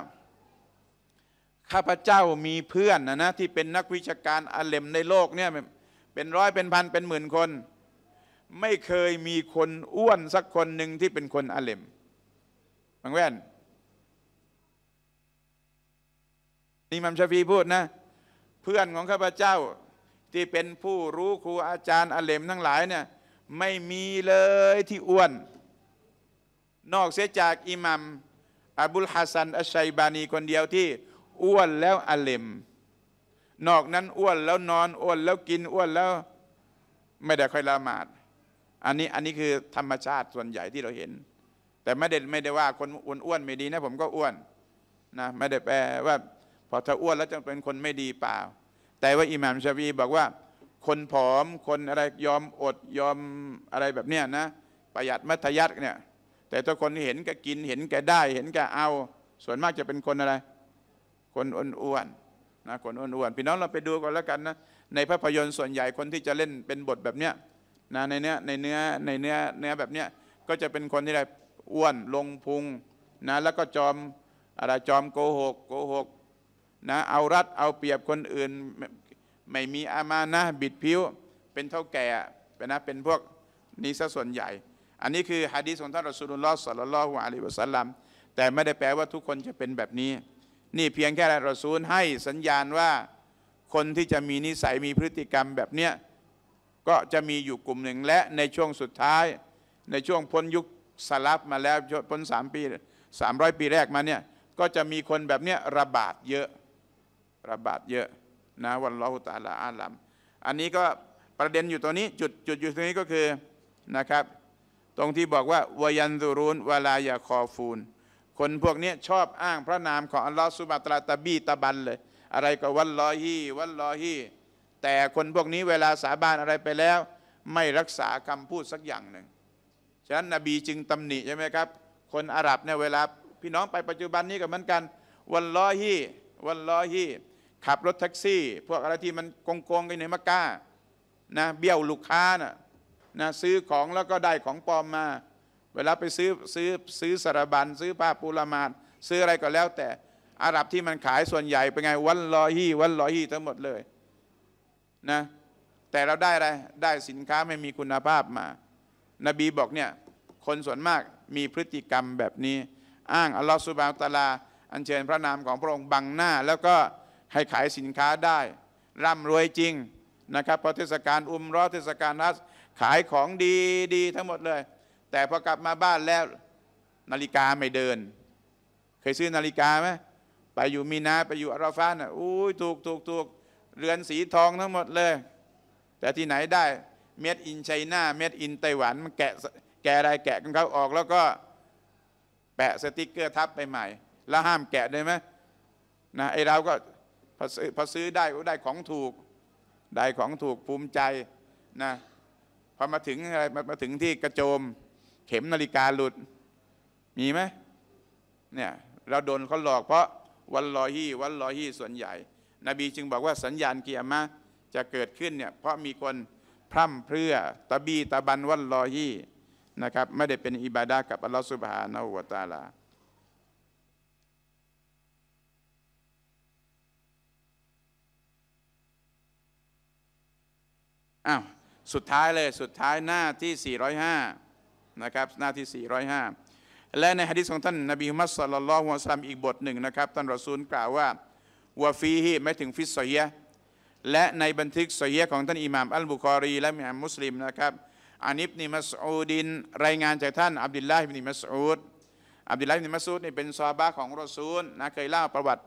ข้าพเจ้ามีเพื่อนนะนะที่เป็นนักวิชาการอาเลมในโลกเนี่ยเป็นร้อยเป็นพันเป็นหมื่นคน ไม่เคยมีคนอ้วนสักคนหนึ่งที่เป็นคนอาเลมบางแว่นนี่มัมชาฟีพูดนะ เพื่อนของข้าพเจ้าที่เป็นผู้รู้ครูอาจารย์อาเลมทั้งหลายเนี่ยไม่มีเลยที่อ้วน นอกเสียจากอิหมัมอับุลฮัสซันอัชชัยบานีคนเดียวที่อ้วนแล้วอาเลมนอกนั้นอ้วนแล้วนอนอ้วนแล้วกินอ้วนแล้วไม่ได้ค่อยละหมาด อันนี้อันนี้คือธรรมชาติส่วนใหญ่ที่เราเห็น แต่ไม่ได้ไม่ได้ว่าคนอ้วนไม่ดีนะผมก็อ้วนนะไม่ได้แปลว่าพอถ้าอ้วนแล้วจะเป็นคนไม่ดีเปล่า แต่ว่าอิหม่ามชาฟีบอกว่า คนผอมคนอะไรยอมอดยอมอะไรแบบเนี้ยนะ ประหยัดมัธยัติเนี่ย แต่ถ้าคนเห็นแกกินเห็นแกได้ เห็นแกเอา ส่วนมากจะเป็นคนอะไร คนอ้วนๆนะคนอ้วนๆพี่น้องเราไปดูกันแล้วกันนะในภาพยนตร์ส่วนใหญ่คนที่จะเล่นเป็นบทแบบเนี้ยนะในเนื้อในเนื้อในเนื้อเนื้อแบบเนี้ยก็จะเป็นคนที่อะไรอ้วนลงพุงนะแล้วก็จอมอะไรจอมโกหกโกหกนะเอารัดเอาเปรียบคนอื่น ไม่มีอามานะบิดผิว เป็นเท่าแก่เป็นนะเป็นพวกนี้ซะส่วนใหญ่ อันนี้คือฮะดีษของท่านรอสูลุลลอฮ์สัลลัลลอฮุอะลัยวะสัลลัมแต่ไม่ได้แปลว่าทุกคนจะเป็นแบบนี้ นี่เพียงแค่รอซูลให้สัญญาณว่าคนที่จะมีนิสัยมีพฤติกรรมแบบเนี้ยก็จะมีอยู่กลุ่มหนึ่งและในช่วงสุดท้าย ในช่วงพ้นยุคสลับมาแล้วพ้นสามปีสามร้อยปีแรกมาเนี่ยก็จะมีคนแบบเนี้ยระบาดเยอะระบาดเยอะนะวันลอฮุตาลาอาลัมอันนี้ก็ประเด็นอยู่ตัวนี้จุดจุดอยู่ตรงนี้ก็คือนะครับ ตรงที่บอกว่าวยันซุรุนวลายาคอฟูน คนพวกนี้ชอบอ้างพระนามของอัลลอฮฺสุบะตะลาตะบีตะบันเลย อะไรก็วัลลอฮีวัลลอฮีแต่คนพวกนี้เวลาสาบานอะไรไปแล้ว ไม่รักษาคำพูดสักอย่างหนึ่ง ฉะนั้นนบีจึงตำหนิใช่ไหมครับ คนอาหรับเนี่ยเวลาพี่น้องไปปัจจุบันนี้ก็เหมือนกัน วันลอฮีวันลอฮีขับรถแท็กซี่ พวกอะไรที่มันโกงๆกันในมักกะนะเบี้ยวลูกค้าน่ะ นะซื้อของแล้วก็ได้ของปลอมมา เวลาไปซื้อซื้อซื้อสารบัญซื้อผ้าปูละมาดซื้ออะไรก็แล้วแต่อาหรับที่มันขายส่วนใหญ่เป็นไงวันลอฮีวันลอฮีทั้งหมดเลยนะแต่เราได้อะไรได้สินค้าไม่มีคุณภาพมา นบีบอกเนี่ยคนส่วนมากมีพฤติกรรมแบบนี้ อ้างอัลลอฮฺสุบานตะลา อัญเชิญพระนามของพระองค์บังหน้า แล้วก็ให้ขายสินค้าได้ ร่ำรวยจริงนะครับพอเทศกาลอุมรอเทศกาลนัส ขายของดีดีทั้งหมดเลย แต่พอกลับมาบ้านแล้วนาฬิกาไม่เดิน เคยซื้อนาฬิกาไหมไปอยู่มีนาไปอยู่อาราฟาน่ะอุ้ยถูกถูกถูกเรือนสีทองทั้งหมดเลย แต่ที่ไหนได้เม็ดอินไชน่าเม็ดอินไต้หวันมันแกะแกะอะไรแกะของเขาออกแล้วก็แปะสติกเกอร์ทับไปใหม่ แล้วห้ามแกะได้ไหมนะไอเราก็พอซื้อพอซื้อได้ก็ได้ของถูก ได้ของถูกภูมิใจนะ พอมาถึงอะไรมามาถึงที่กระโจม เข็มนาฬิกาหลุด มีไหมเนี่ยเราโดนเขาหลอกเพราะวันลอฮีวันลอฮีส่วนใหญ่ นบีจึงบอกว่าสัญญาณเกียร์มาจะเกิดขึ้นเนี่ยเพราะมีคนพร่ำเพรื่อตะบีตะบันวันลอฮีนะครับไม่ได้เป็นอิบาดากับอัลลอฮฺสุบฮานาหูวะตาลาอ้าว สุดท้ายเลยสุดท้ายหน้าที่ 405 นะครับหน้าที่ 405 และในฮะดิษของท่านนบีมุฮัมมัดصلى الله عليه وسلم อีกบทหนึ่งนะครับท่านรอซูลกล่าวว่าوفيه ไม่ถึง في الصحيح และในบันทึกซอฮียของท่านอิหม่ามอัลบุคอรีและอิหม่ามมุสลิมนะครับعن ابن مسعود รายงานจากท่านอับดุลลาฮิบนิมัสอูดอับดุลลาฮิบนิมัสอูดนี่เป็นซอฮาบะห์ของรอซูลนะเคยเล่าประวัติ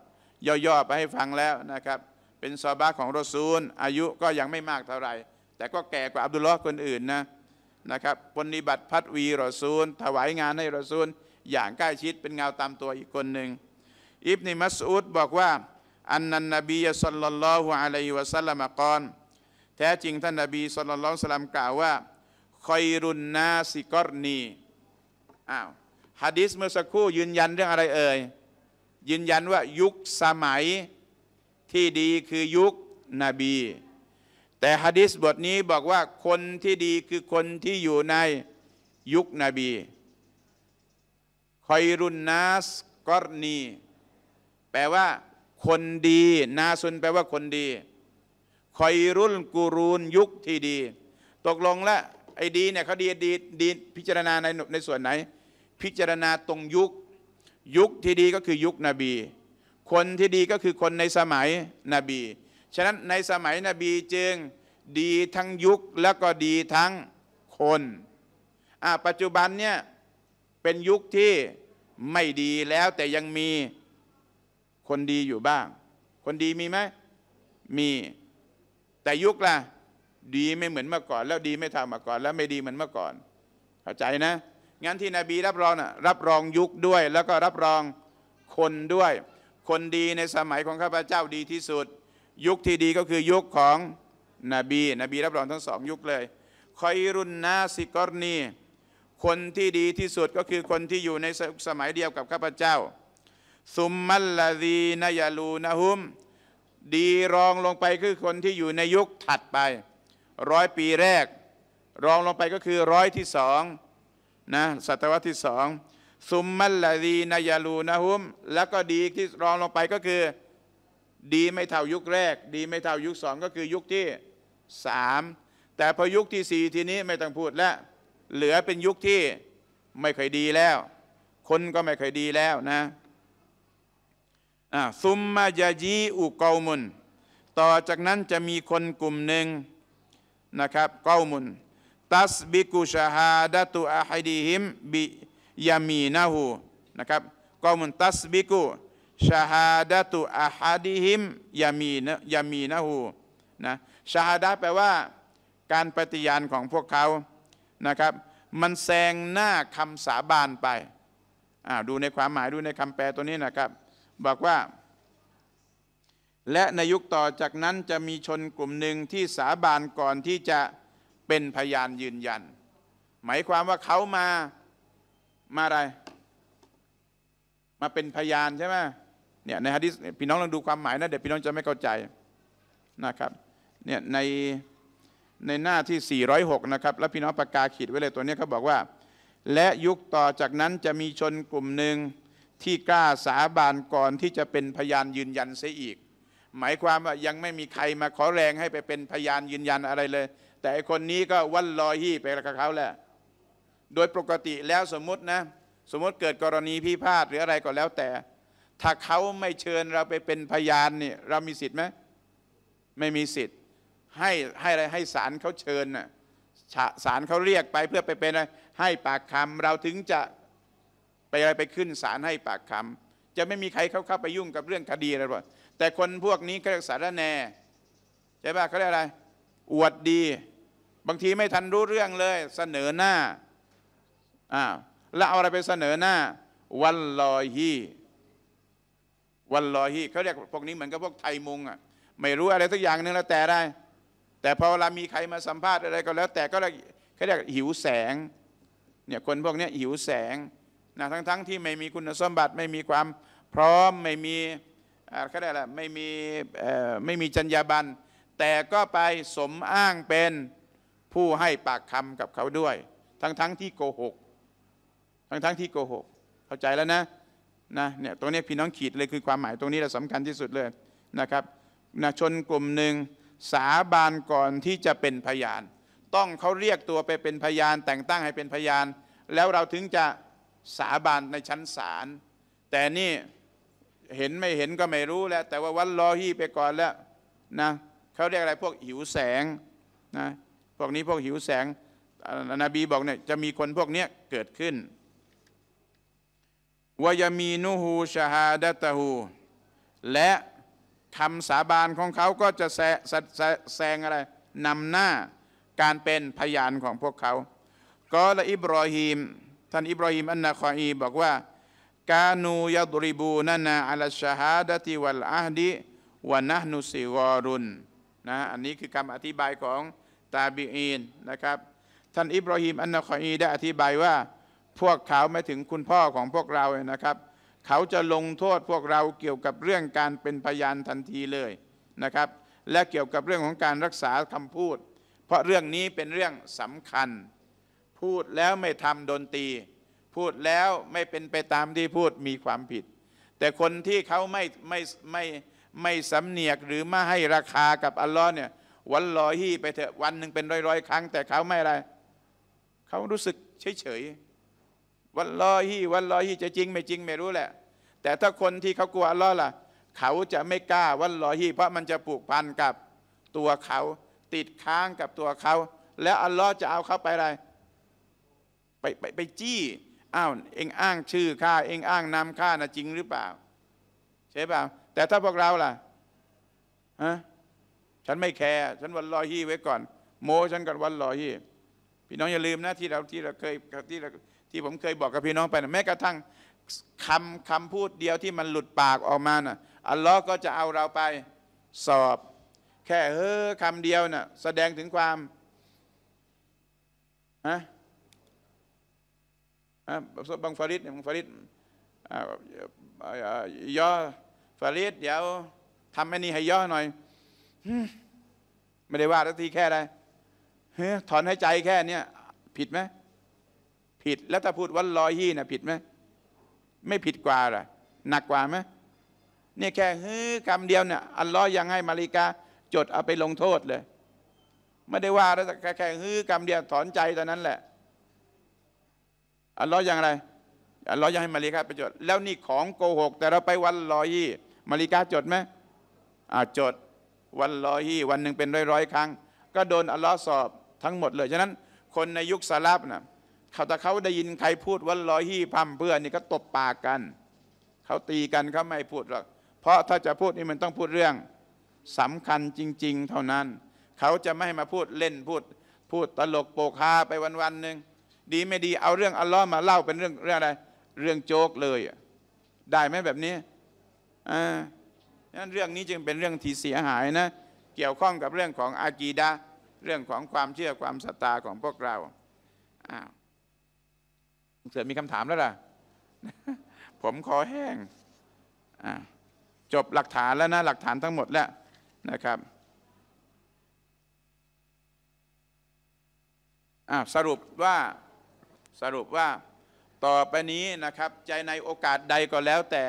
ย่อๆไปให้ฟังแล้วนะครับเป็นซอฮาบะห์ของรอซูล อายุก็ยังไม่มากเท่าไหร่ แต่ก็แก่กว่าอับดุลลอฮ์คนอื่นนะนะครับปฏิบัติพัดวีรอซูล ถวายงานให้รอซูล อย่างใกล้ชิดเป็นเงาตามตัวอีกคนหนึ่งอิบนิมัสอูดบอกว่า อันนันนบีสัลลัลลอฮุอะลัยฮิวะสัลลัมกอนแท้จริงท่านนบีสัลลัลลอฮุสัลลัมกล่าวว่าคอยรุนนาสิกอรนีอ้าวฮะดิษเมื่อสักครู่ยืนยันเรื่องอะไรเอ่ยยืนยันว่ายุคสมัยที่ดีคือยุคนบี แต่ฮะดิษบทนี้บอกว่าคนที่ดีคือคนที่อยู่ในยุคนบีคอยรุนนาสกอรนีแปลว่า คนดี นาซุนแปลว่าคนดีคอยรุ่นกูรูนยุคที่ดี ตกลงแล้วไอ้ดีเนี่ยเขาดีดีดีพิจารณาในในส่วนไหน พิจารณาตรงยุค ยุคที่ดีก็คือยุคนบี คนที่ดีก็คือคนในสมัยนบี ฉะนั้นในสมัยนบีจึง ดีทั้งยุคแล้วก็ดีทั้งคนปัจจุบันเนี่ยเป็นยุคที่ไม่ดีแล้วแต่ยังมีคนดีอยู่บ้าง คนดีมีไหมมี แต่ยุคล่ะ ดีไม่เหมือนเมื่อก่อน แล้วดีไม่เท่าเมื่อก่อน แล้วไม่ดีเหมือนเมื่อก่อน เข้าใจนะ งั้นที่นบีรับรองนะรับรองยุคด้วย แล้วก็รับรองคนด้วย คนดีในสมัยของข้าพเจ้าดีที่สุด ยุคที่ดีก็คือยุคของ นบีนบีรับรองทั้งสองยุคเลยคอยรุนนาสิกรณีคนที่ดีที่สุดก็คือคนที่อยู่ในสมัยเดียวกับข้าพเจ้าซุมมัลลาดีนายาลูนะฮุม ดีรองลงไปคือคนที่อยู่ในยุคถัดไป ร้อยปีแรก รองลงไปก็คือร้อยที่สองนะศตวรรษที่สองซุมมัลลาดีนายาลูนะฮุม แล้วก็ดีที่รองลงไปก็คือ ดีไม่เท่ายุคแรก ดีไม่เท่ายุคสองก็คือยุคที่ สามแต่พอยุคที่สี่ทีนี้ไม่ต้องพูดแล้ว เหลือเป็นยุคที่ไม่เคยดีแล้ว คนก็ไม่เคยดีแล้วนะซุมมาจาจีอุกอมุน ต่อจากนั้นจะมีคนกลุ่มหนึ่งนะครับกอมุน ตัสบิกุชาฮาดะตุอาฮิดิฮิมบิยามีนะฮูนะครับกอมุนตัสบิกุชาฮาดะตุอาฮิดิฮิมยามีนยามีนะฮู นะชาฮาดะแปลว่าการปฏิญาณของพวกเขานะครับ มันแซงหน้าคำสาบานไปอ่าดูในความหมายดูในคำแปลตัวนี้นะครับ บอกว่า และในยุคต่อจากนั้นจะมีชนกลุ่มหนึ่งที่สาบานก่อนที่จะเป็นพยานยืนยัน หมายความว่าเขามามาอะไร มาเป็นพยานใช่ไหมเนี่ยในฮะดิษพี่น้องลองดูความหมายนะเดี๋ยวพี่น้องจะไม่เข้าใจนะครับ เนี่ยในในหน้าที่ 406 นะครับ แล้วพี่น้องปากกาขีดไว้เลยตัวนี้เขาบอกว่า และยุคต่อจากนั้นจะมีชนกลุ่มหนึ่งที่กล้าสาบานก่อนที่จะเป็นพยานยืนยันเสียอีก หมายความว่ายังไม่มีใครมาขอแรงให้ไปเป็นพยานยืนยันอะไรเลย แต่คนนี้ก็วันลอยฮี่ไปกับเขาแหละ โดยปกติแล้วสมมตินะ สมมติเกิดกรณีพิพาทหรืออะไรก็แล้วแต่ ถ้าเขาไม่เชิญเราไปเป็นพยานเนี่ยเรามีสิทธิ์ไหมไม่มีสิทธิ์ ให้ให้อะไรให้ศาลเขาเชิญน่ะศาศาลเขาเรียกไปเพื่อไปเป็นอะไรให้ปากคำเราถึงจะไปอะไรไปขึ้นศาลให้ปากคำจะไม่มีใครเขาเข้าไปยุ่งกับเรื่องคดีอะไรหรอกแต่คนพวกนี้เขาเรียกสารแหนใช่ป่ะเขาเรียกอะไร อวดดี บางทีไม่ทันรู้เรื่องเลย เสนอหน้าอ้าวแล้วเอาอะไรไปเสนอหน้า วันลอยฮีวันลอยฮีเขาเรียกพวกนี้เหมือนกับพวกไทยมุงอะไม่รู้อะไรสักอย่างหนึ่งแล้วแต่ได้ แต่พอเวลามีใครมาสัมภาษณ์อะไรก็แล้ว แต่ก็เรียกเขาเรียกหิวแสงเนี่ยคนพวกนี้หิวแสงนะทั้งๆทที่ไม่มีคุณสมบัติไม่มีความพร้อมไม่มีอ่าเขาเรียกอะไรไม่มีไม่มีจรรยาบรรณแต่ก็ไปสมอ้างเป็นผู้ให้ปากคำกับเขาด้วย ทั้งๆที่โกหก ทั้งๆที่โกหก เข้าใจแล้วนะนะเนี่ยตรงนี้พี่น้องขีดเลยคือความหมายตรงนี้แหละสำคัญที่สุดเลยนะครับนะชนกลุ่มหนึ่ง สาบานก่อนที่จะเป็นพยาน ต้องเขาเรียกตัวไปเป็นพยาน แต่งตั้งให้เป็นพยาน แล้วเราถึงจะสาบานในชั้นศาลแต่นี่เห็นไม่เห็นก็ไม่รู้แล้ว แต่ว่าวันรอฮีไปก่อนแล้วนะเขาเรียกอะไรพวกหิวแสงนะพวกนี้พวกหิวแสงอานบีบอกเนี่ยจะมีคนพวกนี้เกิดขึ้นวายามีนูฮูชาฮาดะตะฮูและ คำสาบานของเขาก็จะแซแซแซแซงอะไรนำหน้าการเป็นพยานของพวกเขาก็ละอิบรอฮีมท่านอิบรอฮีมอันนาคออีบอกว่ากานูยัดริบูนานาอัลชาฮาดติวัลอาฮดิวะนะนุซิกอรุนนะอันนี้คือคำอธิบายของตาบีอีนนะครับ ท่านอิบรอฮีมอันนาคออีได้อธิบายว่า พวกเขาไม่ถึงคุณพ่อของพวกเรานะครับ เขาจะลงโทษพวกเราเกี่ยวกับเรื่องการเป็นพยานทันทีเลยนะครับ และเกี่ยวกับเรื่องของการรักษาคำพูด เพราะเรื่องนี้เป็นเรื่องสำคัญ พูดแล้วไม่ทำโดนตี พูดแล้วไม่เป็นไปตามที่พูดมีความผิด แต่คนที่เขาไม่ไม่ไม่ไม่สำเนียกหรือไม่ให้ราคากับอัลลอฮ์เนี่ยวันลอยฮี่ไปเถอะวันหนึ่งเป็นร้อยร้อยๆครั้ง แต่เขาไม่อะไร เขารู้สึกเฉยเฉยๆวันลอยฮี่วันลอยฮี่จะจริงไม่จริงไม่รู้แหละ แต่ถ้าคนที่เขากลัวอัลลอฮ์ล่ะ เขาจะไม่กล้าวันลอฮีเพราะมันจะผูกพันกับตัวเขา ติดค้างกับตัวเขา แล้วอัลลอฮ์จะเอาเขาไปอะไร ไปไปไปจี้อ้าวเองอ้างชื่อข้าเองอ้างนามข้านะจริงหรือเปล่า ใช่เปล่า แต่ถ้าพวกเราล่ะฮะฉันไม่แคร์ฉันวันลอยฮี่ไว้ก่อน โมฉันก่อนวันลอยฮี่พี่น้องอย่าลืมนะที่เราที่เราเคยที่เราที่ผมเคยบอกกับพี่น้องไปนะแม้กระทั่ง คำคำพูดเดียวที่มันหลุดปากออกมาน่ะอัลลอฮ์ก็จะเอาเราไปสอบ แค่เฮ้อคำเดียวน่ะแสดงถึงความฮะบางฟาริดเนี่ยบางฟาริดย่อฟาริดเดี๋ยวทำให้นี่ให้ย่อหน่อยไม่ได้ว่าทักทีแค่ใดเฮ้ยถอนหายใจแค่เนี้ยผิดไหมผิดแล้วถ้าพูดวันลอยฮี่น่ะผิดไหม ไม่ผิดกว่าหรอหนักกว่าไหมเนี่ยแค่เฮ้ยคำเดียวเนี่ยอัลลอฮ์ยังให้มาริกาจดเอาไปลงโทษเลย ไม่ได้ว่าแล้วแค่แค่เฮ้ยคำเดียวถอนใจตอนนั้นแหละอัลลอฮ์ยังอะไรอัลลอฮ์ยังให้มาริกาไปจด แล้วนี่ของโกหก แต่เราไปวันลอยี่มาริกาจดไหมอ่าจดวันลอยี่วันหนึ่งเป็นร้อยร้อยๆครั้ง ก็โดนอัลลอฮ์สอบทั้งหมดเลยฉะนั้น คนในยุคสลับนะ เขาถ้าเขาได้ยินใครพูดวันลอยีพัมเพื่อนนี่ก็ตบปากกัน เขาตีกันเขาไม่พูดหรอกเพราะถ้าจะพูดนี่มันต้องพูดเรื่องสำคัญจริง ๆ เท่านั้น เขาจะไม่ให้มาพูดเล่นพูด พูดตลกโปกฮาไปวันๆหนึ่งดีไม่ดีเอาเรื่องอัลลอฮ์มาเล่าเป็นเรื่องเรื่องอะไร เรื่องโจ๊กเลยได้ไหมแบบนี้อ่านั้นเรื่องนี้จึงเป็นเรื่องที่เสียหายนะ เกี่ยวข้องกับเรื่องของอากีดะเรื่องของความเชื่อความศรัทธาของพวกเราอ้าว เสือมีคำถามแล้วล่ะ ผมคอแห้งจบหลักฐานแล้วนะ หลักฐานทั้งหมดแล้วนะครับสรุปว่าสรุปว่าต่อไปนี้นะครับใจในโอกาสใดก็แล้วแต่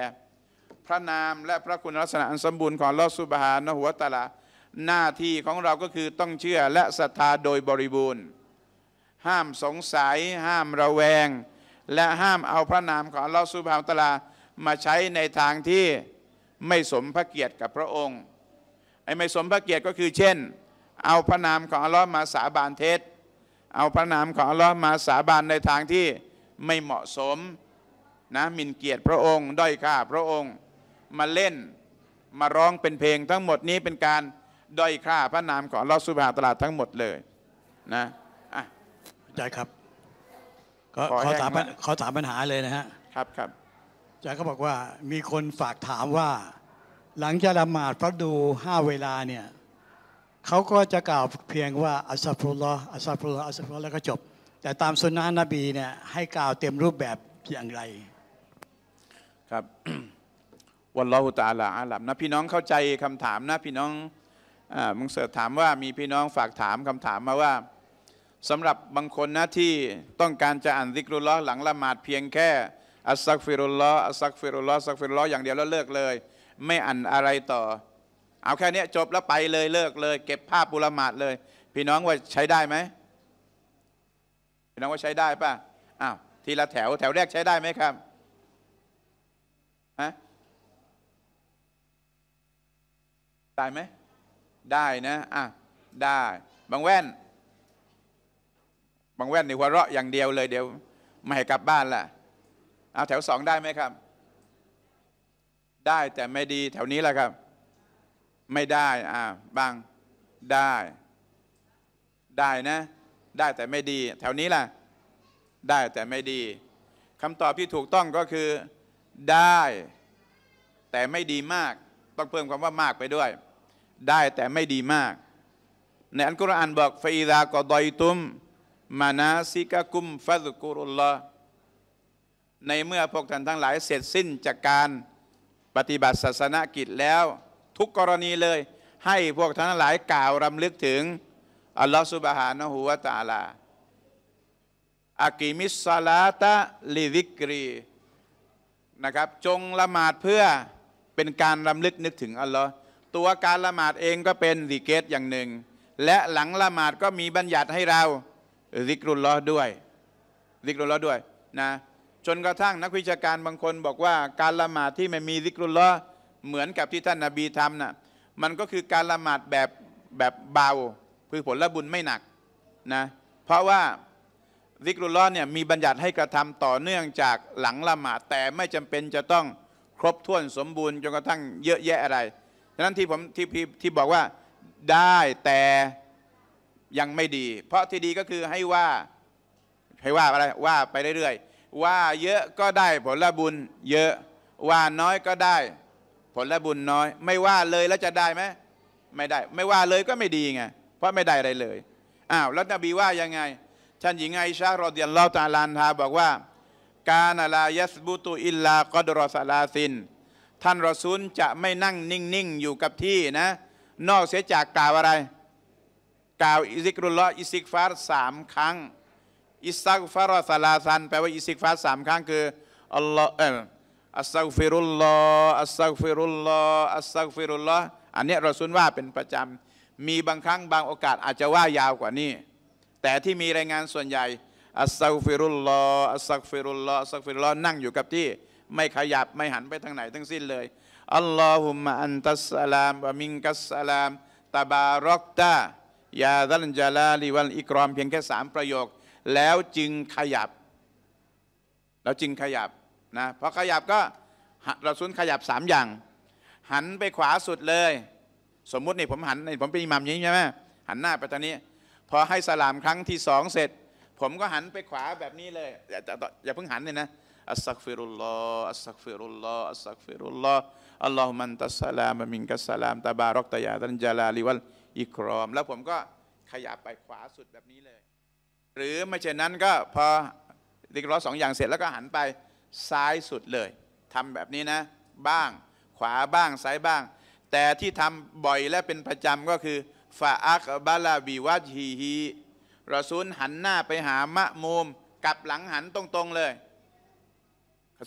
พระนามและพระคุณลักษณะอันสมบูรณ์ของลอสุบฮานะหัวตะอาลาหน้าที่ของเราก็คือต้องเชื่อและศรัทธาโดยบริบูรณ์ ห้ามสงสัย ห้ามระแวง และห้ามเอาพระนามของอัลลอฮฺสุบฮานะฮูวตะอาลามาใช้ในทางที่ไม่สมพระเกียรติกับพระองค์ไอ้ไม่สมพระเกียรติก็คือเช่น เอาพระนามของอัลลอฮ์มาสาบานเท็จ เอาพระนามของอัลลอฮ์มาสาบานในทางที่ไม่เหมาะสมนะมินเกียรติพระองค์ ด้อยค่าพระองค์มาเล่นมาร้องเป็นเพลงทั้งหมดนี้เป็นการด้อยค่าพระนามของอัลลอฮ์สุบฮานะฮูวะตะอาลาทั้งหมดเลยนะอะอาจารย์ครับ ก็ขอขอแห้งถามมาก ขอถามปัญหาเลยนะฮะครับครับ อาจารย์ก็บอกว่ามีคนฝากถามว่า หลังจากละหมาดพระดูห้าเวลาเนี่ยเขาก็จะกล่าวเพียงว่าอัสซัฟรุลลอฮ์อัสซัฟรุลลอฮ์อัสซัฟรุลลอฮ์แล้วก็จบ แต่ตามสุนนะนบีเนี่ยให้กล่าวเต็มรูปแบบอย่างไร ครับ วัลลอฮุตะอาลาอาลัมนะพี่น้องเข้าใจคำถามนะพี่น้องอ่ามึงเสิร์ชถามว่ามีพี่น้องฝากถามคำถามมาว่า สำหรับบางคนนะที่ต้องการจะอ่านซิกรุลลอฮ์หลังละหมาดเพียงแค่อัสซักฟิรุลลอฮ์อัสซักฟิรุลลอฮ์อัสซักฟิรุลลอฮ์อย่างเดียวแล้วเลิกเลย ไม่อ่านอะไรต่อ เอาแค่นี้จบแล้วไปเลยเลิกเลย เก็บภาพบุละหมาดเลย พี่น้องว่าใช้ได้ไหมพี่น้องว่าใช้ได้ป่ะอ้าวทีละแถวแถวแรกใช้ได้ไหมครับฮะได้ไหมได้นะอะได้บางแว่น บางแว่นในหัวเราะอย่างเดียวเลยเดี๋ยวไม่ให้กลับบ้านล่ะเอาแถวสองได้ไหมครับ ได้แต่ไม่ดีแถวนี้แหละครับ ไม่ได้อ่าบางได้ ได้นะ ได้แต่ไม่ดี แถวนี้ล่ะ ได้แต่ไม่ดีคำตอบที่ถูกต้องก็คือ ได้ แต่ไม่ดีมาก ต้องเพิ่มคำว่ามากไปด้วย ได้แต่ไม่ดีมาก ในอัลกุรอานบอกฟาอิดากอดอยตุม มานาซิกะกุมฟัซกุรุลลอฮ์ในเมื่อพวกท่านทั้งหลายเสร็จสิ้นจากการปฏิบัติศาสนกิจแล้ว ทุกกรณีเลย ให้พวกท่านทั้งหลายกล่าวรำลึกถึงอัลลอฮฺสุบฮานะฮูวะตาลาأقم الصلاة لذكري นะครับ จงละหมาดเพื่อเป็นการรำลึกนึกถึงอัลลอฮ์ตัวการละหมาดเองก็เป็นซิเกรอย่างหนึ่ง และหลังละหมาดก็มีบัญญัติให้เรา ذكر الله ด้วย ذكر الله ด้วยนะจนกระทั่งนักวิชาการบางคนบอกว่าการละหมาดที่ไม่มี ذكر الله เหมือนกับที่ท่านนาบีทำน่ะมันก็คือการละหมาดแบบแบบเบาคือผลละบุญไม่หนักนะเพราะว่าซิกรุลลอเนี่ยมีบัญญัติให้กระทำต่อเนื่องจากหลังละหมาดแต่ไม่จำเป็นจะต้องครบถ้วนสมบูรณ์จนกระทั่งเยอะแยะอะไรฉะนั้นที่ผมที่ที่ที่บอกว่าได้แต่ ยังไม่ดี เพราะที่ดีก็คือให้ว่าให้ว่าอะไรว่าไปเรื่อยๆ ว่าเยอะก็ได้ผลบุญ เยอะว่าน้อยก็ได้ ผลบุญน้อย ไม่ว่าเลยแล้วจะได้ไหมไม่ได้ ไม่ว่าเลยก็ไม่ดีไงเพราะไม่ได้อะไรเลยอ้าวแล้วนบีว่ายังไงท่านหญิงไอชา رضي الله تعالى عنها บอกว่า كان لا يثبت إلا قدر ثلاث ท่านรอซูลจะไม่นั่งนิ่งๆอยู่กับที่นะ นอกเสียจากกล่าวอะไร กล่าวอิ ذكر الله استغفار สามครั้ง استغفر ثلاثا แปลว่า استغفار สามครั้งคืออัลลอฮ์เอออัสซักฟิรุลลออัสซักฟิรุลลออัสซักฟิรุลลออันนี้ยรอซูลว่าเป็นประจำมีบางครั้งบางโอกาสอาจจะว่ายาวกว่านี้ แต่ที่มีรายงานส่วนใหญ่أستغفر الله أستغفر الله أستغفر الله นั่งอยู่กับที่ไม่ขยับไม่หันไปทางไหนทั้งสิ้นเลยاللهم أنت السلام ومنك السلام تباركت يا ذا الجلال والإكرام เพียงแค่สามประโยค แล้วจึงขยับ แล้วจึงขยับนะพอขยับก็เราซุนขยับสามอย่าง หันไปขวาสุดเลย สมมุตินี่ผมหันนี่ผมเป็นอิหมัมอย่างนี้ใช่ไหมหันหน้าไปทางนี้ พอให้สลามครั้งที่สองเสร็จ ผมก็หันไปขวาแบบนี้เลย อย่าอย่าเพิ่งหันเลยนะอัสซักฟิรุลลอฮ์อัสซักฟิรุลลอฮ์อัสซักฟิรุลลอฮ์อัลลอฮุมันตัสสลามะมินกัสสลามตะบารอกตะยาตันจาลาลิวัล อิกรอม แล้วผมก็ขยับไปขวาสุดแบบนี้เลย หรือไม่เช่นนั้นก็พอดิกรอสองอย่างเสร็จแล้วก็หันไปซ้ายสุดเลยทำแบบนี้นะ บ้างขวาบ้างซ้ายบ้าง แต่ที่ทำบ่อยและเป็นประจำก็คือฟาอักบาลาบิวัจฮีฮีรอซูลหันหน้าไปหามะมูมกลับหลังหันตรงๆเลย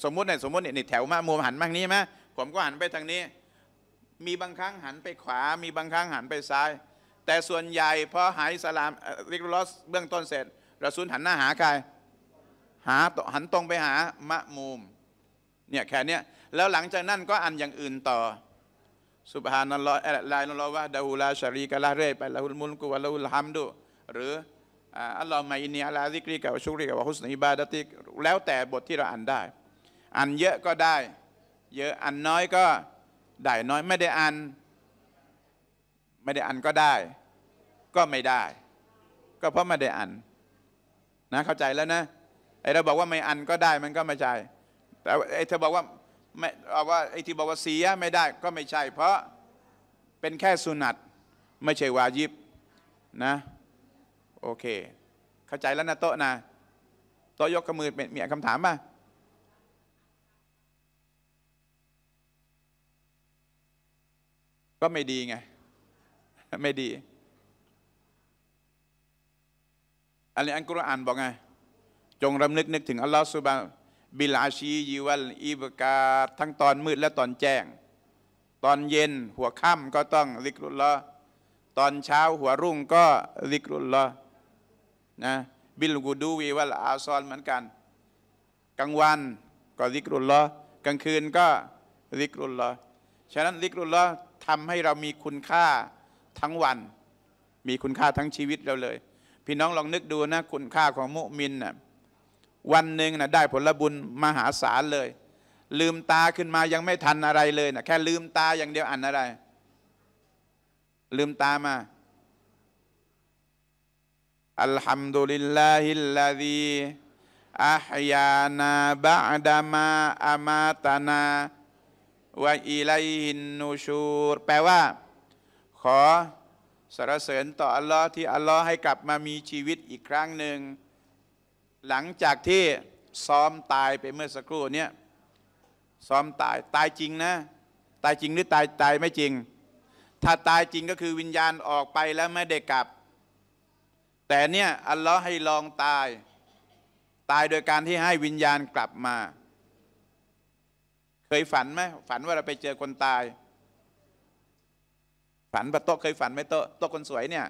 สมมุติเนี่ยสมมุติเนี่ยนี่แถวมะมูมหันมาทางนี้ไหมผมก็หันไปทางนี้ มีบางครั้งหันไปขวา มีบางครั้งหันไปซ้าย แต่ส่วนใหญ่พอให้สลาม ذكر الله เบื้องต้นเสร็จรอซูลหันหน้าหาใครหาหันตรงไปหามะมูมเนี่ยแค่นี้แล้วหลังจากนั้นก็อ่านอย่างอื่นต่อสุบฮานัลลอฮ์ลาอิลลัลลอฮ์วะดะฮูลาชารีกะละเร่ไปละหุลมุลกุวะละหุลฮัมดุหรืออัลลอฮ์มาอินีอัลาซิกริกะวะชุกริกะวะฮุสนอิบาดติกแล้วแต่บทที่เราอ่านได้อ่านเยอะก็ได้ เยอะอ่านน้อยก็ ได้น้อยไม่ได้อ่านไม่ได้อ่านก็ได้ ก็ไม่ได้ ก็เพราะไม่ได้อ่านนะเข้าใจแล้วนะไอเราบอกว่าไม่อ่านก็ได้มันก็ไม่ใช่แต่ไอเธอบอกว่าไม่เอาว่าไอที่บอกว่าเสียไม่ได้ก็ไม่ใช่ เพราะเป็นแค่สุนัตไม่ใช่วาญิบนะโอเค เข้าใจแล้วนะโต๊ะนะโต๊ะยกกระมือเป็นมีคำถามป่ะ ก็ไม่ดีไง ไม่ดี อันนี้อันกุรอานบอกไง จงรำลึกนึกถึงอัลลอฮฺสุบานบิลอาชียิวัลอิบกาทั้งตอนมืดและตอนแจ้ง ตอนเย็นหัวค่ำก็ต้องริกรุลลอตอนเช้าหัวรุ่งก็ริกรุลลอนะบิลกูดูวีวัลอาซอนเหมือนกัน กลางวันก็ริกรุลลอกลางคืนก็ริกรุลลอฉะนั้นริกรุลลอ ทำให้เรามีคุณค่าทั้งวัน มีคุณค่าทั้งชีวิตเราเลย พี่น้องลองนึกดูนะคุณค่าของมุมินนะ่ะวันหนึ่งนะได้ผลบุญมหาศาลเลย ลืมตาขึ้นมายังไม่ทันอะไรเลยนะแค่ลืมตาอย่างเดียวอ่านอะไร ลืมตามาอัลฮัมดุลิลลาฮิลลาดีอัฮยานาบะดามาอามาตานา วะอิลัยฮินนูชูร แปลว่า ขอสรรเสริญต่ออัลลอฮ์ที่อัลลอฮ์ให้กลับมามีชีวิตอีกครั้งหนึ่ง หลังจากที่ซ้อมตายไปเมื่อสักครู่เนี้ยซ้อมตายตายจริงนะ ตายจริงหรือตายตายไม่จริง ถ้าตายจริงก็คือวิญญาณออกไปแล้วไม่ได้กลับ แต่เนี่ยอัลลอฮ์ให้ลองตาย ตายโดยการที่ให้วิญญาณกลับมา ยฝันไหมฝันว่าเราไปเจอคนตาย ฝันปะโต๊ะเคยฝันไหมโต๊ะโต๊ะคนสวยเนี่ย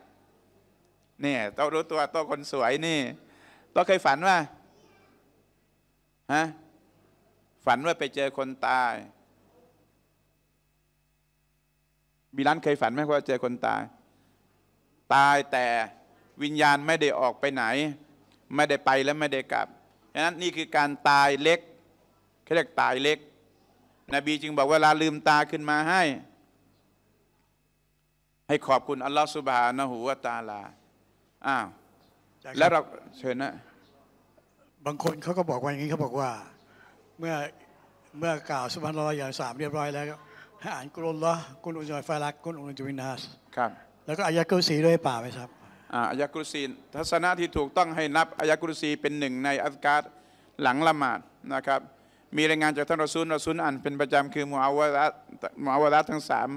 เนี่ยโต๊ะรู้ตัวโต๊ะคนสวยนี่โต๊ะเคยฝันว่าฮะฝันว่าไปเจอคนตายมีร้านเคยฝันไหมว่าเจอคนตาย ตายแต่วิญญาณไม่ได้ออกไปไหน ไม่ได้ไปและไม่ได้กลับฉะนั้นนี่คือการตายเล็กเขาเรียกตายเล็ก นบีจึงบอกเวลาลืมตาขึ้นมาให้ ให้ขอบคุณอัลลอฮฺสุบฮานะฮูวะตะอาลาอ้าวใช่ครับแล้วเราเชิญนะ บางคนเขาก็บอกว่าอย่างนี้เขาบอกว่า เมื่อเมื่อกล่าวสุบฮานอลลอฮ์อย่างสามเรียบร้อยแล้วให้อ่านกุลลอฮ์กุลอุจอยฟารักกุลอุจวินาสครับ แล้วก็อายะกุลสีด้วยป่าไหมครับอ่าอายะกุรซีทัศนะที่ถูกต้องให้นับอายะกุรซีเป็นหนึ่งในอัลการ์หลังละหมาดนะครับ มีรายงานจากท่านรอซูลรอซูลอ่านเป็นประจำคือมุอาวะดะมุอาวะดะทั้งสาม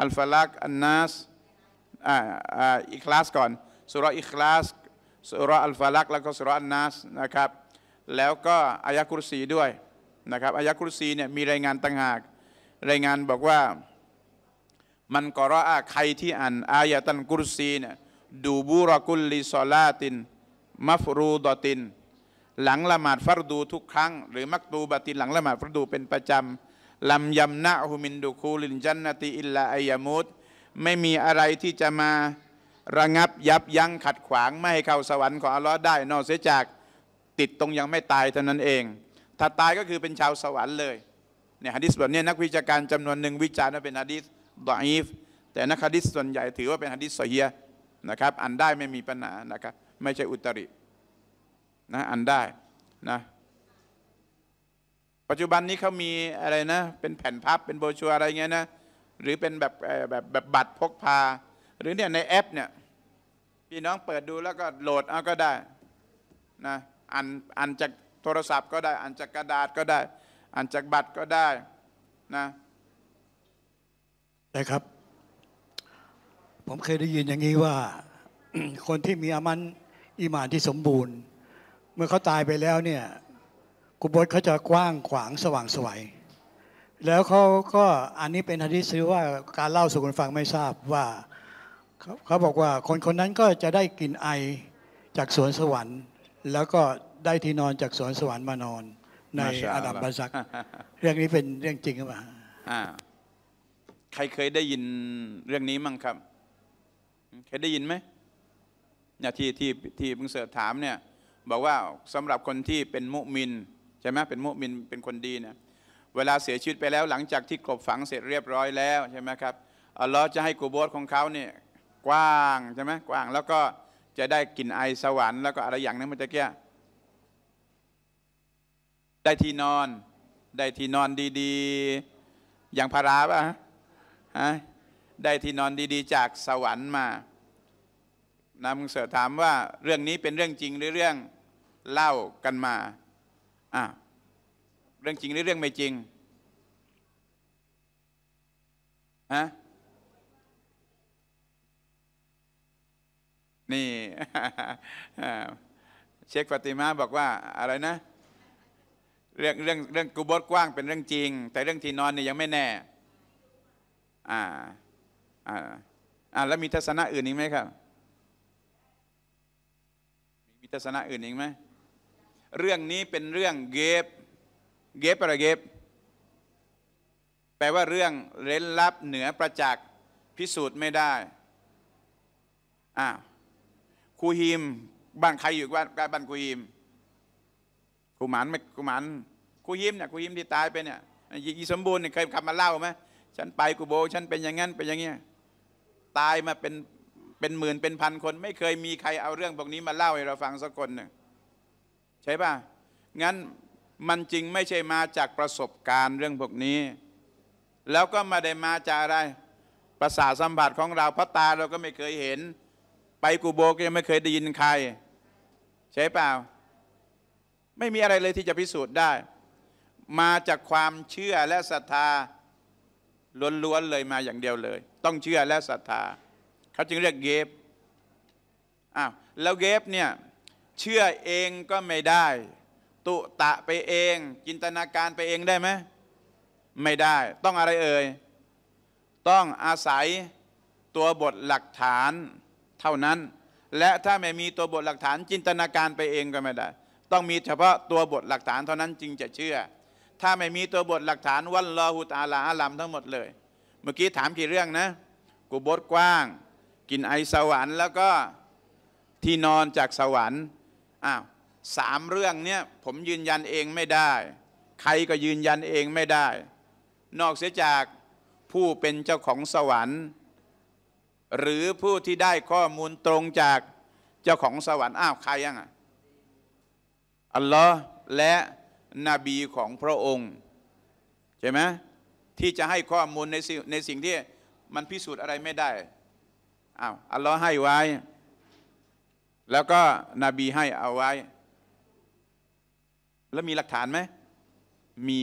อัลฟาลักอันนัสอ่าอ่าอิคลาสก่อนสุรอิคลาสสุรอัลฟาลักแล้วก็สุรอันนัสนะครับ แล้วก็อายะกุรซีด้วยนะครับอายะกุรซีเนี่ยมีรายงานต่างหาก รายงานบอกว่ามันกอรออาใครที่อ่านอายะตันกุรซีเนี่ยดูบูรกุลลิซอลาตินมัฟรูดอติน หลังละหมาดฟัรดูทุกครั้ง หรือมักตูบะตินหลังละหมาดฟัรดูเป็นประจำลำยำนะฮุมินดูคูลินจันนติอิลลาอัยามุดไม่มีอะไรที่จะมาระงับยับยั้งขัดขวางไม่ให้เข้าสวรรค์ของอัลลอฮ์ได้นอกเสียจากติดตรงยังไม่ตายเท่านั้นเอง ถ้าตายก็คือเป็นชาวสวรรค์เลยเนี่ยฮะดิษแบบนี้นักวิชาการจำนวนหนึ่งวิจารณ์ว่าเป็นฮะดิษดออีฟแต่นักฮะดิษส่วนใหญ่ถือว่าเป็นฮะดิษซอฮียนะครับอ่านได้ไม่มีปัญหานะครับ ไม่ใช่อุตริ นะอ่านได้นะปัจจุบันนี้เขามีอะไรนะ เป็นแผ่นพับเป็นโบชัวอะไรเงี้ยนะหรือเป็นแบบแบบแบบบัตรพกพา หรือเนี่ยในแอปเนี่ยพี่น้องเปิดดูแล้วก็โหลดเอาก็ได้นะอ่านอ่านจากโทรศัพท์ก็ได้อ่านจากกระดาษก็ได้อ่านจากบัตรก็ได้นะนะครับ ผมเคยได้ยินอย่างนี้ว่า คนที่มีอามันอีหมานที่สมบูรณ์ เมื่อเขาตายไปแล้วเนี่ยกุโบสเขาจะกว้างขวางสว่างไสวยแล้วเขาก็อันนี้เป็นฮะดิษหรือว่าการเล่าสู่คนฟังไม่ทราบว่าเขาเขาบอกว่าคนคนนั้นก็จะได้กลิ่นไอจากสวนสวรรค์ แล้วก็ได้ที่นอนจากสวนสวรรค์มานอน ในมาชาอัอาลลอฮ์ดัมบาซัก เรื่องนี้เป็นเรื่องจริงหรือเปล่าอ่าใครเคยได้ยินเรื่องนี้มั่งครับ เคยได้ยินไหมเนี่ยที่ที่ที่เพิ่งเสิร์ชถามเนี่ย บอกว่าสำหรับคนที่เป็นมุมินใช่ไหมเป็นมุมินเป็นคนดีเนี่ยเวลาเสียชีวิตไปแล้วหลังจากที่กลบฝังเสร็จเรียบร้อยแล้วใช่ไหมครับอัลลอฮ์จะให้กูโบสของเขาเนี่ยกว้างใช่ไหมกว้างแล้วก็จะได้กลิ่นไอสวรรค์แล้วก็อะไรอย่างนั้นมันจะเกี้ยได้ที่นอน ได้ที่นอนดีๆ อย่างพาราป่ะฮะฮะได้ที่นอนดีๆ จากสวรรค์มานะมึงเสือถามว่าเรื่องนี้เป็นเรื่องจริงหรือเรื่อง เล่ากันมาอะเรื่องจริงหรือเรื่องไม่จริงฮะนี่เชคฟาติมาบอกว่าอะไรนะ เรื่องเรื่องเรื่องกูบสกว้างเป็นเรื่องจริง แต่เรื่องที่นอนนี่ยยังไม่แน่ อ่าอ่าอ่าแล้วมีทัศนะอื่นอีกไหมครับ มีทัศนะอื่นอีกไหม เรื่องนี้เป็นเรื่องเกฟเกฟอะไรเกฟแปลว่าเรื่องเร้นลับเหนือประจักษ์พิสูจน์ไม่ได้อ่าครูฮิมบ้านใครอยู่บ้านบ้านครูฮิมครูหมานไม่ครูหมานครูยิ้มเนี่ยครูยิ้มที่ตายไปเนี่ยยยีสมบูรณ์เนี่ยเคยขับมาเล่าไหมฉันไปกูโบ ฉันเป็นอย่างนั้นเป็นอย่างเงี้ยตายมาเป็นเป็นหมื่นเป็นพันคน ไม่เคยมีใครเอาเรื่องพวกนี้มาเล่าให้เราฟังสักคนหนึ่ง ใช่ป่ะ งั้นมันจริงไม่ใช่มาจากประสบการณ์เรื่องพวกนี้ แล้วก็มาได้มาจากอะไร ประสาทสัมผัสของเราเพราะตาเราก็ไม่เคยเห็น ไปกูโบก็ยังไม่เคยได้ยินใคร ใช่เปล่า ไม่มีอะไรเลยที่จะพิสูจน์ได้ มาจากความเชื่อและศรัทธาล้วนๆเลยมาอย่างเดียวเลย ต้องเชื่อและศรัทธาเขาจึงเรียกเกฟอ้าวแล้วเกฟเนี่ย เชื่อเองก็ไม่ได้ ตุตะไปเอง จินตนาการไปเองได้ไหมไม่ได้ ต้องอะไรเอ่ย ต้องอาศัยตัวบทหลักฐานเท่านั้น และถ้าไม่มีตัวบทหลักฐานจินตนาการไปเองก็ไม่ได้ ต้องมีเฉพาะตัวบทหลักฐานเท่านั้นจึงจะเชื่อ ถ้าไม่มีตัวบทหลักฐานวันลอฮุตาลาอาลัมทั้งหมดเลย เมื่อกี้ถามกี่เรื่องนะกูบทกว้าง กินไอสวรรค์แล้วก็ที่นอนจากสวรรค์ อ้าวสามเรื่องเนี้ยผมยืนยันเองไม่ได้ ใครก็ยืนยันเองไม่ได้ นอกเสียจากผู้เป็นเจ้าของสวรรค์ หรือผู้ที่ได้ข้อมูลตรงจากเจ้าของสวรรค์อ้าวใครยังอะอัลลอฮ์และนบีของพระองค์ใช่ไหมที่จะให้ข้อมูลในสิ่งในสิ่งที่มันพิสูจน์อะไรไม่ได้อ้าวอัลลอฮ์ให้ไว้ แล้วก็นบีให้เอาไว้ แล้วมีหลักฐานไหมมี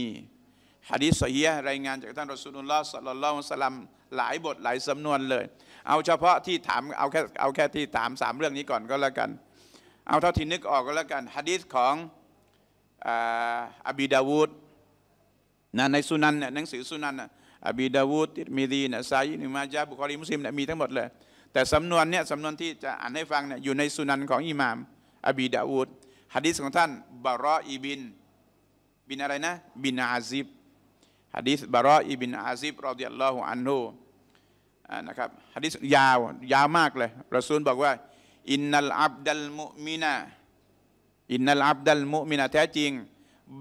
ฮะดีษสฮียรายงานจากท่านรอสูลุลลอฮ์ صلى الله عليه وسلم หลายบทหลายสำนวนเลย เอาเฉพาะที่ถามเอาแค่เอาแค่ที่ถามสามเรื่องนี้ก่อนก็แล้วกัน เอาเท่าที่นึกออกก็แล้วกันฮะดีษของอาบีดาวูดนะในสุนันเนี่ยหนังสือสุนันน่ะอบีดาวูดติรมิซีนะซาอีอิบนิมาจาบุคอรีมุสลิมเนี่ยมีทั้งหมดเลย แต่สำนวนเนี่ยสำนวนที่จะอ่านให้ฟังเนี่ยอยู่ในสุนันของอิหม่ามอบีดาวูดฮะดีษของท่านบารออีบิน บินอะไรนะ บินอาซิบฮะดีษบารออีบินอาซิบرضي الله عنه นะครับฮะดีษยาวยาวมากเลยรอซูลบอกว่า إن العبد المؤمن إن العبد المؤمن แท้จริง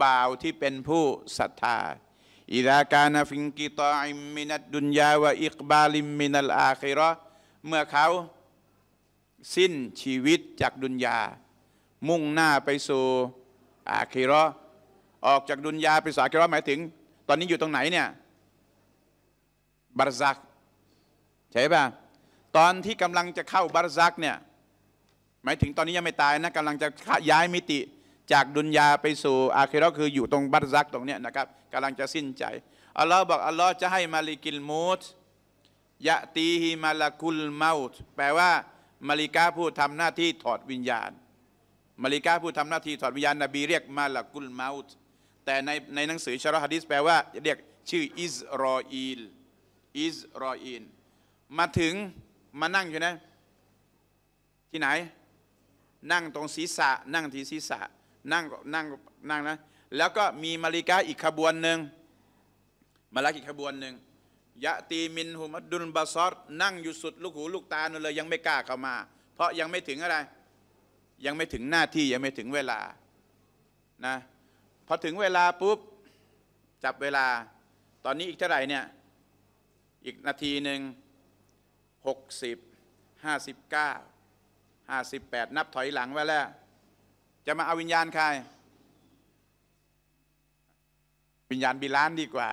บ่าวที่เป็นผู้ศรัทธาإذا كان في انقطاع من الدنيا وإقبال من الآخرة เมื่อเขาสิ้นชีวิตจากดุนยา มุ่งหน้าไปสู่อาคิราะห์ออกจากดุนยาไปสู่อาคิราะห์หมายถึง ตอนนี้อยู่ตรงไหนเนี่ยบารซักใช่ป่ะตอนที่กำลังจะเข้าบารซักเนี่ยหมายถึงตอนนี้ยังไม่ตายนะกำลังจะย้ายมิติจากดุนยาไปสู่อาคิราะห์คืออยู่ตรงบารซักตรงเนี้ยนะครับกำลังจะสิ้นใจอัลลอฮ์บอกอัลลอฮ์จะให้มาลิกิลมูต ยะตีฮิมาลากุลเมาตแปลว่ามาลิกาผู้ทำหน้าที่ถอดวิญญาณมาลิกาผู้ทำหน้าที่ถอดวิญญาณนบีเรียกมาลากุลเมาตแต่ในในหนังสือชาร์ฮะดิษแปลว่าเรียกชื่ออิสรออีลอิสรออีลมาถึงมานั่งอยู่นะที่ไหน นั่งตรงศีรษะ นั่งที่ศีรษะ นั่งนั่งนั่งนะแล้วก็มีมาลิกาอีกขบวนหนึ่งมาลาอีกขบวนหนึ่ง ยะตีมินหุมัดดุลบาซอรนั่งอยู่สุดลูกหูลูกตานั่นเลยยังไม่กล้าเข้ามา เพราะยังไม่ถึงอะไร ยังไม่ถึงหน้าที่ยังไม่ถึงเวลานะพอถึงเวลาปุ๊บจับเวลา ตอนนี้อีกเท่าไหร่เนี่ยอีกนาทีหนึ่งหกสิบห้าสิบเก้าห้าสิบแปดนับถอยหลังไว้แล้ว จะมาเอาวิญญาณใคร วิญญาณบิลานดีกว่า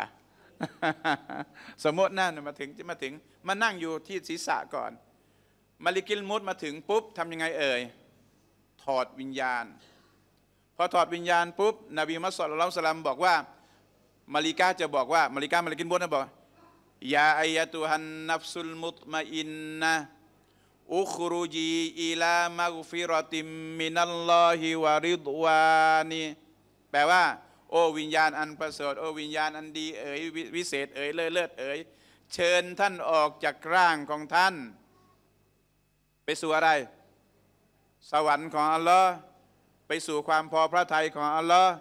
สมมตินั่นมาถึงจะมาถึงมานั่งอยู่ที่ศีรษะก่อน ملك الموت มาถึงปุ๊บทำยังไงเอ่ย ถอดวิญญาณ พอถอดวิญญาณปุ๊บ นบีมุฮัมมัด صلى الله عليه وسلم บอกว่า มาลิกาจะบอกว่า มาลิกา ملك الموت นะบอก يا أيتها النفس المطمئنةนะอุครุจีอิลามักฟิรติมมินัลลอฮิวะริดวานีแปลว่า โอ้วิญญาณอันประเสริฐโอ้วิญญาณอันดีเอ๋ยวิวิเศษเอ๋ยเลิศเลิศเอ๋ยเชิญท่านออกจากร่างของท่าน ไปสู่อะไร สวรรค์ของอัลลอฮ์ไปสู่ความพอพระทัยของอัลลอฮ์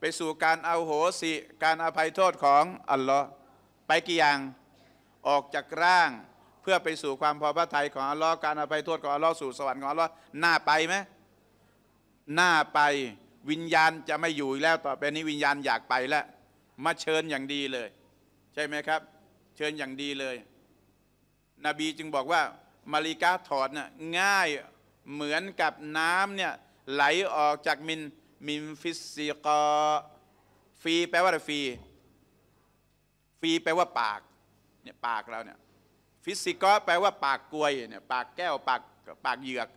ไปสู่การเอาโหสิการอภัยโทษของอัลลอฮ์ไปกี่อย่างออกจากร่าง เพื่อไปสู่ความพอพระทัยของอัลลอฮ์การอภัยโทษของอัลลอฮ์สู่สวรรค์ของอัลลอฮ์น่าไปไหมน่าไป วิญญาณจะไม่อยู่แล้วต่อไปนี้วิญญาณอยากไปแล้วมาเชิญอย่างดีเลย ใช่ไหมครับ เชิญอย่างดีเลย นบีจึงบอกว่ามาริกาถอดน่ะง่ายเหมือนกับน้ำเนี่ยไหลออกจากมินمن في السقاء في แปลว่าอะไร في في แปลว่าปากเนี่ยปากเราเนี่ยفي السقاء แปลว่าปากกรวยเนี่ยปากแก้วปากปากเหยือก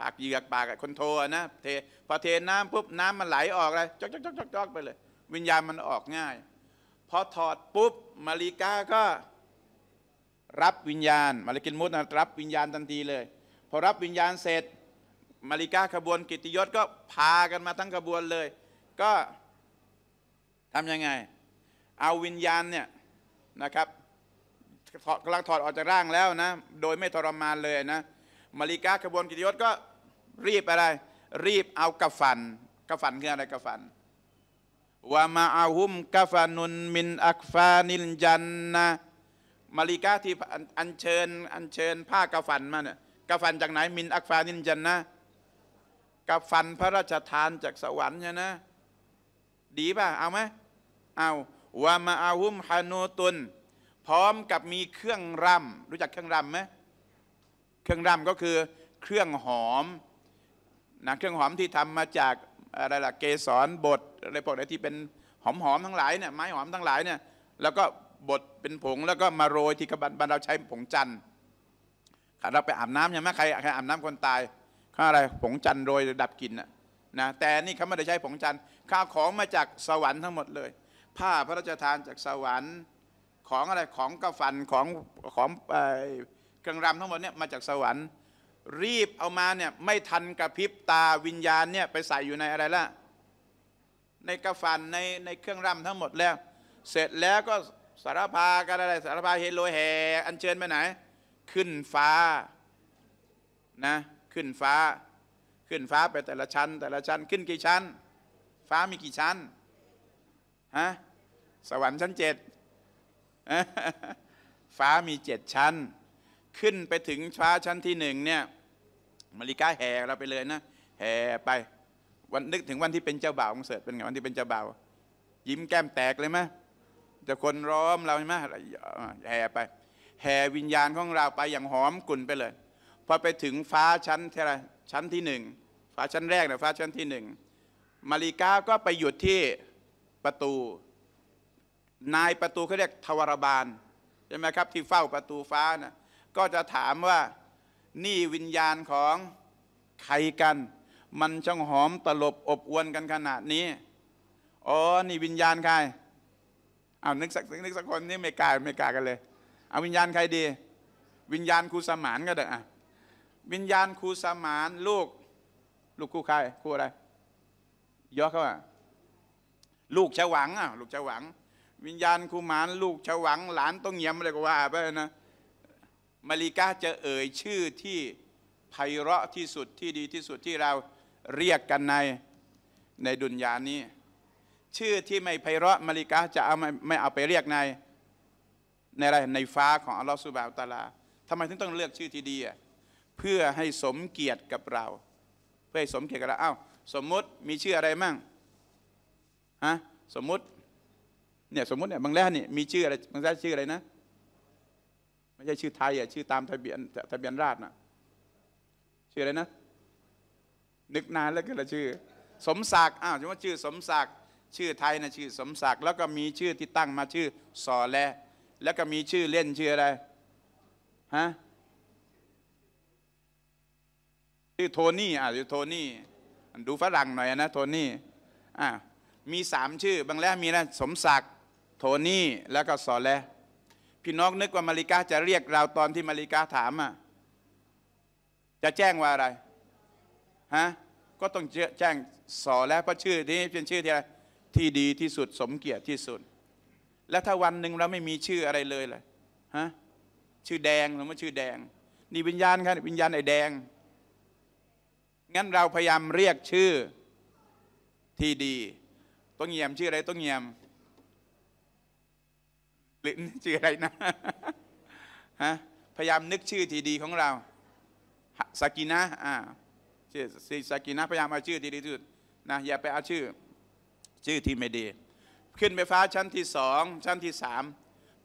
ปากเหยือกปากคนโทนะเทพอเทน้ำปุ๊บน้ำมันไหลออกเลยจอกจอกจอกจอกจอกไปเลย วิญญาณมันออกง่ายพอถอดปุ๊บมาริกาก็รับวิญญาณ ملك الموت นะรับวิญญาณทันทีเลย พอรับวิญญาณเสร็จ มาริกาขบวนกิติยศก็พากันมาทั้งขบวนเลย ก็ทำยังไง เอาวิญญาณเนี่ยนะครับกำลังถอดออกจากร่างแล้วนะ โดยไม่ทรมานเลยนะ มาริกาขบวนกิติยศก็รีบอะไร รีบเอากระฟันกระฟันคืออะไรกระฟันว่ามาอาหุมกาฟานุนมินอักฟานิลจันนะมาริกาที่อัญเชิญอัญเชิญผ้ากระฟันมาเนี่ยกระฟันจากไหนมินอักฟานิลจันนะกระฟันพระราชทานจากสวรรค์เนี่ยนะ ดีป่ะเอาไหมเอาว่ามาอาหุมฮานูตุน พร้อมกับมีเครื่องรำรู้จักเครื่องรำไหม เครื่องรำก็คือเครื่องหอมนะเครื่องหอมที่ทำมาจากอะไรล่ะเกสรบดอะไรพวกนี้ที่เป็นหอมๆทั้งหลายเนี่ยไม้หอมทั้งหลายเนี่ยแล้วก็บดเป็นผงแล้วก็มาโรยที่กระบันเราใช้ผงจันทร์เราไปอาบน้ำใช่ไหมใครใครอาบน้ำคนตายข้าอะไรผงจันทร์โรยดับกลิ่นนะแต่นี่เขาไม่ได้ใช้ผงจันทร์ข้าวของมาจากสวรรค์ทั้งหมดเลย ผ้าพระราชทานจากสวรรค์ของอะไรของกระฟันของของ เครื่องรำทั้งหมดเนี่ยมาจากสวรรค์ รีบเอามาเนี่ยไม่ทันกระพริบตาวิญญาณเนี่ยไปใส่อยู่ในอะไรล่ะ ในกระฟันในในเครื่องรำทั้งหมดแล้ว เสร็จแล้วก็สารพากันอะไรสารพาเฮโลแฮอันเชิญไปไหน ขึ้นฟ้านะขึ้นฟ้า ขึ้นฟ้าไปแต่ละชั้น แต่ละชั้นขึ้นกี่ชั้น ฟ้ามีกี่ชั้นฮะสวรรค์ชั้นเจ็ดฟ้ามีเจ็ดชั้น ขึ้นไปถึงฟ้าชั้นที่หนึ่งเนี่ยมาริกาแห่เราไปเลยนะแห่ไปวันนึกถึงวันที่เป็นเจ้าบ่าวของเสด็จเป็นไงวันที่เป็นเจ้าบ่าวยิ้มแก้มแตกเลยไหมจะคนร้อมเราใช่ไหมแห่ไป แห่วิญญาณของเราไปอย่างหอมกลุ่นไปเลยพอไปถึงฟ้าชั้นเท่าไรชั้นที่หนึ่งฟ้าชั้นแรกนะฟ้าชั้นที่หนึ่งมาริกาก็ไปหยุดที่ประตู นายประตูเขาเรียกทวารบาลใช่ไหมครับที่เฝ้าประตูฟ้านะ ก็จะถามว่านี่วิญญาณของใครกัน มันช่างหอมตลบอบอวนกันขนาดนี้อ๋อนี่วิญญาณใครเอานึกสักนึกสักคนนี่ไม่กล้าไม่กล้ากันเลยเอาวิญญาณใครดี วิญญาณครูสมานก็ได้อะวิญญาณครูสมานลูก ลูกครูใครครูอะไรย่อเข้าอะลูกฉวังอะลูกฉวัง วิญญาณครูหมาน ลูกฉวัง หลานต้องเงียมอะไรก็ว่าไปนะ มาริกาจะเอ่ยชื่อที่ไพเราะที่สุดที่ดีที่สุดที่เราเรียกกันในในดุนยานี้ ชื่อที่ไม่ไพเราะมาริกาจะเอาไม่ไม่เอาไปเรียกในในอะไรในฟ้าของอัลลอฮฺสุบานตะลาทำไมถึงต้องเลือกชื่อที่ดีเพื่อให้สมเกียรติกับเรา เพื่อให้สมเกียรติกับเราอ้าวสมมุติมีชื่ออะไรมั่งฮะสมมุติเนี่ยสมมุติเนี่ยบางแรกนี่มีชื่ออะไรบางแรกชื่ออะไรนะ ไม่ใช่ชื่อไทยอะชื่อตามทะเบียนทะเบียนราษฎร์นะชื่ออะไรนะ นึกนานแล้วก็ละชื่อ สมศักดิ์อ้าวจะว่าชื่อสมศักดิ์ชื่อไทยนะชื่อสมศักดิ์แล้วก็มีชื่อที่ตั้งมาชื่อสอแลแล้วก็มีชื่อเล่นชื่ออะไรฮะชื่อโทนี่อะชื่อโทนี่ดูฝรั่งหน่อยนะโทนี่อะมีสามชื่อบางแล้วมีนะสมศักดิ์โทนี่แล้วก็สอแล พี่น้องนึกว่ามาริกาจะเรียกเราตอนที่มาริกาถามอะจะแจ้งว่าอะไรฮะก็ต้องแจ้งสอแล้วเพราะชื่อนี้เป็นชื่อที่อะไรที่ดีที่สุดสมเกียรติที่สุด แล้วถ้าวันหนึ่งเราไม่มีชื่ออะไรเลยล่ะฮะชื่อแดงหรือว่าชื่อแดง นี่วิญญาณครับวิญญาณไอ้แดง งั้นเราพยายามเรียกชื่อที่ดีต้องเงียมชื่ออะไรต้องเงียม หรือชื่ออะไรนะฮะพยายามนึกชื่อที่ดีของเราสกินะอ่าชื่อสกินะพยายามเอาชื่อที่ดีที่สุดนะอย่าไปเอาชื่อชื่อที่ไม่ดี ขึ้นไปฟ้าชั้นที่สองชั้นที่สาม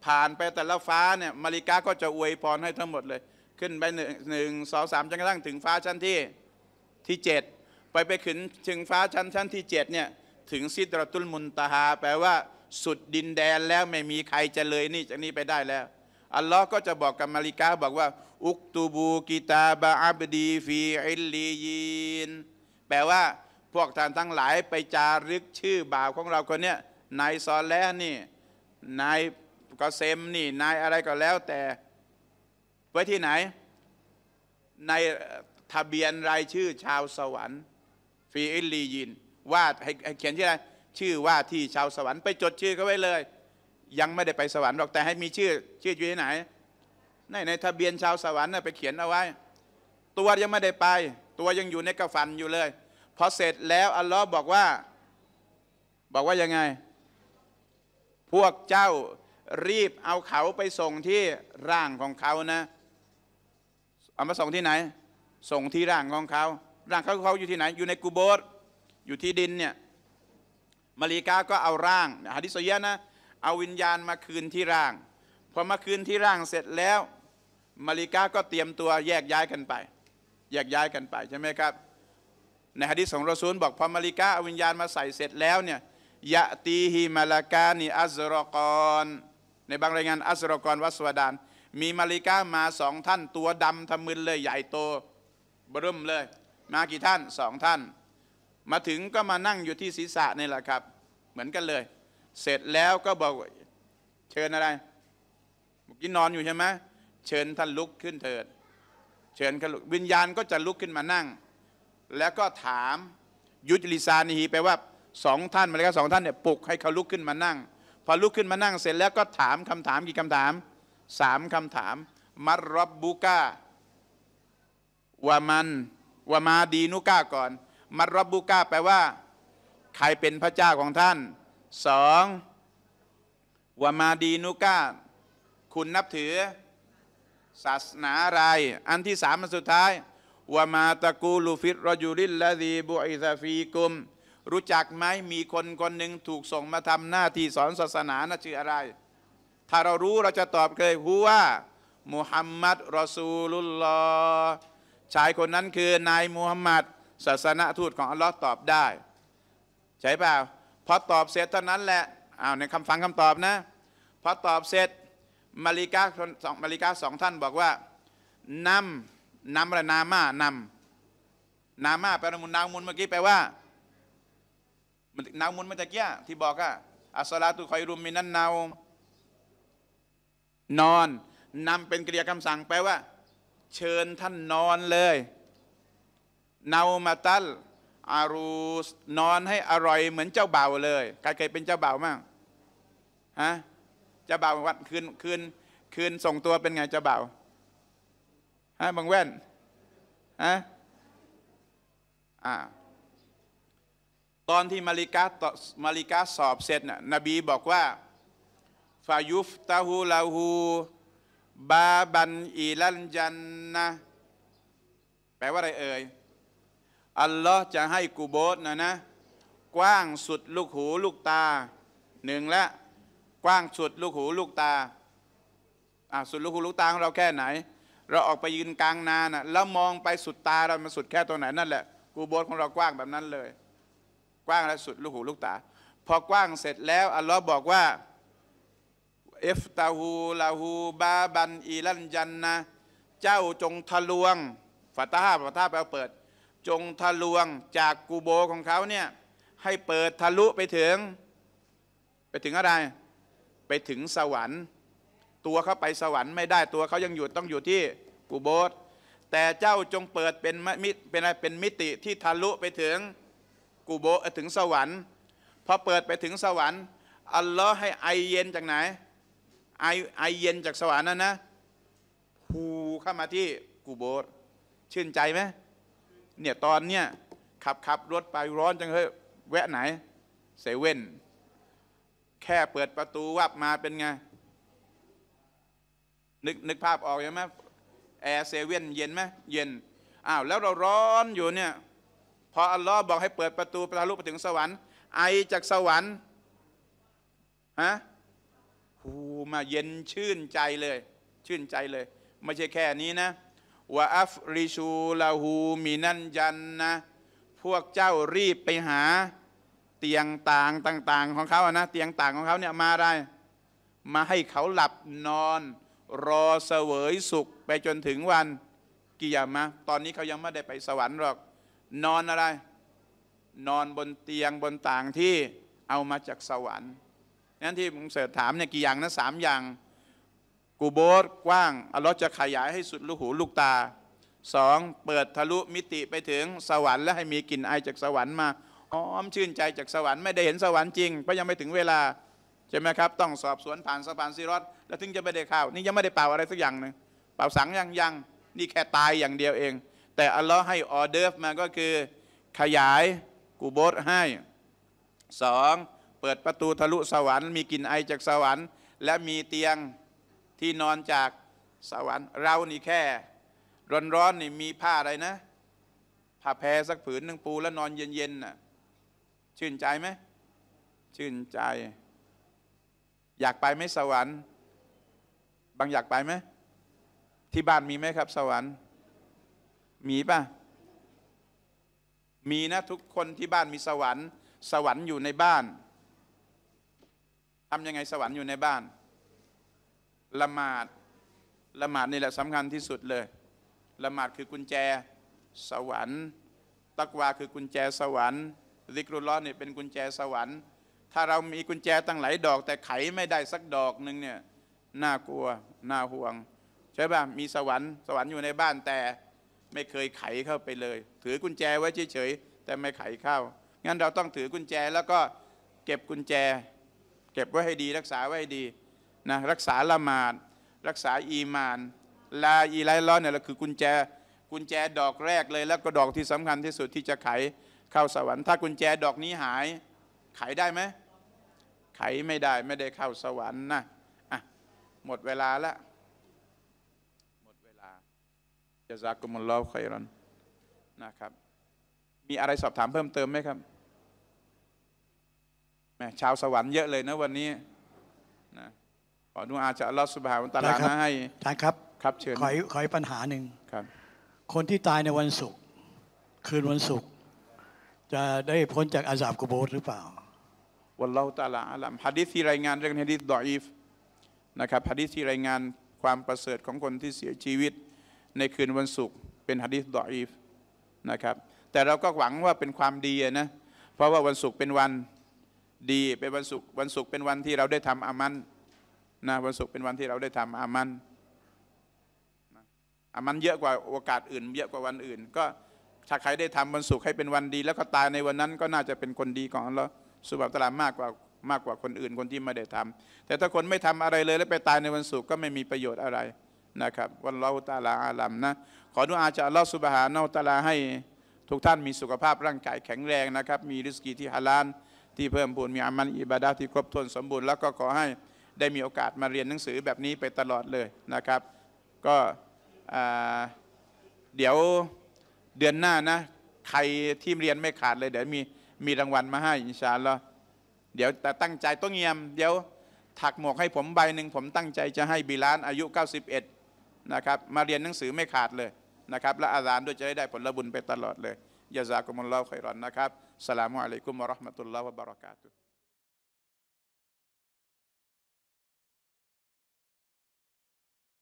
ผ่านไปแต่ละฟ้าเนี่ยมาริกาก็จะอวยพรให้ทั้งหมดเลย ขึ้นไปหนึ่งหนึ่งสองสามจนกระทั่งถึงฟ้าชั้นที่ที่เจ็ดไปไปขึ้นถึงฟ้าชั้นชั้นที่เจ็ดเนี่ยถึงซิดรตุลมุนตาฮาแปลว่า สุดดินแดนแล้วไม่มีใครจะเลยนี่จากนี้ไปได้แล้ว อัลลอฮ์ก็จะบอกกับมาริกาบอกว่า อุกตูบูกิตาบะอับดีฟีอิลลียีนแปลว่าพวกท่านทั้งหลายไปจารึกชื่อบ่าวของเราคนเนี้ยนายซอลแลนี่นายกอเซมนี่นายอะไรก็แล้วแต่ ไว้ที่ไหน ในทะเบียนรายชื่อชาวสวรรค์ฟีอิลลียิน ว่าให้เขียนชื่ออะไร ชื่อว่าที่ชาวสวรรค์ไปจดชื่อเขาไว้เลย ยังไม่ได้ไปสวรรค์หรอกแต่ให้มีชื่อชื่ออยู่ที่ไหน ในในทะเบียนชาวสวรรค์น่ะไปเขียนเอาไว้ ตัวยังไม่ได้ไป ตัวยังอยู่ในกระฟันอยู่เลยพอเสร็จแล้วอัลลอฮ์บอกว่า บอกว่ายังไง พวกเจ้ารีบเอาเขาไปส่งที่ร่างของเขานะ เอามาส่งที่ไหน ส่งที่ร่างของเขา ร่างเขาเขาอยู่ที่ไหน อยู่ในกูโบสอยู่ที่ดินเนี่ย มาริกาก็เอาร่างฮะดิษยะนะเอาวิญญาณมาคืนที่ร่างพอมาคืนที่ร่างเสร็จแล้วมาริกาก็เตรียมตัวแยกย้ายกันไป แยกย้ายกันไปใช่ไหมครับ ในฮะดิษของรอซูลบอกพอมาริกาเอาวิญญาณมาใส่เสร็จแล้วเนี่ยยะตีฮิมาลากานีอัซรอกรในบางรายงานอัซรอกรวัสวดาน มีมาริกามาสองท่านตัวดำทะมึนเลยใหญ่โตบรึมเลย มากี่ท่านสองท่าน มาถึงก็มานั่งอยู่ที่ศีรษะนี่แหละครับ เหมือนกันเลย เสร็จแล้วก็บอกเชิญอะไรเมื่อกี้นอนอยู่ใช่ไหมเชิญท่านลุกขึ้นเถิด เชิญวิญญาณก็จะลุกขึ้นมานั่ง แล้วก็ถามยุจลิซานีฮีแปลว่าสองท่านมาแล้วก็สองท่านเนี่ยปลุกให้เขาลุกขึ้นมานั่ง พอลุกขึ้นมานั่งเสร็จแล้วก็ถามคำถามกี่คำถามสามคำถาม มัรรับบุกาวามันวามาดีนุก้าก่อน มัรรับบุกาแปลว่า ใครเป็นพระเจ้าของท่านสองวามาดีนุก้าคุณนับถือ ศาสนาอะไร อันที่สามอันสุดท้ายวามาตะกูลูฟิรรยูริลละดีบุอิซาฟีกุม รู้จักไหมมีคนคนหนึ่งถูกส่งมาทำหน้าที่สอนศาสนานะชื่ออะไร ถ้าเรารู้เราจะตอบเลยฮูว่ามุฮัมมัดรอซูลุลลอชายคนนั้นคือนายมุฮัมมัด ศาสนาทูตของอัลลอฮ์ตอบได้ ใช่เปล่าพอตอบเสร็จเท่านั้นแหละอ้าวในคำฟังคำตอบนะพอตอบเสร็จมาริกาสองมาริกาสองท่านบอกว่านำนำอะไรนามานำนามาแปลว่ามุนนามุนเมื่อกี้แปลว่านามุนเมื่อกี้ที่บอกอะอัสลาตุคอยรุมมินันนาวนอนนำเป็นกริยาคำสั่งแปลว่า เชิญท่านนอนเลย นามาตัลอารูสนอนให้อร่อยเหมือนเจ้าบ่าวเลยใครเคยเป็นเจ้าบ่าวมั่งฮะเจ้าบ่าววันคืนคืนคืนส่งตัวเป็นไงเจ้าบ่าวฮะบางแว่นฮะอ่าตอนที่มาริกาตมาริกาสอบเสร็จน่ะนบีบอกว่าฟายุฟตาฮูลาหูบาบันอีลันจันนะแปลว่าอะไรเอ่ย อัลลอฮ์จะให้กูโบสนะนะ กว้างสุดลูกหูลูกตาหนึ่งละกว้างสุดลูกหูลูกตาอะสุดลูกหูลูกตาของเราแค่ไหน เราออกไปยืนกลางนาน่ะแล้วมองไปสุดตาเรามันสุดแค่ตัวไหนนั่นแหละกูโบสของเรากว้างแบบนั้นเลย กว้างและสุดลูกหูลูกตา พอกว้างเสร็จแล้วอัลลอฮ์บอกว่าเอฟตาฮูลาฮูบาบันอีลันจันนะ เจ้าจงทะลวงฟัตตาฮาฟัตาแปลว่าเปิด จงทะลวงจากกูโบของเขาเนี่ยให้เปิดทะลุไปถึง ไปถึงอะไร ไปถึงสวรรค์ ตัวเขาไปสวรรค์ไม่ได้ตัวเขายังอยู่ต้องอยู่ที่กูโบสแต่เจ้าจงเปิดเป็นมิเป็นอะไรเป็นมิติที่ทะลุไปถึงกูโบสถึงสวรรค์พอเปิดไปถึงสวรรค์อัลลอฮ์ให้ไอเย็นจากไหนไอไอเย็นจากสวรรค์นั่นนะพูเข้ามาที่กูโบสชื่นใจไหม เนี่ยตอนเนี้ยขับขับรถไปร้อนจังเฮ้ยแวะไหนเซเว่นแค่เปิดประตูวับมาเป็นไง นึกนึกภาพออกใช่ไหมแอร์เซเว่นเย็นไหมเย็นอ้าวแล้วเราร้อนอยู่เนี่ยพออัลลอฮ์บอกให้เปิดประตูทะลุไปถึงสวรรค์ ไอจากสวรรค์ฮะหูมาเย็นชื่นใจเลย ชื่นใจเลย ไม่ใช่แค่นี้นะ วะอัฟริชูลาหูมินันจันนะพวกเจ้ารีบไปหาเตียงต่างต่าง ๆ ของเขาอะนะเตียงต่างของเขาเนี่ยมาได้ มาให้เขาหลับนอน รอเสวยสุขไปจนถึงวันกิยามะตอนนี้เขายังไม่ได้ไปสวรรค์หรอก นอนอะไร นอนบนเตียงบนต่างที่เอามาจากสวรรค์นั่นที่ผมเสิร์ชถามเนี่ยกี่อย่างนะสามอย่าง กูโบสกว้างอัลลอฮ์จะขยายให้สุดลูกหูลูกตาสองเปิดทะลุมิติไปถึงสวรรค์และให้มีกลิ่นไอจากสวรรค์มาหอมชื่นใจจากสวรรค์ไม่ได้เห็นสวรรค์จริงเพราะยังไม่ถึงเวลาใช่ไหมครับ ต้องสอบสวนผ่านสะพานซีรอสแล้วถึงจะไม่ได้ข้าวนี่ยังไม่ได้เป่าอะไรสักอย่างหนึ่งเป่าสังยังยังนี่แค่ตายอย่างเดียวเอง แต่อัลลอฮ์ให้ออเดอร์ฟมาก็คือขยายกูโบสให้สองเปิดประตูทะลุสวรรค์มีกลิ่นไอจากสวรรค์ และมีเตียง ที่นอนจากสวรรค์เรานี่แค่ ร้อนๆนี่มีผ้าอะไรนะผ้าแพรสักผืนหนึ่งปูแล้วนอนเย็นๆน่ะชื่นใจไหมชื่นใจ อยากไปไหมสวรรค์ บางอยากไปไหมที่บ้านมีไหมครับ สวรรค์มีป่ะมีนะทุกคนที่บ้านมีสวรรค์ สวรรค์อยู่ในบ้านทำยังไงสวรรค์อยู่ในบ้าน ละหมาดละหมาดนี่แหละสำคัญที่สุดเลย ละหมาดคือกุญแจสวรรค์ตักวาคือกุญแจสวรรค์ซิกรุลลอเนี่ยเป็นกุญแจสวรรค์ ถ้าเรามีกุญแจตั้งหลายดอก แต่ไขไม่ได้สักดอกหนึ่งเนี่ยน่ากลัวน่าห่วงใช่ป่ะมีสวรรค์สวรรค์อยู่ในบ้านแต่ไม่เคยไขเข้าไปเลย ถือกุญแจไว้เฉยๆแต่ไม่ไขเข้า งั้นเราต้องถือกุญแจแล้วก็เก็บกุญแจ เก็บไว้ให้ดีรักษาไว้ให้ดี นะรักษาละหมาดรักษาอีมาน ลาอีไลล้อเนี่ยเราคือกุญแจกุญแจดอกแรกเลย แล้วก็ดอกที่สำคัญที่สุดที่จะไขเข้าสวรรค์ ถ้ากุญแจดอกนี้หาย ไขได้ไหมไขไม่ได้ไม่ได้เข้าสวรรค์นะอะหมดเวลาแล้วหมดเวลาจะซักกุมุลลอฮ์ครอนนะครับ มีอะไรสอบถามเพิ่มเติมไหมครับแม่ชาวสวรรค์เยอะเลยนะวันนี้ อดุอาจะอัลลอฮฺสุบฮานะฮูวะตะอาลาได้ครับนะให้อาจารย์ครับครับเชิญขออีกขออีกปัญหาหนึ่งครับ คนที่ตายในวันศุกร์คืนวันศุกร์จะได้พ้นจากอาซาบกุโบสหรือเปล่าวัลลอฮุตะอาลาอาลัมฮะดิษที่รายงานเรื่องฮะดิษดออีฟนะครับฮะดิษที่รายงานความประเสริฐของคนที่เสียชีวิต ในคืนวันศุกร์เป็นฮะดิษดออีฟนะครับ แต่เราก็หวังว่าเป็นความดีอะนะเพราะว่าวันศุกร์เป็นวันดีเป็นวันศุกร์วันศุกร์เป็นวันที่เราได้ทำอามัน นะวันศุกร์เป็นวันที่เราได้ทำอามันอามันเยอะกว่าโอกาสอื่น เยอะกว่าวันอื่น ก็ถ้าใครได้ทำวันศุกร์ให้เป็นวันดี แล้วก็ตายในวันนั้นก็น่าจะเป็นคนดีของอัลลอฮ์สุบฮานะฮูวะตะลามากกว่ามากกว่าคนอื่นคนที่ไม่ได้ทำแต่ถ้าคนไม่ทำอะไรเลยแล้วไปตายในวันศุกร์ก็ไม่มีประโยชน์อะไรนะครับวันเราตะอาลาอาลัมนะขอดุอาจากอัลลอฮ์สุบฮานะฮูวะตะอาลาให้ทุกท่านมีสุขภาพร่างกายแข็งแรงนะครับ มีริสกีที่ฮาลาลที่เพิ่มพูนมีอามันอิบาดะห์ที่ครบถ้วนสมบูรณ์แล้วก็ขอให้ ได้มีโอกาสมาเรียนหนังสือแบบนี้ไปตลอดเลยนะครับ ก็เดี๋ยวเดือนหน้านะ ใครที่เรียนไม่ขาดเลย เดี๋ยวมีมีรางวัลมาให้อินชาอัลลอฮ์เดี๋ยวแต่ตั้งใจต้องเงียม เดี๋ยวถักหมวกให้ผมใบหนึ่งผมตั้งใจจะให้บิลานอายุ 91 นะครับ มาเรียนหนังสือไม่ขาดเลยนะครับ และอาจารย์ด้วยจะได้ได้ผลบุญไปตลอดเลยยาซากุมุลลอฮ์ขอยรอนนะครับสลามุอะลัยกุมวะราะห์มะตุลลอฮ์วะบะเรากาตุ